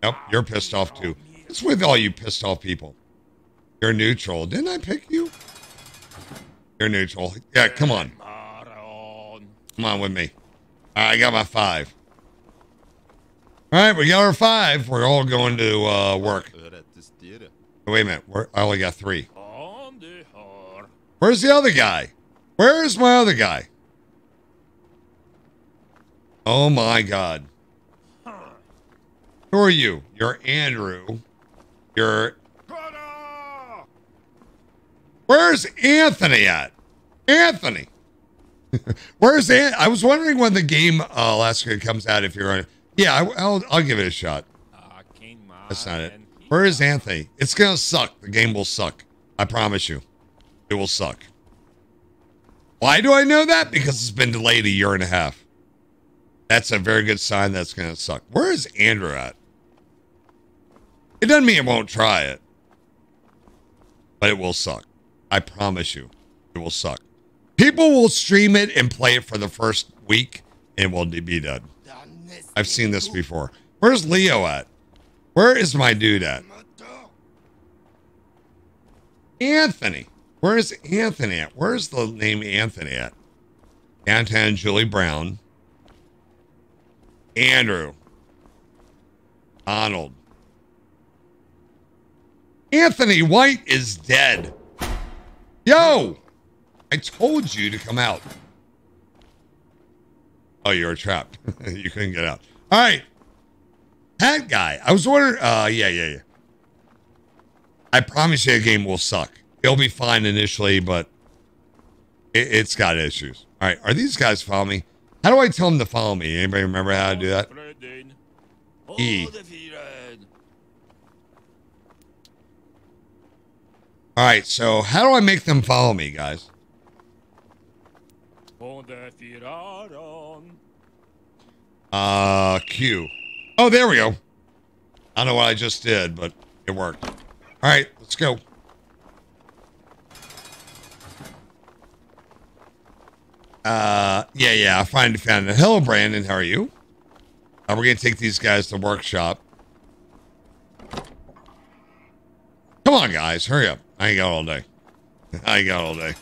Nope, you're pissed off too. It's with all you pissed off people? You're neutral. Didn't I pick you? You're neutral. Yeah, come on. Come on with me. All right, I got my five. All right, we got our five. We're all going to uh, work. Wait a minute. I only got three. Where's the other guy? Where is my other guy? Oh my God. Who are you? You're Andrew. You're. Where's Anthony at? Anthony. Where's An? I was wondering when the game uh, Alaska comes out. If you're on, yeah, I, will I'll give it a shot. That's not it. Where is Anthony? It's gonna suck. The game will suck. I promise you, it will suck. Why do I know that? Because it's been delayed a year and a half. That's a very good sign that's gonna suck. Where is Andrew at? It doesn't mean it won't try it, but it will suck. I promise you, it will suck. People will stream it and play it for the first week and will be done. I've seen this before. Where's Leo at? Where is my dude at? Anthony. Where's Anthony at? Where's the name Anthony at? Anton Julie Brown. Andrew. Donald. Anthony White is dead. Yo! I told you to come out. Oh, you're trapped. you couldn't get out. All right. That guy. I was wondering. Uh, yeah, yeah, yeah. I promise you, the game will suck. It'll be fine initially, but it, it's got issues. All right. Are these guys following me? How do I tell them to follow me? Anybody remember how to do that? E. All right. So, how do I make them follow me, guys? Uh, Q. Oh, there we go. I don't know what I just did, but it worked. All right, let's go. Uh, yeah, yeah. I finally found it. Hello, Brandon. How are you? Uh, we're gonna take these guys to workshop. Come on, guys, hurry up. I ain't got all day. I ain't got all day.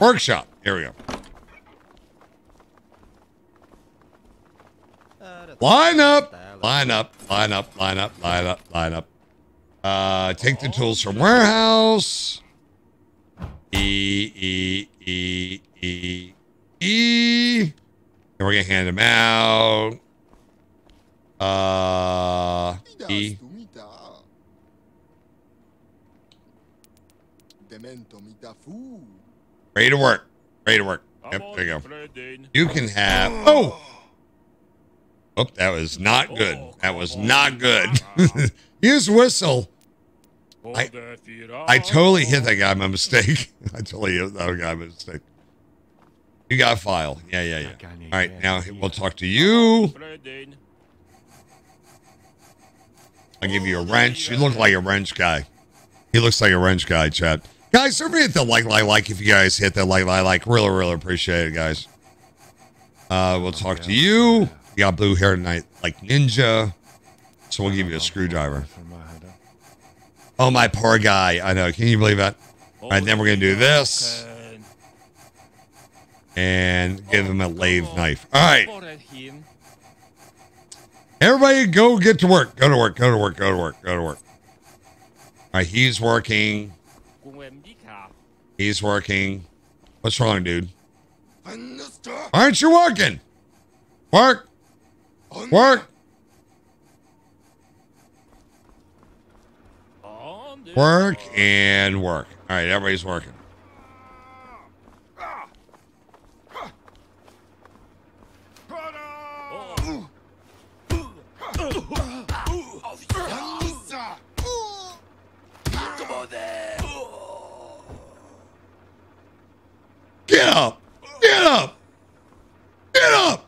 Workshop. Here we go. Line up, line up, line up, line up, line up, line up. Uh, take the tools from warehouse. E E E E E. And we're gonna hand them out. Uh, E. Ready to work. Ready to work. Yep, there you go. You can have. Oh. Oh, that was not good. That was not good. Use whistle. I- I totally hit that guy by mistake. I totally hit that guy by mistake. You got a file. Yeah, yeah, yeah. All right, now we'll talk to you. I'll give you a wrench. You look like a wrench guy. He looks like a wrench guy, Chad. Guys, don't forget to like, like, like if you guys hit that like, like, like. Really, really appreciate it, guys. Uh, we'll talk to you. You got blue hair tonight, like ninja. So we'll give you a screwdriver. Oh, my poor guy. I know. Can you believe that? All right, then we're going to do this and give him a lathe knife. All right. Everybody go get to work. Go to work. Go to work. Go to work. Go to work. All right, he's working. He's working. What's wrong, dude? Aren't you working? Work. Work. Work and work. All right, everybody's working. Get up. Get up. Get up.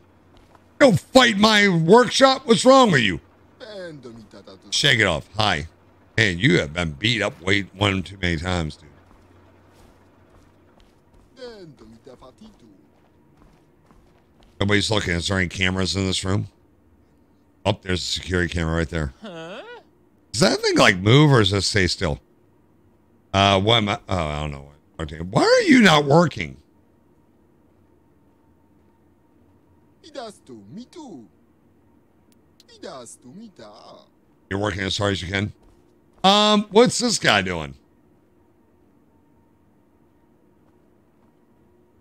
Don't fight my workshop. What's wrong with you? Bendo mita tatu. Shake it off. Hi. Man, you have been beat up way one too many times, dude. Bendo mita fatitu. Nobody's looking. Is there any cameras in this room? Oh, there's a security camera right there. Huh? Does that thing like move or does it stay still? Uh, what am I? Oh, I don't know. Why are you not working? Idastu, me too. Idastu, me ta. You're working as hard as you can. Um, what's this guy doing?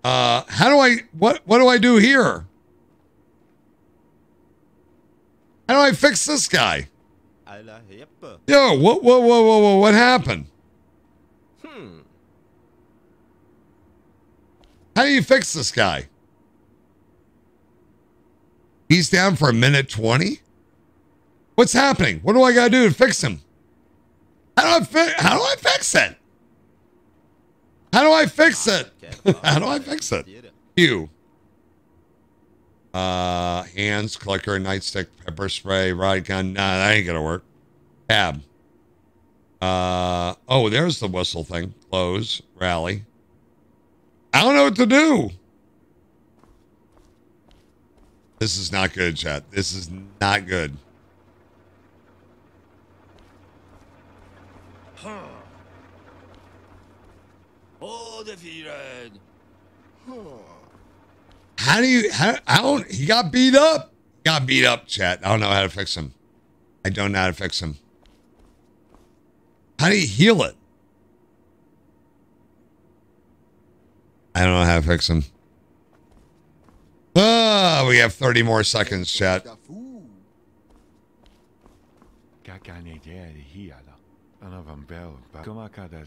Uh, how do I what what do I do here? How do I fix this guy? Yo, what what what what what, what happened? Hmm. How do you fix this guy? He's down for a minute 20? What's happening? What do I got to do to fix him? How do I fi- how do I fix it? How do I fix it? how do I fix it? You. Uh, hands, clicker, nightstick, pepper spray, ride gun. Nah, that ain't gonna work. Tab. Uh, oh, there's the whistle thing. Close, rally. I don't know what to do. This is not good, chat. This is not good. Oh. How do you? How, I don't. He got beat up. Got beat up, chat. I don't know how to fix him. I don't know how to fix him. How do you heal it? I don't know how to fix him. Ah, we have 30 more seconds, chat.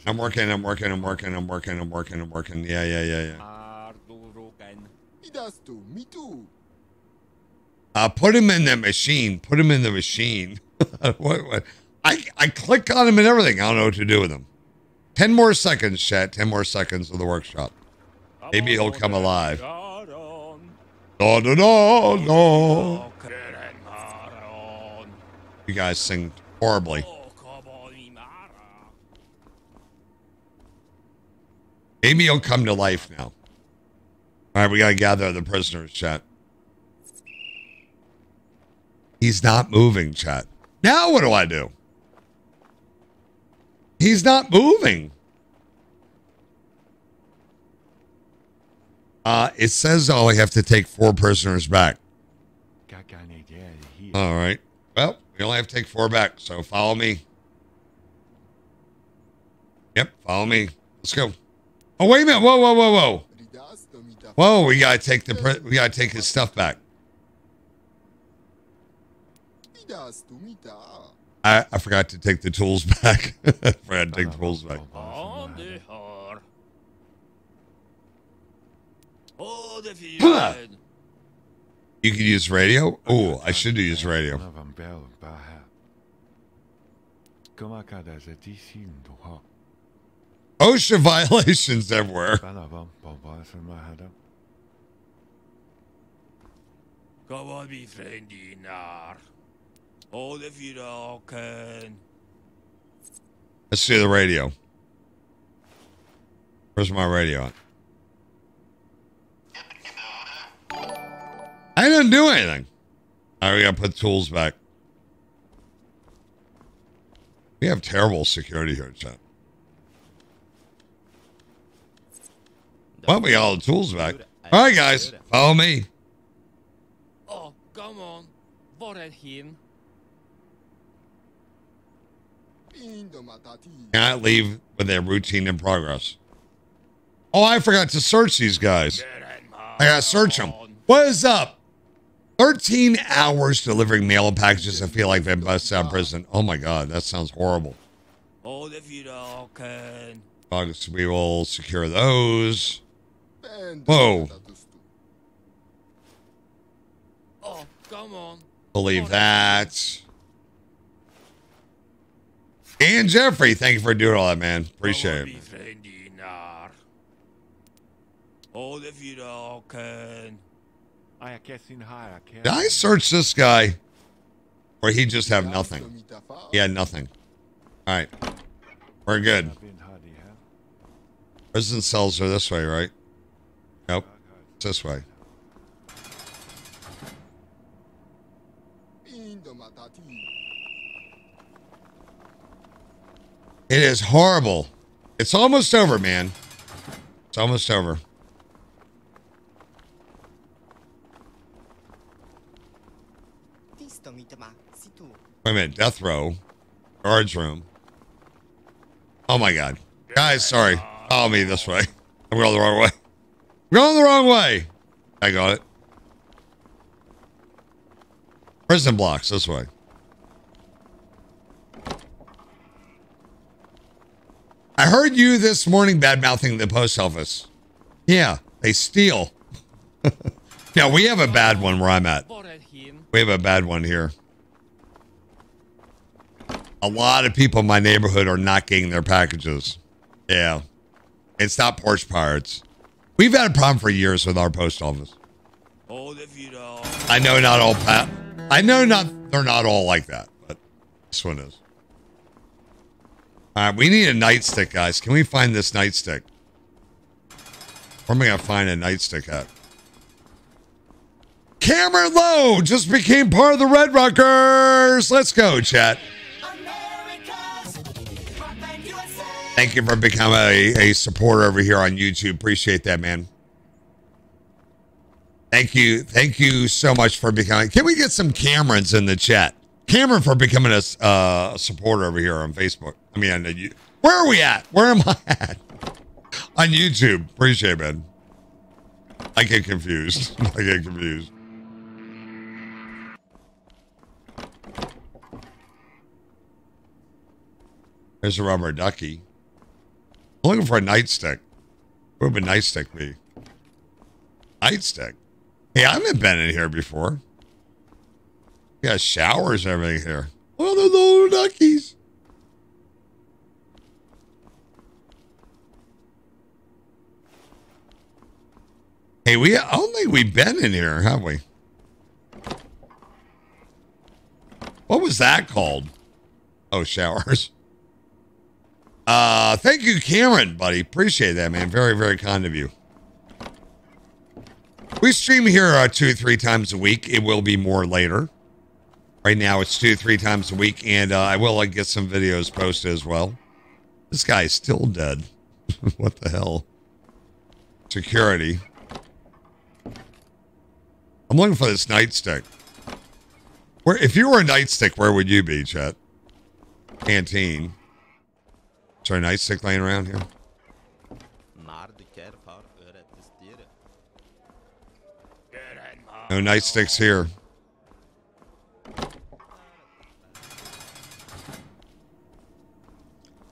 I'm working, I'm working, I'm working, I'm working, I'm working, I'm working. Yeah, yeah, yeah, yeah. Uh, put him in the machine. Put him in the machine. what, what? I, I click on him and everything. I don't know what to do with him. 10 more seconds, chat. 10 more seconds of the workshop. Maybe he'll come alive. No, no, no, no. You guys sing horribly. Maybe he'll come to life now. All right, we got to gather the prisoners, chat. He's not moving, chat. Now what do I do? He's not moving. Uh, it says, I have to take four prisoners back. All right. Well, we only have to take four back, so follow me. Yep, follow me. Let's go. Oh, wait a minute. Whoa, whoa, whoa, whoa. Idastu, me ta. Whoa, we gotta take the we gotta take his stuff back. Idastu, me ta. I, I forgot to take the tools back. I forgot to take the tools back. On the har. Oh, the feared. You can use radio. Oh, I should use radio. Anavan bell. Baha. Kamakadas etisin doha. OSHA violations everywhere. Balavam babasa mahada. Kawabi friendinar. Oh, the feared. Let's see the radio. Where's my radio? I didn't do anything. All right, we gotta put tools back. We have terrible security here, chat. Well, we got all the tools back. All right, guys, follow me. Oh, come on. Var är hin? Indo matati. Cannot leave with their routine in progress. Oh, I forgot to search these guys. I gotta search them. What is up? 13 hours delivering mail and packages. I feel like they've been out of prison. Oh my God, that sounds horrible. Oh, the feared. August, we will secure those. Bendo Whoa. Oh, come on. Believe that. And Jeffrey, thank you for doing all that, man. Appreciate it. Kawabi friendinar. Oh, the Did I search this guy? Or he just have nothing? me ta fa. He had nothing. All right. We're good. Prison cells are this way, right? Nope. It's this way. It is horrible. It's almost over, man. It's almost over. Wait a minute. Death row. Guards room. Oh my god. Guys, sorry. Follow me this way. I'm going the wrong way. I'm going the wrong way. I got it. Prison blocks this way. I heard you this morning bad mouthing the post office. Yeah, they steal. yeah, we have a bad one where I'm at. We have a bad one here. A lot of people in my neighborhood are not getting their packages. Yeah. It's not porch pirates. We've had a problem for years with our post office. I know not all pa- I know not they're not all like that, but this one is. All right, we need a nightstick, guys. Can we find this nightstick? Where am I gonna find a nightstick at? Cameron Lowe just became part of the Red Rockers. Let's go, chat. Thank you for becoming a, a supporter over here on YouTube. Appreciate that, man. Thank you. Thank you so much for becoming. Can we get some Camerons in the chat? Cameron for becoming a uh, supporter over here on Facebook. I mean, on the, where are we at? Where am I at? On YouTube. Appreciate it, man. I get confused. I get confused. There's a rubber ducky. I'm looking for a nightstick. What would a nightstick be? Nightstick. Hey, I haven't been in here before. We got showers and everything here. Oh, those little duckies. Hey, we I don't think we've been in here, have we? What was that called? Oh, showers. Uh, thank you, Cameron, buddy. Appreciate that, man. Very, very kind of you. We stream here uh, two, three times a week. It will be more later. Right now, it's two, three times a week, and uh, I will uh, get some videos posted as well. This guy is still dead. what the hell? Security. I'm looking for this nightstick. Where, if you were a nightstick, where would you be, Chet? Canteen. Is there a nightstick laying around here? No nightsticks here.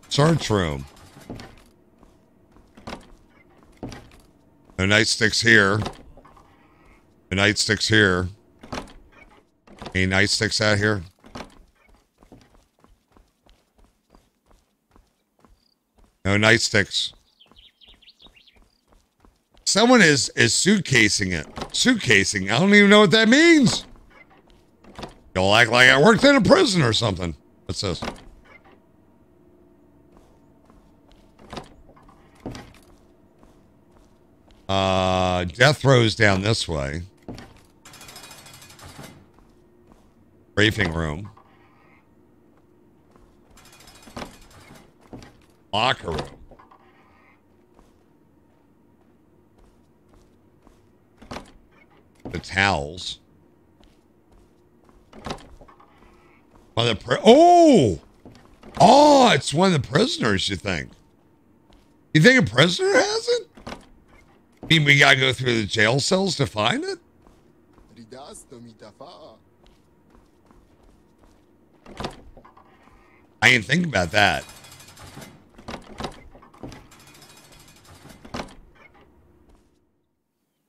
Search room. No nightsticks here. No nightsticks here. Any nightsticks out here? No nightsticks. Someone is is suitcasing it. Suitcasing. I don't even know what that means. You'll act like I worked in a prison or something. What's this? Uh, death row's down this way. Briefing room. Locker room. The towels. Of the pri- oh, oh, it's one of the prisoners. You think? You think a prisoner has it? I mean, we gotta go through the jail cells to find it. I didn't think about that.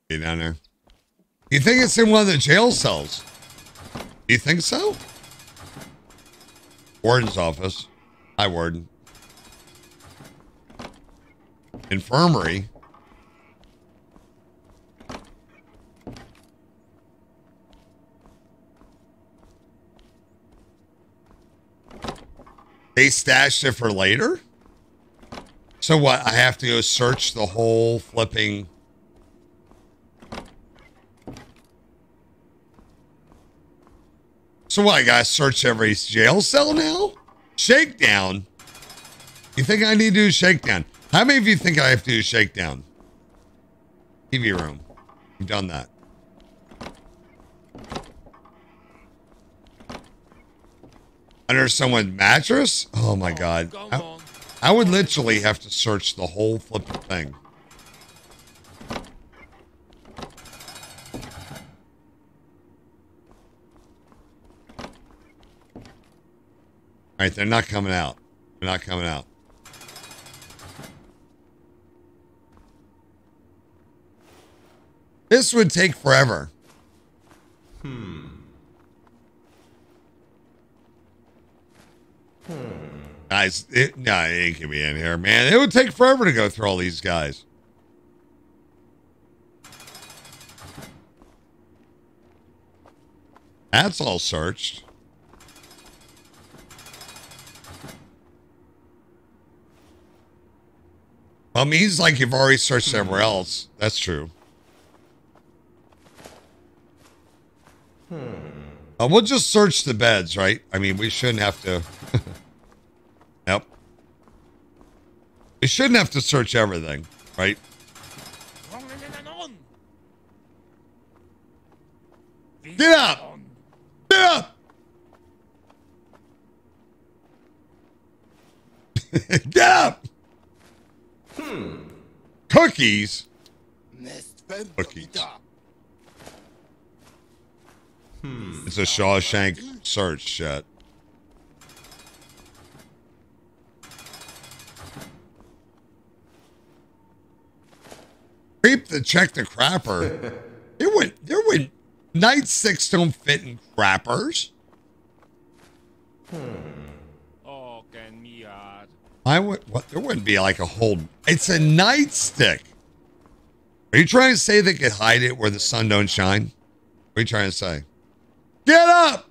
Down there. You think it's in one of the jail cells? You think so? Warden's office. Hi, Warden. Infirmary. They stashed it for later? So what? I have to go search the whole flipping. So what? I gotta search every jail cell now? Shakedown? You think I need to do shakedown? How many of you think I have to do shakedown? TV room. We've done that. Under someone's mattress? Oh my god. I. I would literally have to search the whole flipping thing. All right, they're not coming out. They're not coming out. This would take forever. Hmm. Hmm. Guys, it, no, it ain't gonna be in here, man. It would take forever to go through all these guys. That's all searched. Well, means like you've already searched somewhere else. That's true. Uh, we'll just search the beds, right? I mean, we shouldn't have to. yep. We shouldn't have to search everything, right? Get up! Get up! Get up! Cookies? Nest Cookies. domita. Hmm. It's a Shawshank search, chat. Creep the check the crapper. There went there went nightsticks don't fit in crappers. Can me hard. I would what there wouldn't be like a whole it's a nightstick. Are you trying to say they could hide it where the sun don't shine? What are you trying to say? Get up!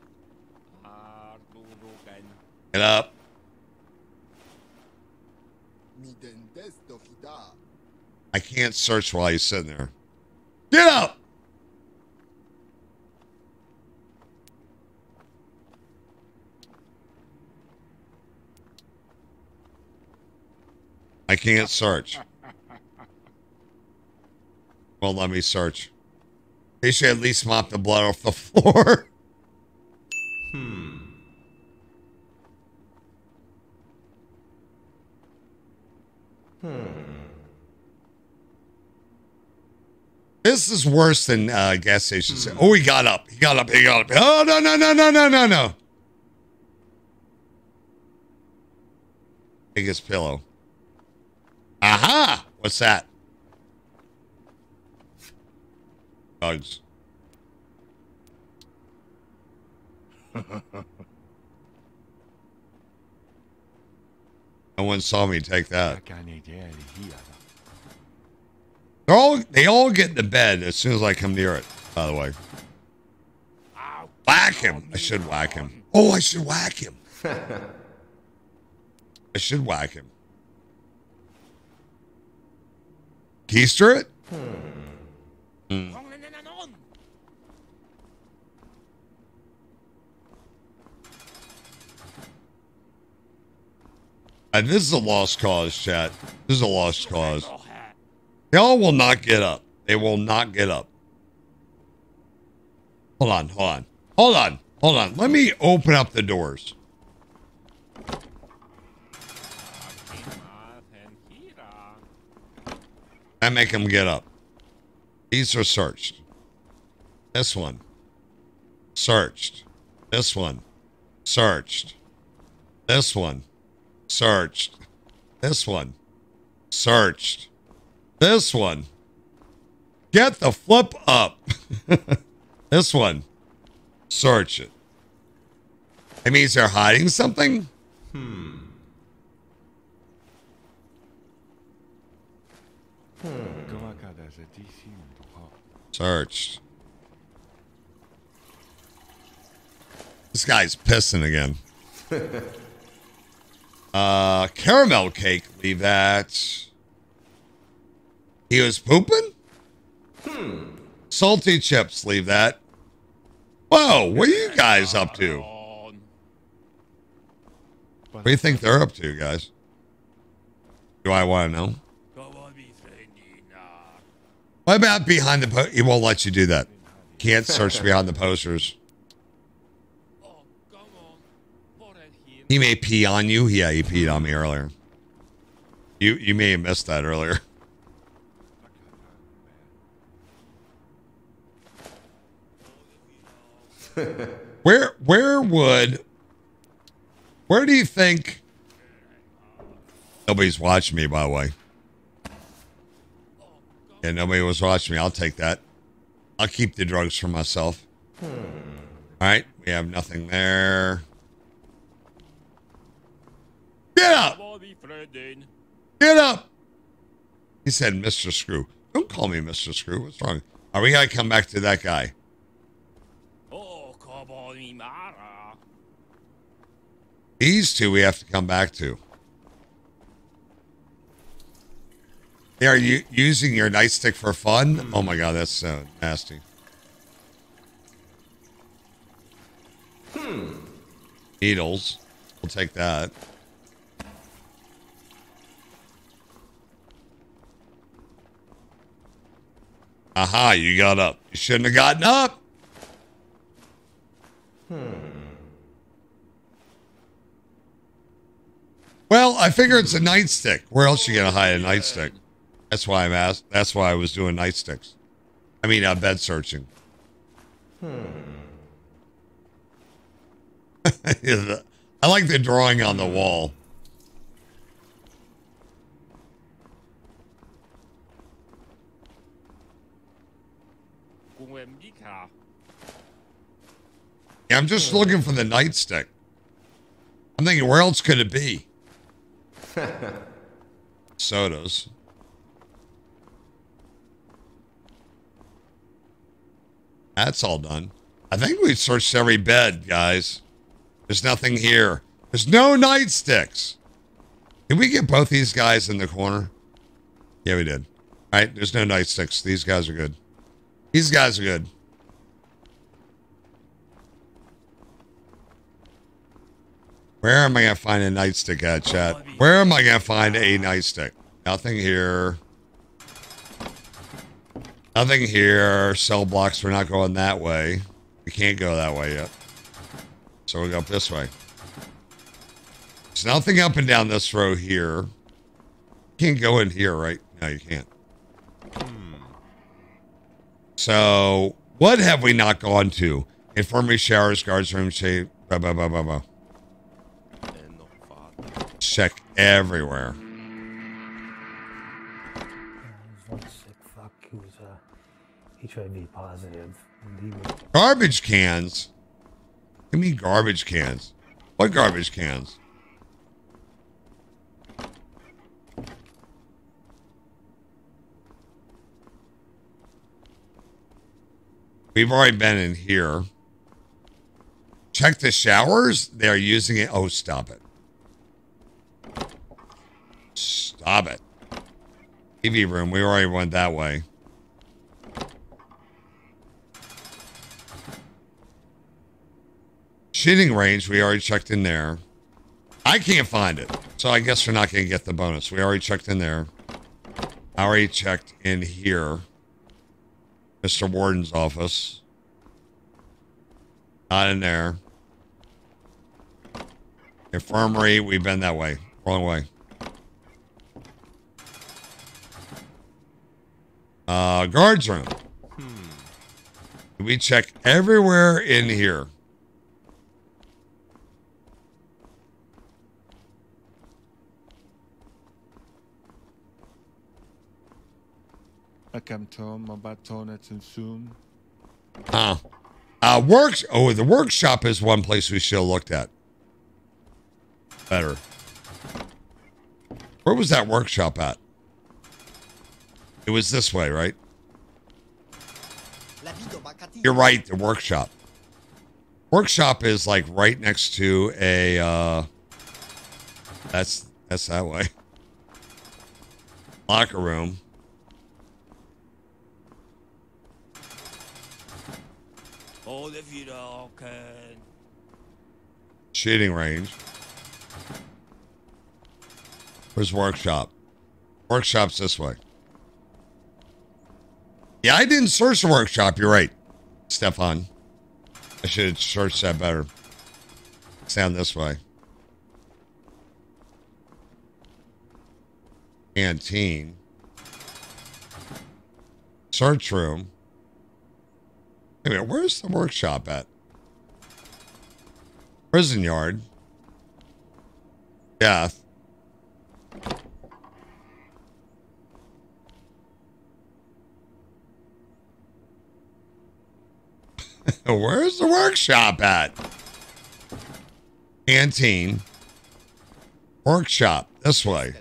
Get up. I can't search while you're sitting there. Get up! I can't search. Well, let me search. They should at least mop the blood off the floor. Hmm. Hmm. This is worse than uh, gas stations. Oh, he got up. He got up. He got up. Oh, no, no, no, no, no, no, no. His pillow. Aha! What's that? Bugs. no one saw me take that. They're all they all get into bed as soon as I come near it, by the way. Whack him. I should whack him. Oh, I should whack him. I should whack him. Keister it? Uh, this is a lost cause, chat. This is a lost cause. They all will not get up. They will not get up. Hold on, hold on. Hold on, hold on. Let me open up the doors. And make them get up. These are searched. This one. Searched. This one. Searched. This one. Searched. This one. Searched. This one. Get the flip up. this one. Search it. It means they're hiding something? Hmm. Searched. This guy's pissing again. uh, caramel cake, leave that. He was pooping? Hmm. Salty chips, leave that. Whoa, what are you guys up to? What do you think they're up to, guys? Do I want to know? Come on, me friendina. What about behind the post? He won't let you do that. Can't search behind the posters. Oh, come on. What at? He may pee on you. Yeah, he peed on me earlier. You you may have missed that earlier. where where would where do you think nobody's watching me by the way? Yeah, nobody was watching me. I'll take that. I'll keep the drugs for myself. Hmm. All right, we have nothing there. Get up! Get up! He said, Mr. Screw. Don't call me Mr. Screw. What's wrong? Are we gotta come back to that guy? Oh, come on, me Mara. These two we have to come back to. They are you using your nightstick for fun? Oh my god, that's so nasty. Hmm. Needles. We'll take that. Aha, you got up. You shouldn't have gotten up. Hmm. Well, I figure it's a nightstick. Where else you gonna hide a nightstick? That's why I'm asked. That's why I was doing nightsticks. I mean, uh, bed searching. Hmm. I like the drawing on the wall. Yeah, I'm just looking for the nightstick. I'm thinking, where else could it be? Sodas. That's all done. I think we searched every bed, guys. There's nothing here. There's no nightsticks. Did we get both these guys in the corner? Yeah, we did. All right, there's no nightsticks. These guys are good. These guys are good. Where am I going to find a nightstick at, chat? Where am I going to find a nightstick? Nothing here. Nothing here. Cell blocks, we're not going that way. We can't go that way yet. So we'll go up this way. There's nothing up and down this row here. Can't go in here, right? No, you can't. So, what have we not gone to? Infirmary, showers, guards room, shade, blah, blah, blah, blah, blah. En nog vader. Check everywhere. HIV positive. Garbage cans. Give mean garbage cans. What garbage cans? We've already been in here. Check the showers. They are using it. Oh, stop it. Stop it. TV room. We already went that way. Shooting range, we already checked in there. I can't find it. So I guess we're not going to get the bonus. We already checked in there. I already checked in here. Mr. Warden's office. Not in there. Infirmary, we've been that way. Wrong way. Uh, guards room. We check everywhere in here. Ik heb Tom, maar bij Tonet en Zoom. Uh, uh, works. Oh, the workshop is one place we should have looked at. Better. Where was that workshop at? It was this way, right? You're right. The workshop. Workshop is like right next to a. Uh, that's that's that way. Locker room. Oh, the video can. Shooting range. Where's workshop? Workshop's this way. Yeah, I didn't search the workshop. You're right, Stefan. I should have searched that better. Sound this way. Canteen. Search room. Wait a minute, where's the workshop at? Prison yard. Death. Where's the workshop at? Canteen. Workshop. This way.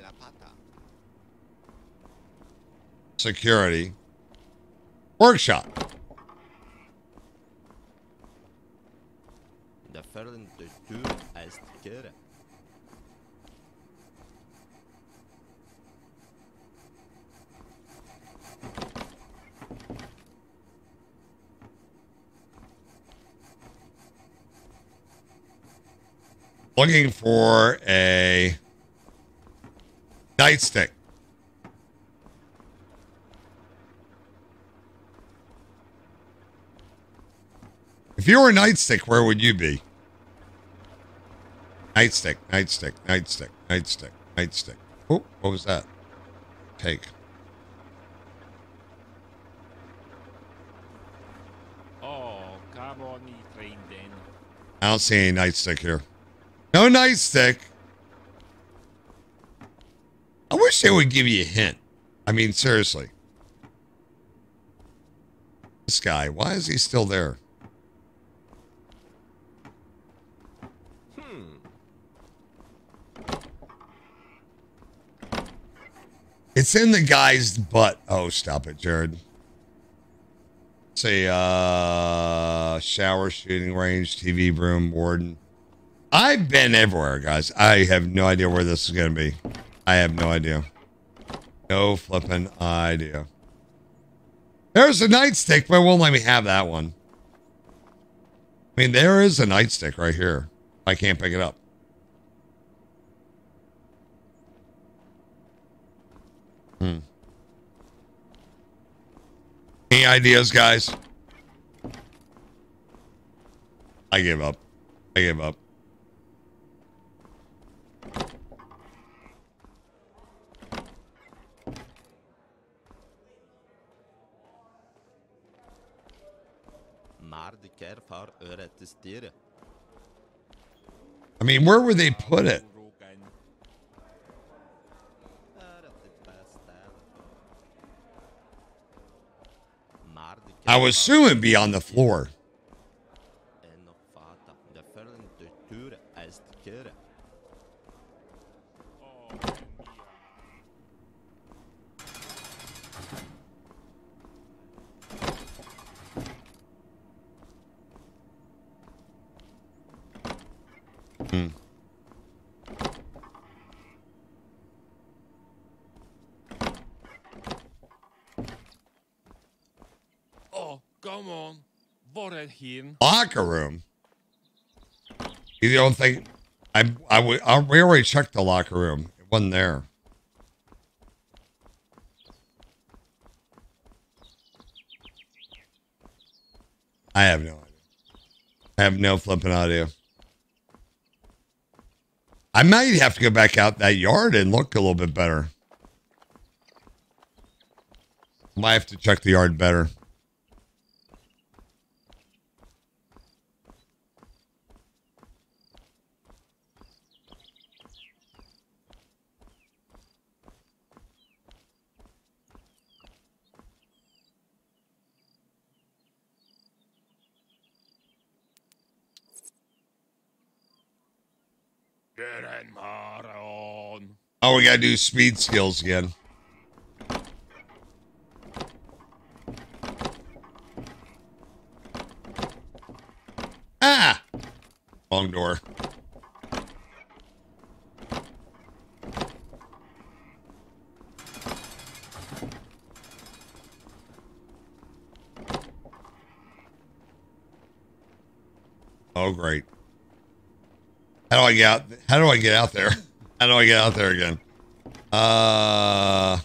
Security. Workshop. Verden Looking for a nightstick. If you were a nightstick, where would you be? Nightstick, nightstick, nightstick, nightstick, nightstick. Oh, what was that? Take. Oh, come on, train then. I don't see any nightstick here. No nightstick. I wish they would give you a hint. I mean, seriously. This guy, why is he still there? It's in the guy's butt. Oh, stop it, Jared. Say, uh, shower, shooting range, TV room, warden. I've been everywhere, guys. I have no idea where this is going to be. I have no idea. No flipping idea. There's a nightstick, but it won't let me have that one. I mean, there is a nightstick right here. I can't pick it up. Hmm. Any ideas, guys? I give up. I give up. Maar de kervaar uit te. I mean, where would they put it? Rogan. Uit de pastellen. Maar de I was assume it'd be on the floor. En nog vata. De verden de deur is te keren. Oh, mia. Oh, come on. Waarheen? Locker room. You don't think I I I, we already checked the locker room. It wasn't there. I have no idea. I have no flipping idea. I might have to go back out that yard and look a little bit better. Might have to check the yard better. Oh, we gotta do speed skills again. Ah! Wrong door. Oh, great. How do I get out? How do I get out there? How do I get out there again? Uh.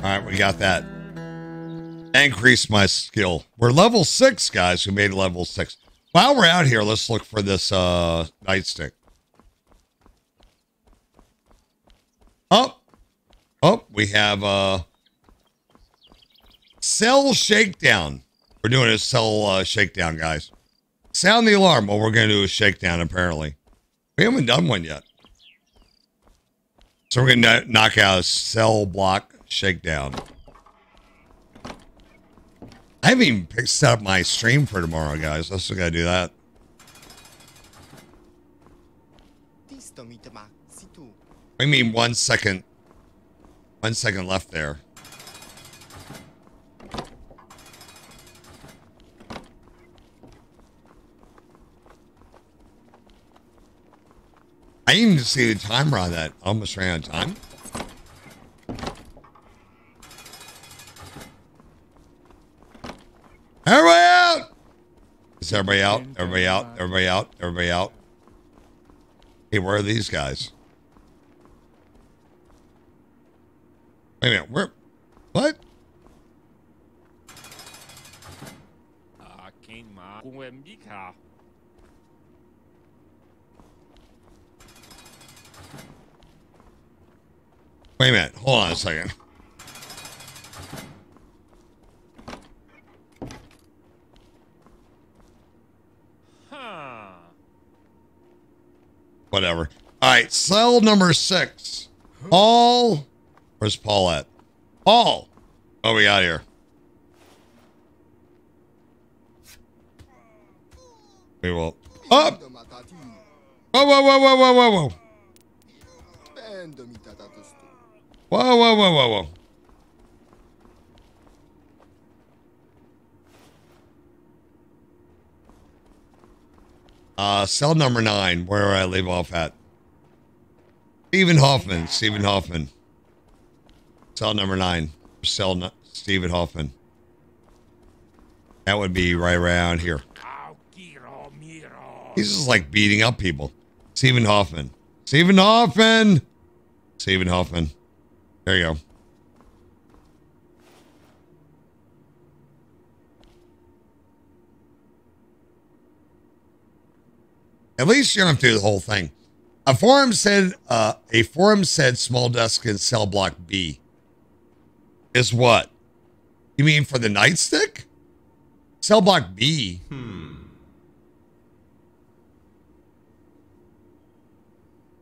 All right, we got that. Increase my skill. We're level six, guys. who made level six. While we're out here, let's look for this uh nightstick. Oh, oh, we have uh cell shakedown. We're doing a cell uh, shakedown, guys. Sound the alarm. Well, we're gonna do a shakedown. Apparently, we haven't done one yet. So we're gonna knock out a cell block shakedown. I haven't even picked, set up my stream for tomorrow, guys. I still gotta do that. I mean, one second. One second left there. I didn't even see the timer on that. Almost ran out of time. Is everybody out? Everybody out? Everybody out? Everybody out? Hey, where are these guys? Wait a minute. Where? What? Akin ma kung mika. Wait a minute. Hold on a second. Huh whatever. All right, cell number six. Paul, where's Paul at? Paul, what we got here? We will. Up! Whoa, whoa, whoa, whoa, whoa, whoa, whoa. Whoa, whoa, whoa, whoa, whoa. Uh, cell number nine, where I leave off at? Stephen Hoffman, Stephen Hoffman. Cell number nine, cell nu- Stephen Hoffman. That would be right around here. He's just like beating up people. Stephen Hoffman. Stephen Hoffman. Stephen Hoffman. There you go. At least you don't have to do the whole thing. A forum said uh, a forum said small desk in cell block B. Is what? You mean for the nightstick? Cell block B. Hmm.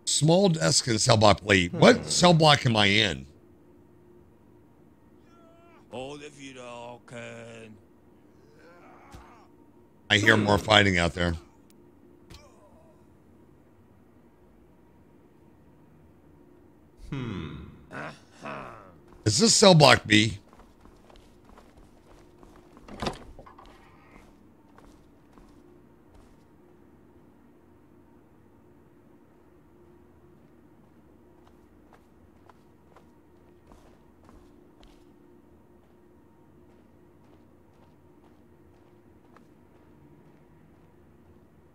Small desk in cell block B. What cell block am I in? All of you can. I hear more fighting out there. Is this cell block B?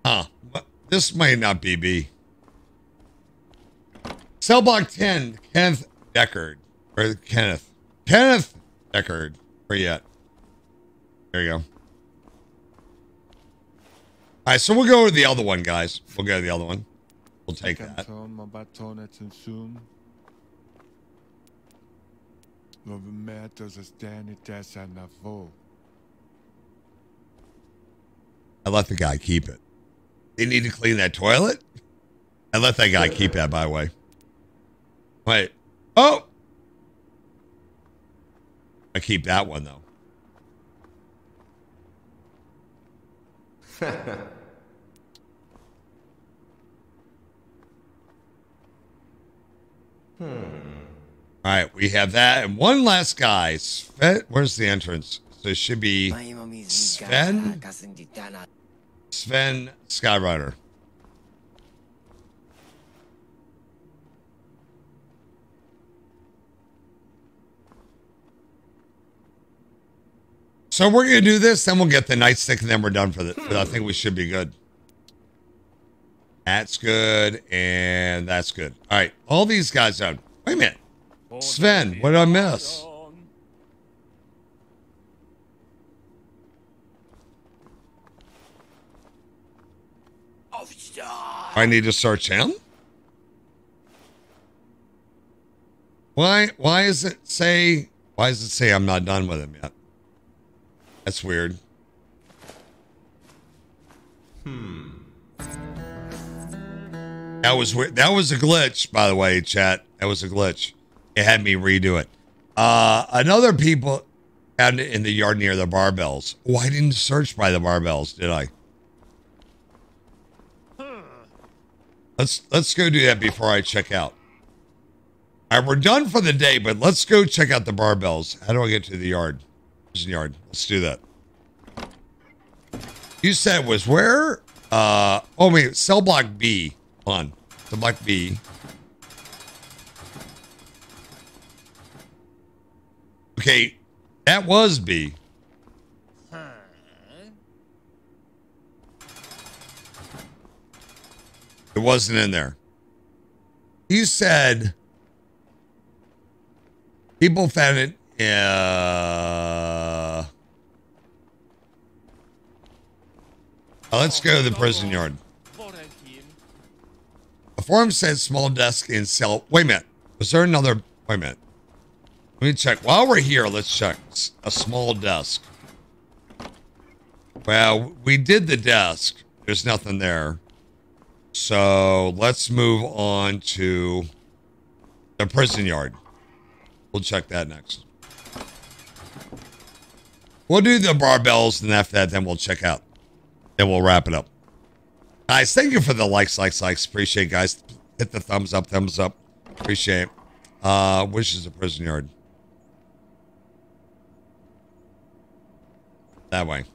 Huh. This might not be B. Cell block 10, Kenneth Deckard. Or Kenneth. Kenneth Deckard. Where you at? There you go. All right, so we'll go to the other one, guys. We'll go to the other one. We'll take that. Canton, my baton at soon. Love matters a stand it as an avo. I let the guy keep it. They need to clean that toilet? I let that guy keep that, by the way. Wait. Oh! I keep that one though. hmm. All right, we have that, and one last guy. Sven, where's the entrance? So it should be Sven. Sven Skyrider. So we're gonna do this, then we'll get the nightstick, and then we're done for the. I think we should be good. That's good. And that's good. All right. All these guys out. Wait a minute. Sven, what did I miss? I need to search him? Why why is it say why does it say I'm not done with him yet? That's weird. Hmm. That was weird. That was a glitch, by the way, chat. That was a glitch. It had me redo it. Uh another people found it in the yard near the barbells. Oh, I didn't search by the barbells, did I? Let's let's go do that before I check out. All right, we're done for the day, but let's go check out the barbells. How do I get to the yard? Yard. Let's do that. You said was where? Uh oh wait, cell block B. On. Cell block B. Okay, that was B. It wasn't in there. You said people found it. Uh, let's go to the prison yard. A form says small desk in cell. Wait a minute. Was there another? Wait a minute. Let me check. While we're here, let's check a small desk. Well, we did the desk. There's nothing there. So let's move on to the prison yard. We'll check that next. We'll do the barbells, and after that, then we'll check out. Then we'll wrap it up. Guys, thank you for the likes, likes, likes. Appreciate it, guys. Hit the thumbs up, thumbs up. Appreciate it. Uh, is the prison yard? That way.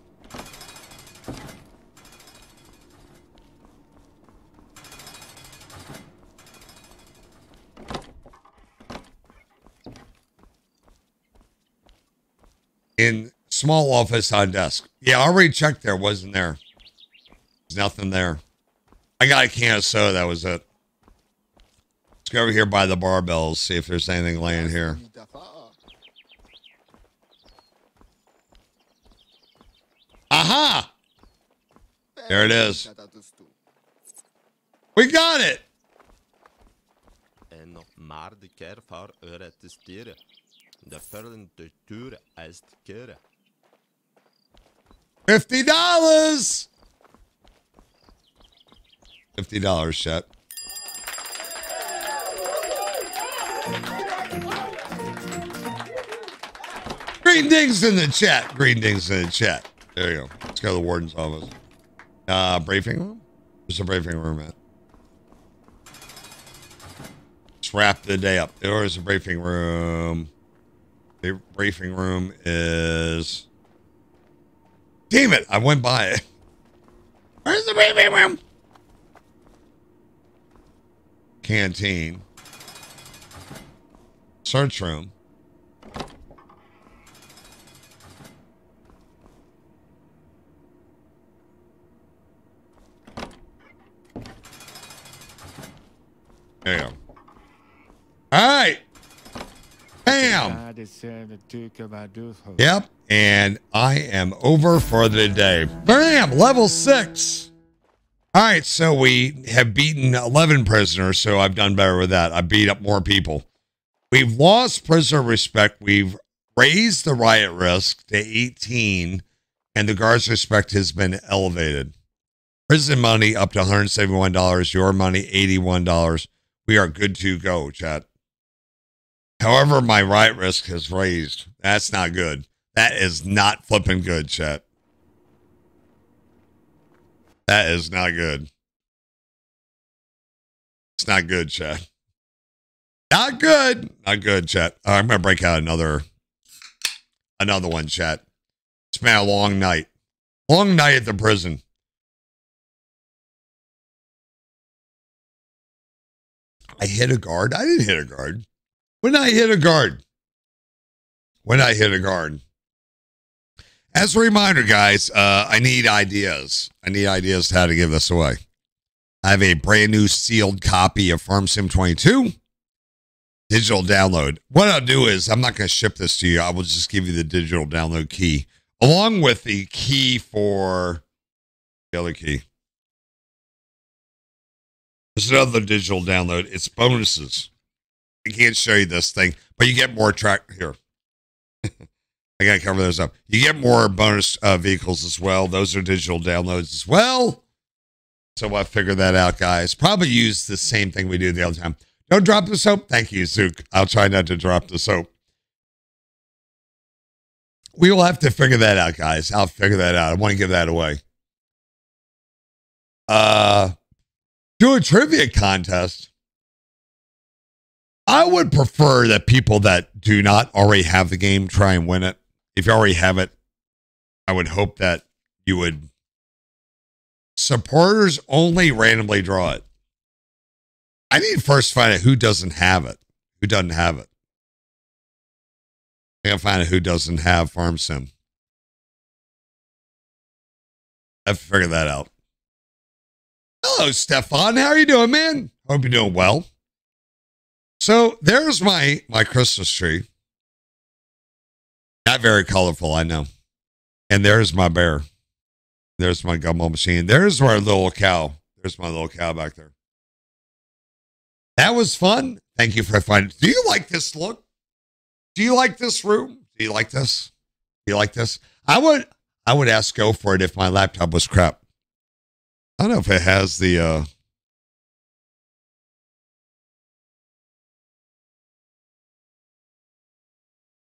in small office on desk. Yeah, I already checked there. Wasn't there. There's nothing there. I got a can of soda. That was it. Let's go over here by the barbells, see if there's anything laying here. Aha! There it is. We got it. De. Fifty dollars. Fifty dollars, chat. Green dings in the chat. Green dings in the chat. There you go. Let's go to the warden's office. Uh, briefing room. Where's the briefing room at? Let's wrap the day up. There's the briefing room. The briefing room is. Damn it! I went by it. Where's the briefing room? Canteen. Search room. There you go. All right. Bam. Yep. And I am over for the day. Bam. Level six. All right. So we have beaten 11 prisoners. So I've done better with that. I beat up more people. We've lost prisoner respect. We've raised the riot risk to 18, and the guard's respect has been elevated. Prison money up to $171. Your money, $81. We are good to go, chat. However, my right risk has raised. That's not good. That is not flipping good, chat. That is not good. It's not good, chat. Not good. Not good, chat. Uh, I'm gonna break out another another one, chat. It's been a long night. Long night at the prison. I hit a guard. I didn't hit a guard. When I hit a guard. When I hit a guard. As a reminder, guys, uh, I need ideas. I need ideas how to give this away. I have a brand new sealed copy of Farm Sim 22 digital download. What I'll do is I'm not going to ship this to you. I will just give you the digital download key along with the key for the other key. There's another digital download. It's bonuses. I can't show you this thing, but you get more track here. I got to cover those up. You get more bonus uh, vehicles as well. Those are digital downloads as well. So I figured that out, guys. Probably use the same thing we do the other time. Don't drop the soap. Thank you, Zook. I'll try not to drop the soap. We will have to figure that out, guys. I'll figure that out. I want to give that away. Uh, do a trivia contest. I would prefer that people that do not already have the game try and win it. If you already have it, I would hope that you would supporters only randomly draw it. I need to first find out who doesn't have it. Who doesn't have it? I gotta find out who doesn't have Farm Sim. I have to figure that out. Hello, Stefan. How are you doing, man? Hope you're doing well. So there's my my Christmas tree. Not very colorful, I know. And there's my bear. There's my gumball machine. There's my little cow. There's my little cow back there. That was fun. Thank you for finding. Do you like this look? Do you like this room? Do you like this? Do you like this? I would I would ask go for it if my laptop was crap. I don't know if it has the uh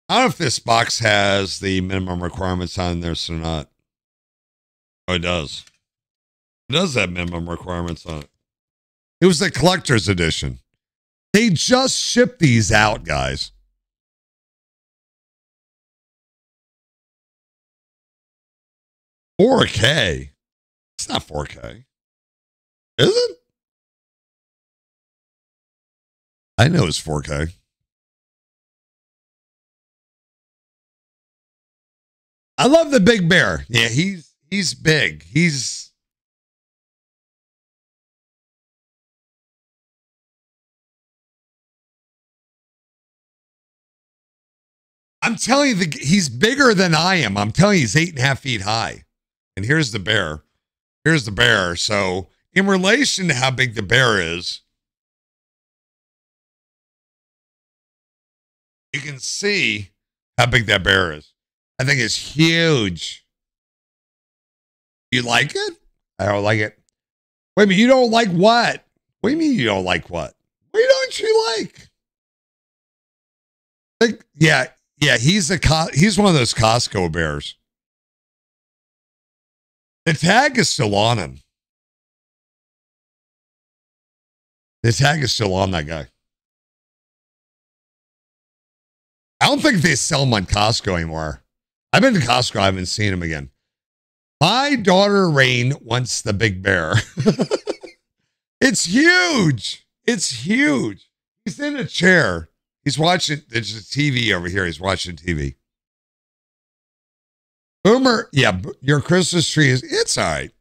I don't know if this box has the minimum requirements on this or not. Oh, it does. It does have minimum requirements on it. It was the collector's edition. They just shipped these out, guys. Four K. It's not four K. Is it? I know it's four K. I love the big bear. Yeah, he's he's big. He's I'm telling you, the, he's bigger than I am. I'm telling you, he's eight and a half feet high. And here's the bear. Here's the bear. So, in relation to how big the bear is, you can see how big that bear is. I think it's huge. You like it? I don't like it. Wait a minute, you don't like what? What do you mean you don't like what? What don't you like? Like, yeah, yeah, he's a Co- he's one of those Costco bears. The tag is still on him. The tag is still on that guy. I don't think they sell them on Costco anymore. I've been to Costco. I haven't seen him again. My daughter Rain wants the big bear. it's huge. It's huge. He's in a chair. He's watching. There's a TV over here. He's watching TV. Boomer, yeah, your Christmas tree is. It's all right.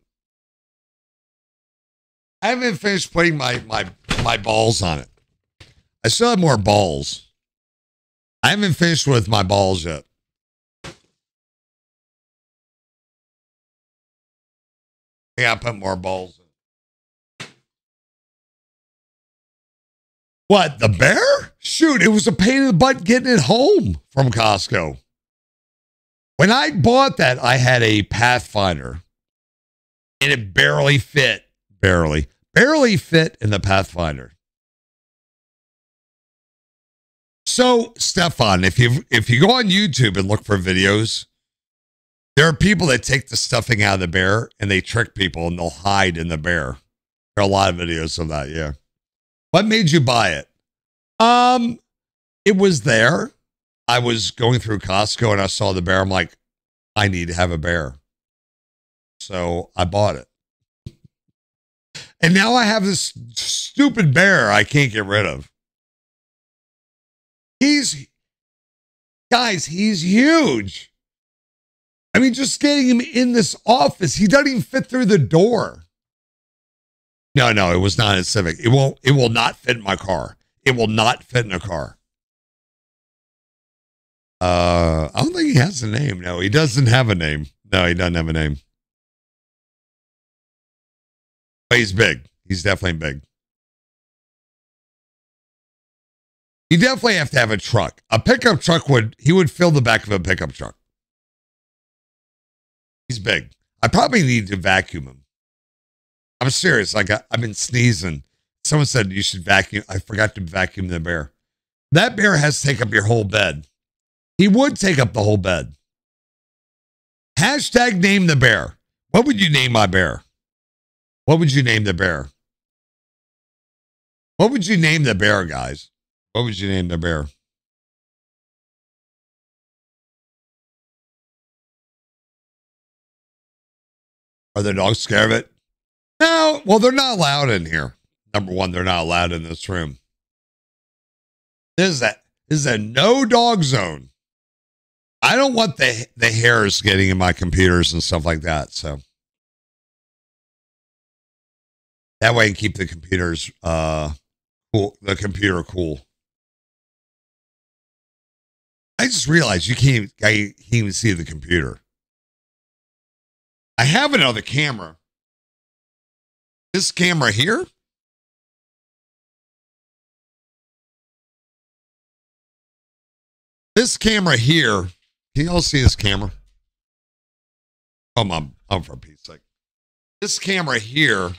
I haven't finished putting my my my balls on it. I still have more balls. I haven't finished with my balls yet. Yeah, I put more balls in. What, the bear? Shoot, it was a pain in the butt getting it home from Costco. When I bought that, I had a Pathfinder and it barely fit, barely, barely fit in the Pathfinder. So, Stefan, if you if you go on YouTube and look for videos, there are people that take the stuffing out of the bear and they trick people and they'll hide in the bear. There are a lot of videos of that, yeah. What made you buy it? Um, it was there. I was going through Costco and I saw the bear. I'm like, I need to have a bear. So I bought it. And now I have this stupid bear I can't get rid of. He's, guys, he's huge. I mean, just getting him in this office, he doesn't even fit through the door. No, no, it was not a Civic. It won't. It will not fit in my car. It will not fit in a car. Uh, I don't think he has a name. No, he doesn't have a name. No, he doesn't have a name. But he's big. He's definitely big. You definitely have to have a truck. A pickup truck would he would fill the back of a pickup truck. He's big. I probably need to vacuum him. I'm serious. Like I, I've been sneezing. Someone said you should vacuum. I forgot to vacuum the bear. That bear has to take up your whole bed. He would take up the whole bed. Hashtag name the bear. What would you name my bear? What would you name the bear? What would you name the bear, guys? What would you name the bear? Are the dogs scared of it? No. Well, they're not allowed in here. Number one, they're not allowed in this room. This is a this is a no dog zone. I don't want the the hairs getting in my computers and stuff like that. So that way, I can keep the computers uh cool. The computer cool. I just realized you can't. I can't even see the computer. I have another camera. This camera here. This camera here. Can y'all see this camera? Oh, Come on, I'm for Pete's sake. This camera here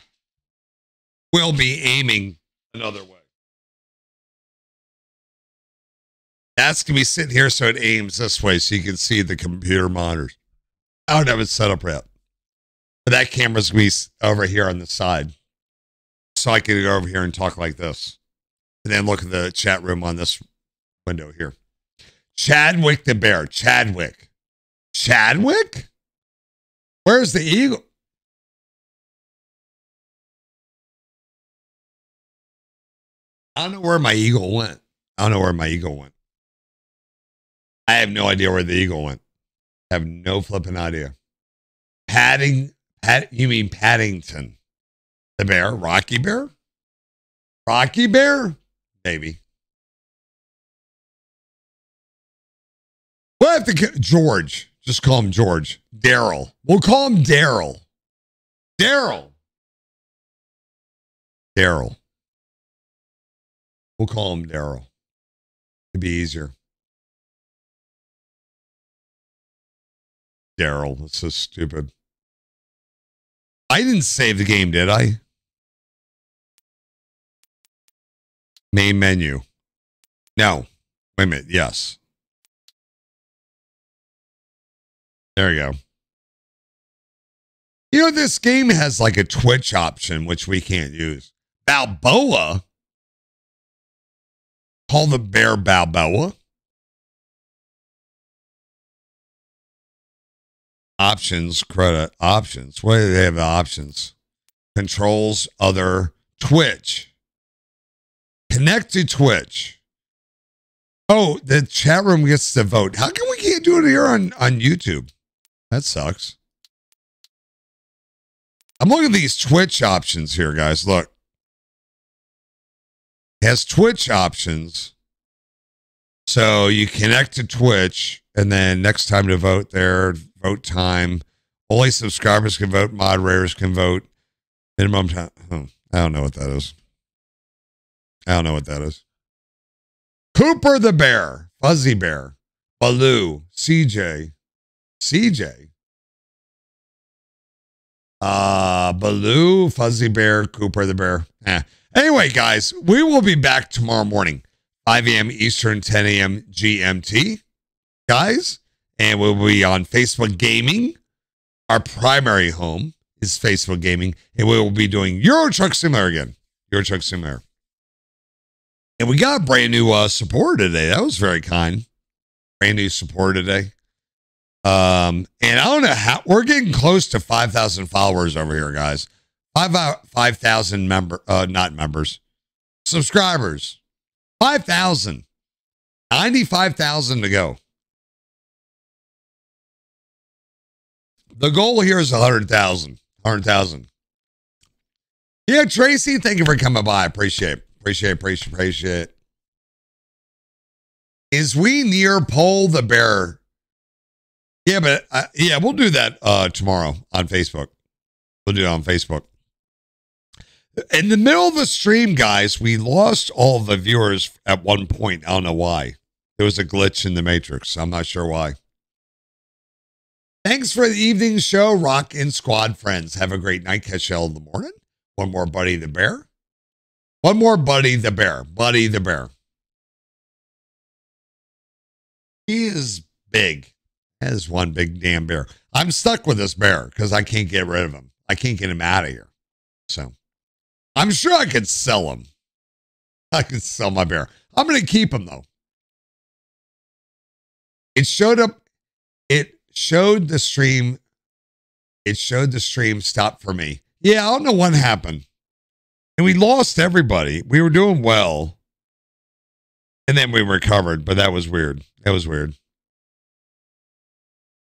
will be aiming another way. That's gonna be sitting here so it aims this way so you can see the computer monitors. I don't have it set up yet. But that camera's gonna be over here on the side. So I can go over here and talk like this. And then look at the chat room on this window here. Chadwick the bear. Chadwick. Chadwick? Where's the eagle? I don't know where my eagle went. I don't know where my eagle went. I have no idea where the eagle went. I have no flipping idea. Padding, Pat, you mean Paddington? The bear, Rocky Bear? Rocky Bear? Maybe. We'll have to George. Just call him George. Daryl. We'll call him Daryl. Daryl. Daryl. We'll call him Daryl. It'd be easier. Daryl. That's so stupid. I didn't save the game, did I? Main menu. No. Wait a minute. Yes. There you go. You know, this game has like a Twitch option, which we can't use. Balboa? Call the bear Balboa? Options, credit, options. What do they have options? Controls, other, Twitch. Connect to Twitch. Oh, the chat room gets to vote. How come we can't do it here on, on YouTube? That sucks. I'm looking at these Twitch options here, guys. Look. It has Twitch options. So you connect to Twitch, and then next time to vote there, vote time. Only subscribers can vote, moderators can vote. Minimum time. I don't know what that is. I don't know what that is. Cooper the Bear, Fuzzy Bear, Baloo, CJ, CJ. Uh, Baloo, Fuzzy Bear, Cooper the Bear. Eh. Anyway, guys, we will be back tomorrow morning, 5 a.m. Eastern, 10 a.m. GMT, guys. And we'll be on Facebook Gaming. Our primary home is Facebook Gaming. And we will be doing Euro Truck Simulator again. Euro Truck Simulator. And we got a brand new uh, supporter today. That was very kind. Brand new supporter today. Um, and I don't know how we're getting close to 5,000 followers over here, guys. Five, 5,000 member, uh, not members, subscribers. 5,000. 95,000 to go. The goal here is 100,000. 100,000. Yeah, Tracy, thank you for coming by. Appreciate it. Appreciate it. Appreciate Appreciate it. Is we near Pole the Bear? Yeah, but uh, yeah, we'll do that uh, tomorrow on Facebook. We'll do it on Facebook. In the middle of the stream, guys, we lost all the viewers at one point. I don't know why. There was a glitch in the matrix. I'm not sure why. Thanks for the evening show, Rock and Squad friends. Have a great night. Catch you all in the morning. One more Buddy the Bear. One more Buddy the Bear. Buddy the Bear. He is big. Is one big damn bear. I'm stuck with this bear because I can't get rid of him. I can't get him out of here. So I'm sure I could sell him. I could sell my bear. I'm going to keep him though. It showed up. It showed the stream. It showed the stream stop for me. Yeah, I don't know what happened. And we lost everybody. We were doing well. And then we recovered, but that was weird. That was weird.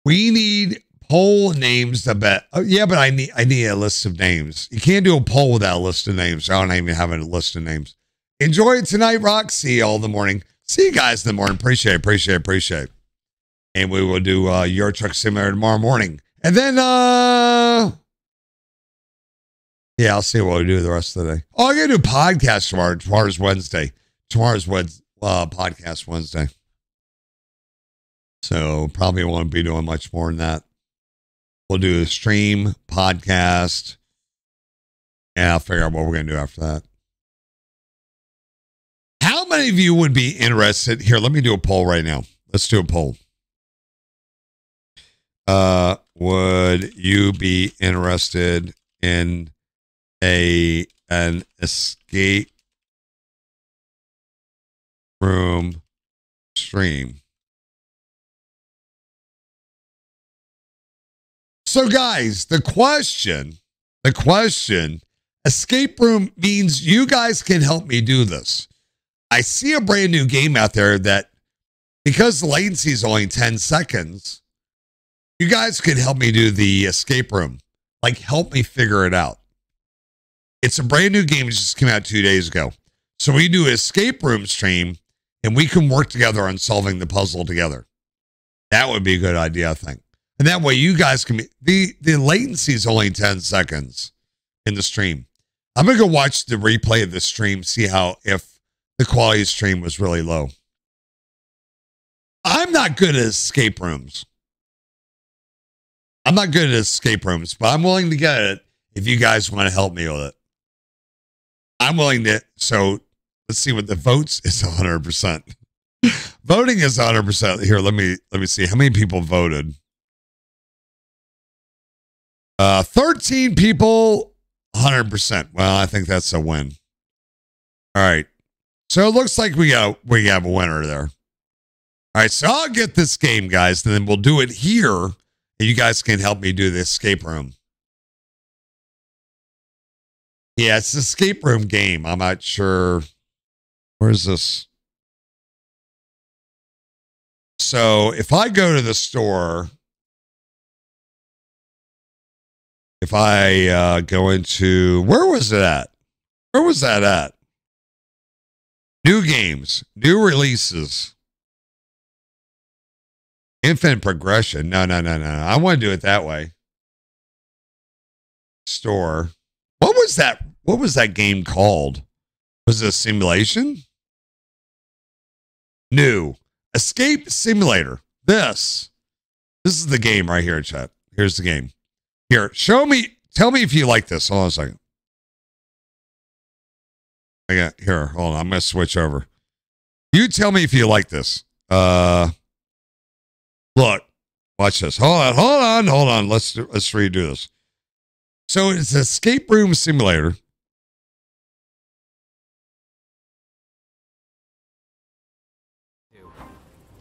We need poll names to bet. Oh, yeah, but I need I need a list of names. You can't do a poll without a list of names. I don't even have a list of names. Enjoy it tonight, Rock. See you all in the morning. See you guys in the morning. Appreciate appreciate appreciate. And we will do uh Euro Truck Simulator tomorrow morning. And then uh yeah, I'll see what we do the rest of the day. Oh, I'm gonna do podcast tomorrow. Tomorrow's Wednesday. Tomorrow's Wednesday, uh, podcast Wednesday. So probably won't be doing much more than that. We'll do a stream, podcast, and I'll figure out what we're gonna do after that. How many of you would be interested? Here, let me do a poll right now. Let's do a poll. Uh, would you be interested in a an escape room stream? So, guys, the question, the question, escape room means you guys can help me do this. I see a brand new game out there that, because the latency is only 10 seconds, you guys could help me do the escape room. Like, help me figure it out. It's a brand new game. It just came out two days ago. So we do escape room stream and we can work together on solving the puzzle together. That would be a good idea, I think. And that way you guys can be the the latency is only 10 seconds in the stream. I'm gonna go watch the replay of the stream, see how if the quality of stream was really low. I'm not good at escape rooms. I'm not good at escape rooms, but I'm willing to get it if you guys want to help me with it. I'm willing to. So let's see what the votes is 100%. Voting is 100%. Here, let me let me see how many people voted. Uh 13 people 100%. Well, I think that's a win. All right. So it looks like we got we have a winner there. All right, so I'll get this game, guys, and then we'll do it here. You guys can help me do the escape room. Yeah, it's the escape room game. I'm not sure. Where's this? So if I go to the store, if I uh, go into, where was it at? Where was that at? New games, new releases, infinite progression. No, no, no, no. I want to do it that way. Store. What was that? What was that game called? Was it a simulation? New Escape Simulator. This. This is the game right here, chat. Here's the game. Here, show me. Tell me if you like this. Hold on a second. I got here. Hold on. I'm gonna switch over. You tell me if you like this. Uh, look, watch this. Hold on, hold on, hold on. Let's let's redo this. So it's an escape room simulator.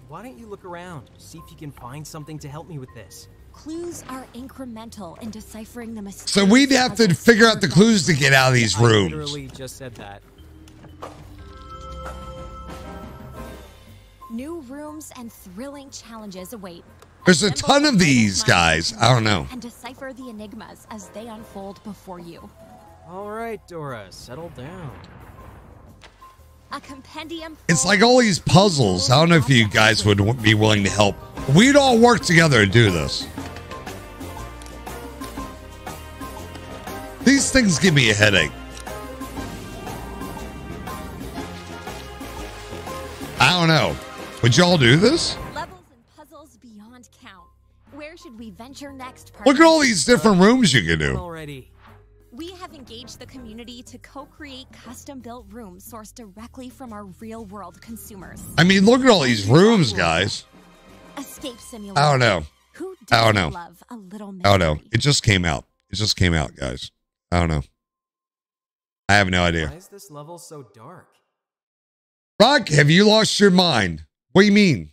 Why don't you look around? See if you can find something to help me with this. Clues are incremental in deciphering the mystery. So we'd have to figure out the clues to get out of these I rooms. literally just said that. New rooms and thrilling challenges await. There's a ton of these guys. I don't know. And decipher the enigmas as they unfold before you. All right, Dora, settle down. A compendium. It's like all these puzzles. I don't know if you guys would be willing to help. We'd all work together to do this. These things give me a headache. I don't know. Would y'all do this? Levels and puzzles beyond count. Where should we venture next? Look at all these different rooms you can do. Already. We have engaged the community to co-create custom-built rooms sourced directly from our real-world consumers. I mean, look at all these rooms, guys. Escape simulator. I don't know. Who I don't doesn't know. love a little I don't know. It just came out. It just came out, guys. I don't know. I have no idea. Why is this level so dark? Rock, have you lost your mind? What do you mean?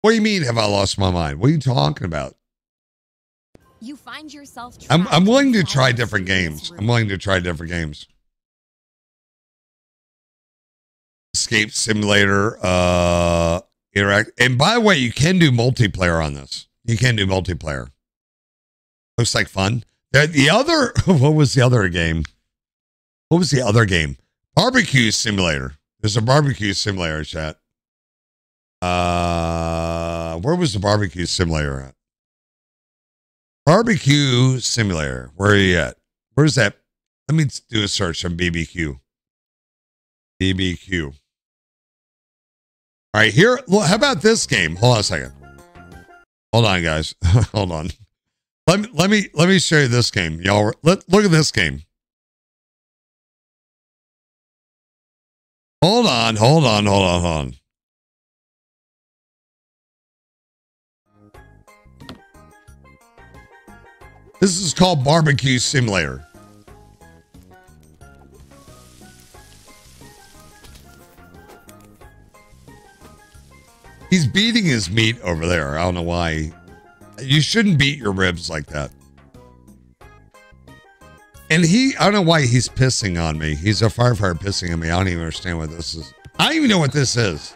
What do you mean, have I lost my mind? What are you talking about? You find yourself. I'm, I'm willing to try different games. I'm willing to try different games. Escape Simulator, uh, interact. And by the way, you can do multiplayer on this. You can do multiplayer. Looks like fun. The, the other, what was the other game? What was the other game? Barbecue Simulator. There's a barbecue simulator chat. Uh, where was the barbecue simulator at? Barbecue Simulator. Where are you at? Where's that? Let me do a search on BBQ. BBQ. All right, here. Look, how about this game? Hold on a second. Hold on, guys. Hold on. Let me let me let me show you this game, y'all. Let look at this game. Hold on, hold on, hold on, hold on. This is called Barbecue Simulator. He's beating his meat over there. I don't know why. You shouldn't beat your ribs like that. And he, I don't know why he's pissing on me. He's a firefighter pissing on me. I don't even understand what this is. I don't even know what this is.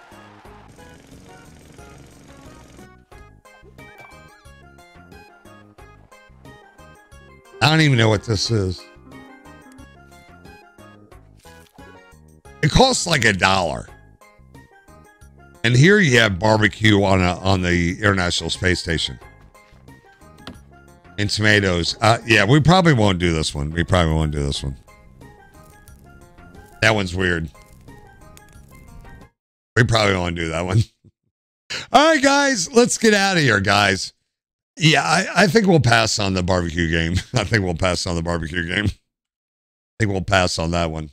I don't even know what this is. It costs like a dollar. And here you have barbecue on a, on the International Space Station. And tomatoes. Uh, yeah, we probably won't do this one. We probably won't do this one. That one's weird. We probably won't do that one. All right, guys, let's get out of here, guys. Yeah, I, I think we'll pass on the barbecue game. I think we'll pass on the barbecue game. I think we'll pass on that one.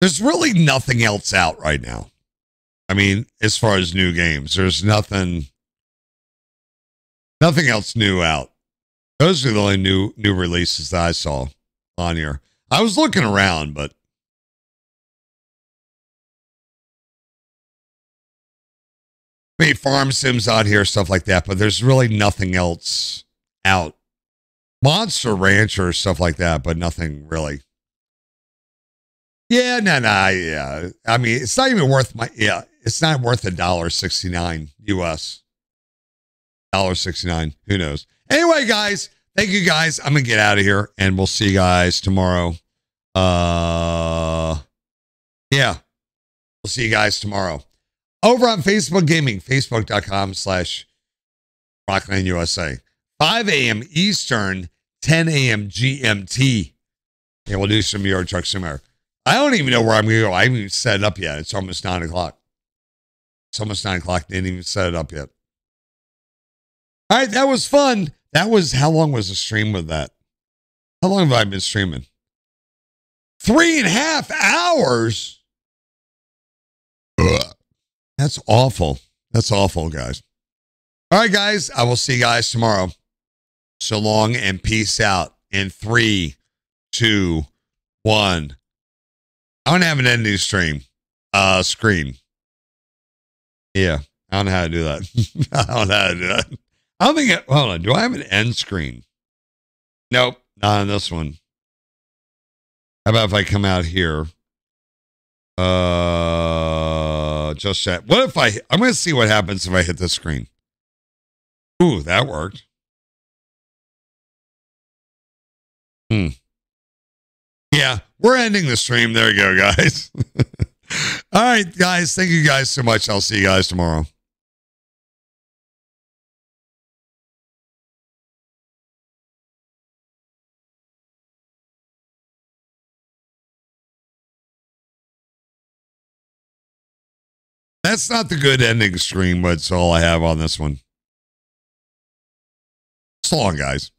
There's really nothing else out right now. I mean, as far as new games, there's nothing nothing else new out. Those are the only new new releases that I saw on here. I was looking around, but I mean, farm sims out here, stuff like that, but there's really nothing else out. Monster Rancher, stuff like that, but nothing really. Yeah, no, no, yeah. I mean, it's not even worth my, yeah, it's not worth a dollar sixty nine US. Dollar sixty nine. Who knows? Anyway, guys, thank you guys. I'm gonna get out of here, and we'll see you guys tomorrow. Uh, yeah, we'll see you guys tomorrow over on Facebook Gaming, facebook.com slash Rockland USA. 5 a.m. Eastern, 10 a.m. GMT. And we'll do some Euro Truck Simulator. I don't even know where I'm going to go. I haven't even set it up yet. It's almost 9 o'clock. It's almost 9 o'clock. Didn't even set it up yet. All right, that was fun. That was, how long was the stream with that? How long have I been streaming? Three and a half hours. Ugh. That's awful. That's awful, guys. All right, guys. I will see you guys tomorrow. So long and peace out. In three, two, one. I don't have an ending stream. Uh, screen. Yeah, I don't know how to do that. I don't know how to do that. I don't think. It, hold on. Do I have an end screen? Nope, not on this one. How about if I come out here? Uh, just yet. What if I, I'm going to see what happens if I hit the screen. Ooh, that worked. Hmm. Yeah, we're ending the stream. There you go, guys. All right, guys. Thank you guys so much. I'll see you guys tomorrow. That's not the good ending stream, but it's all I have on this one. So long, guys.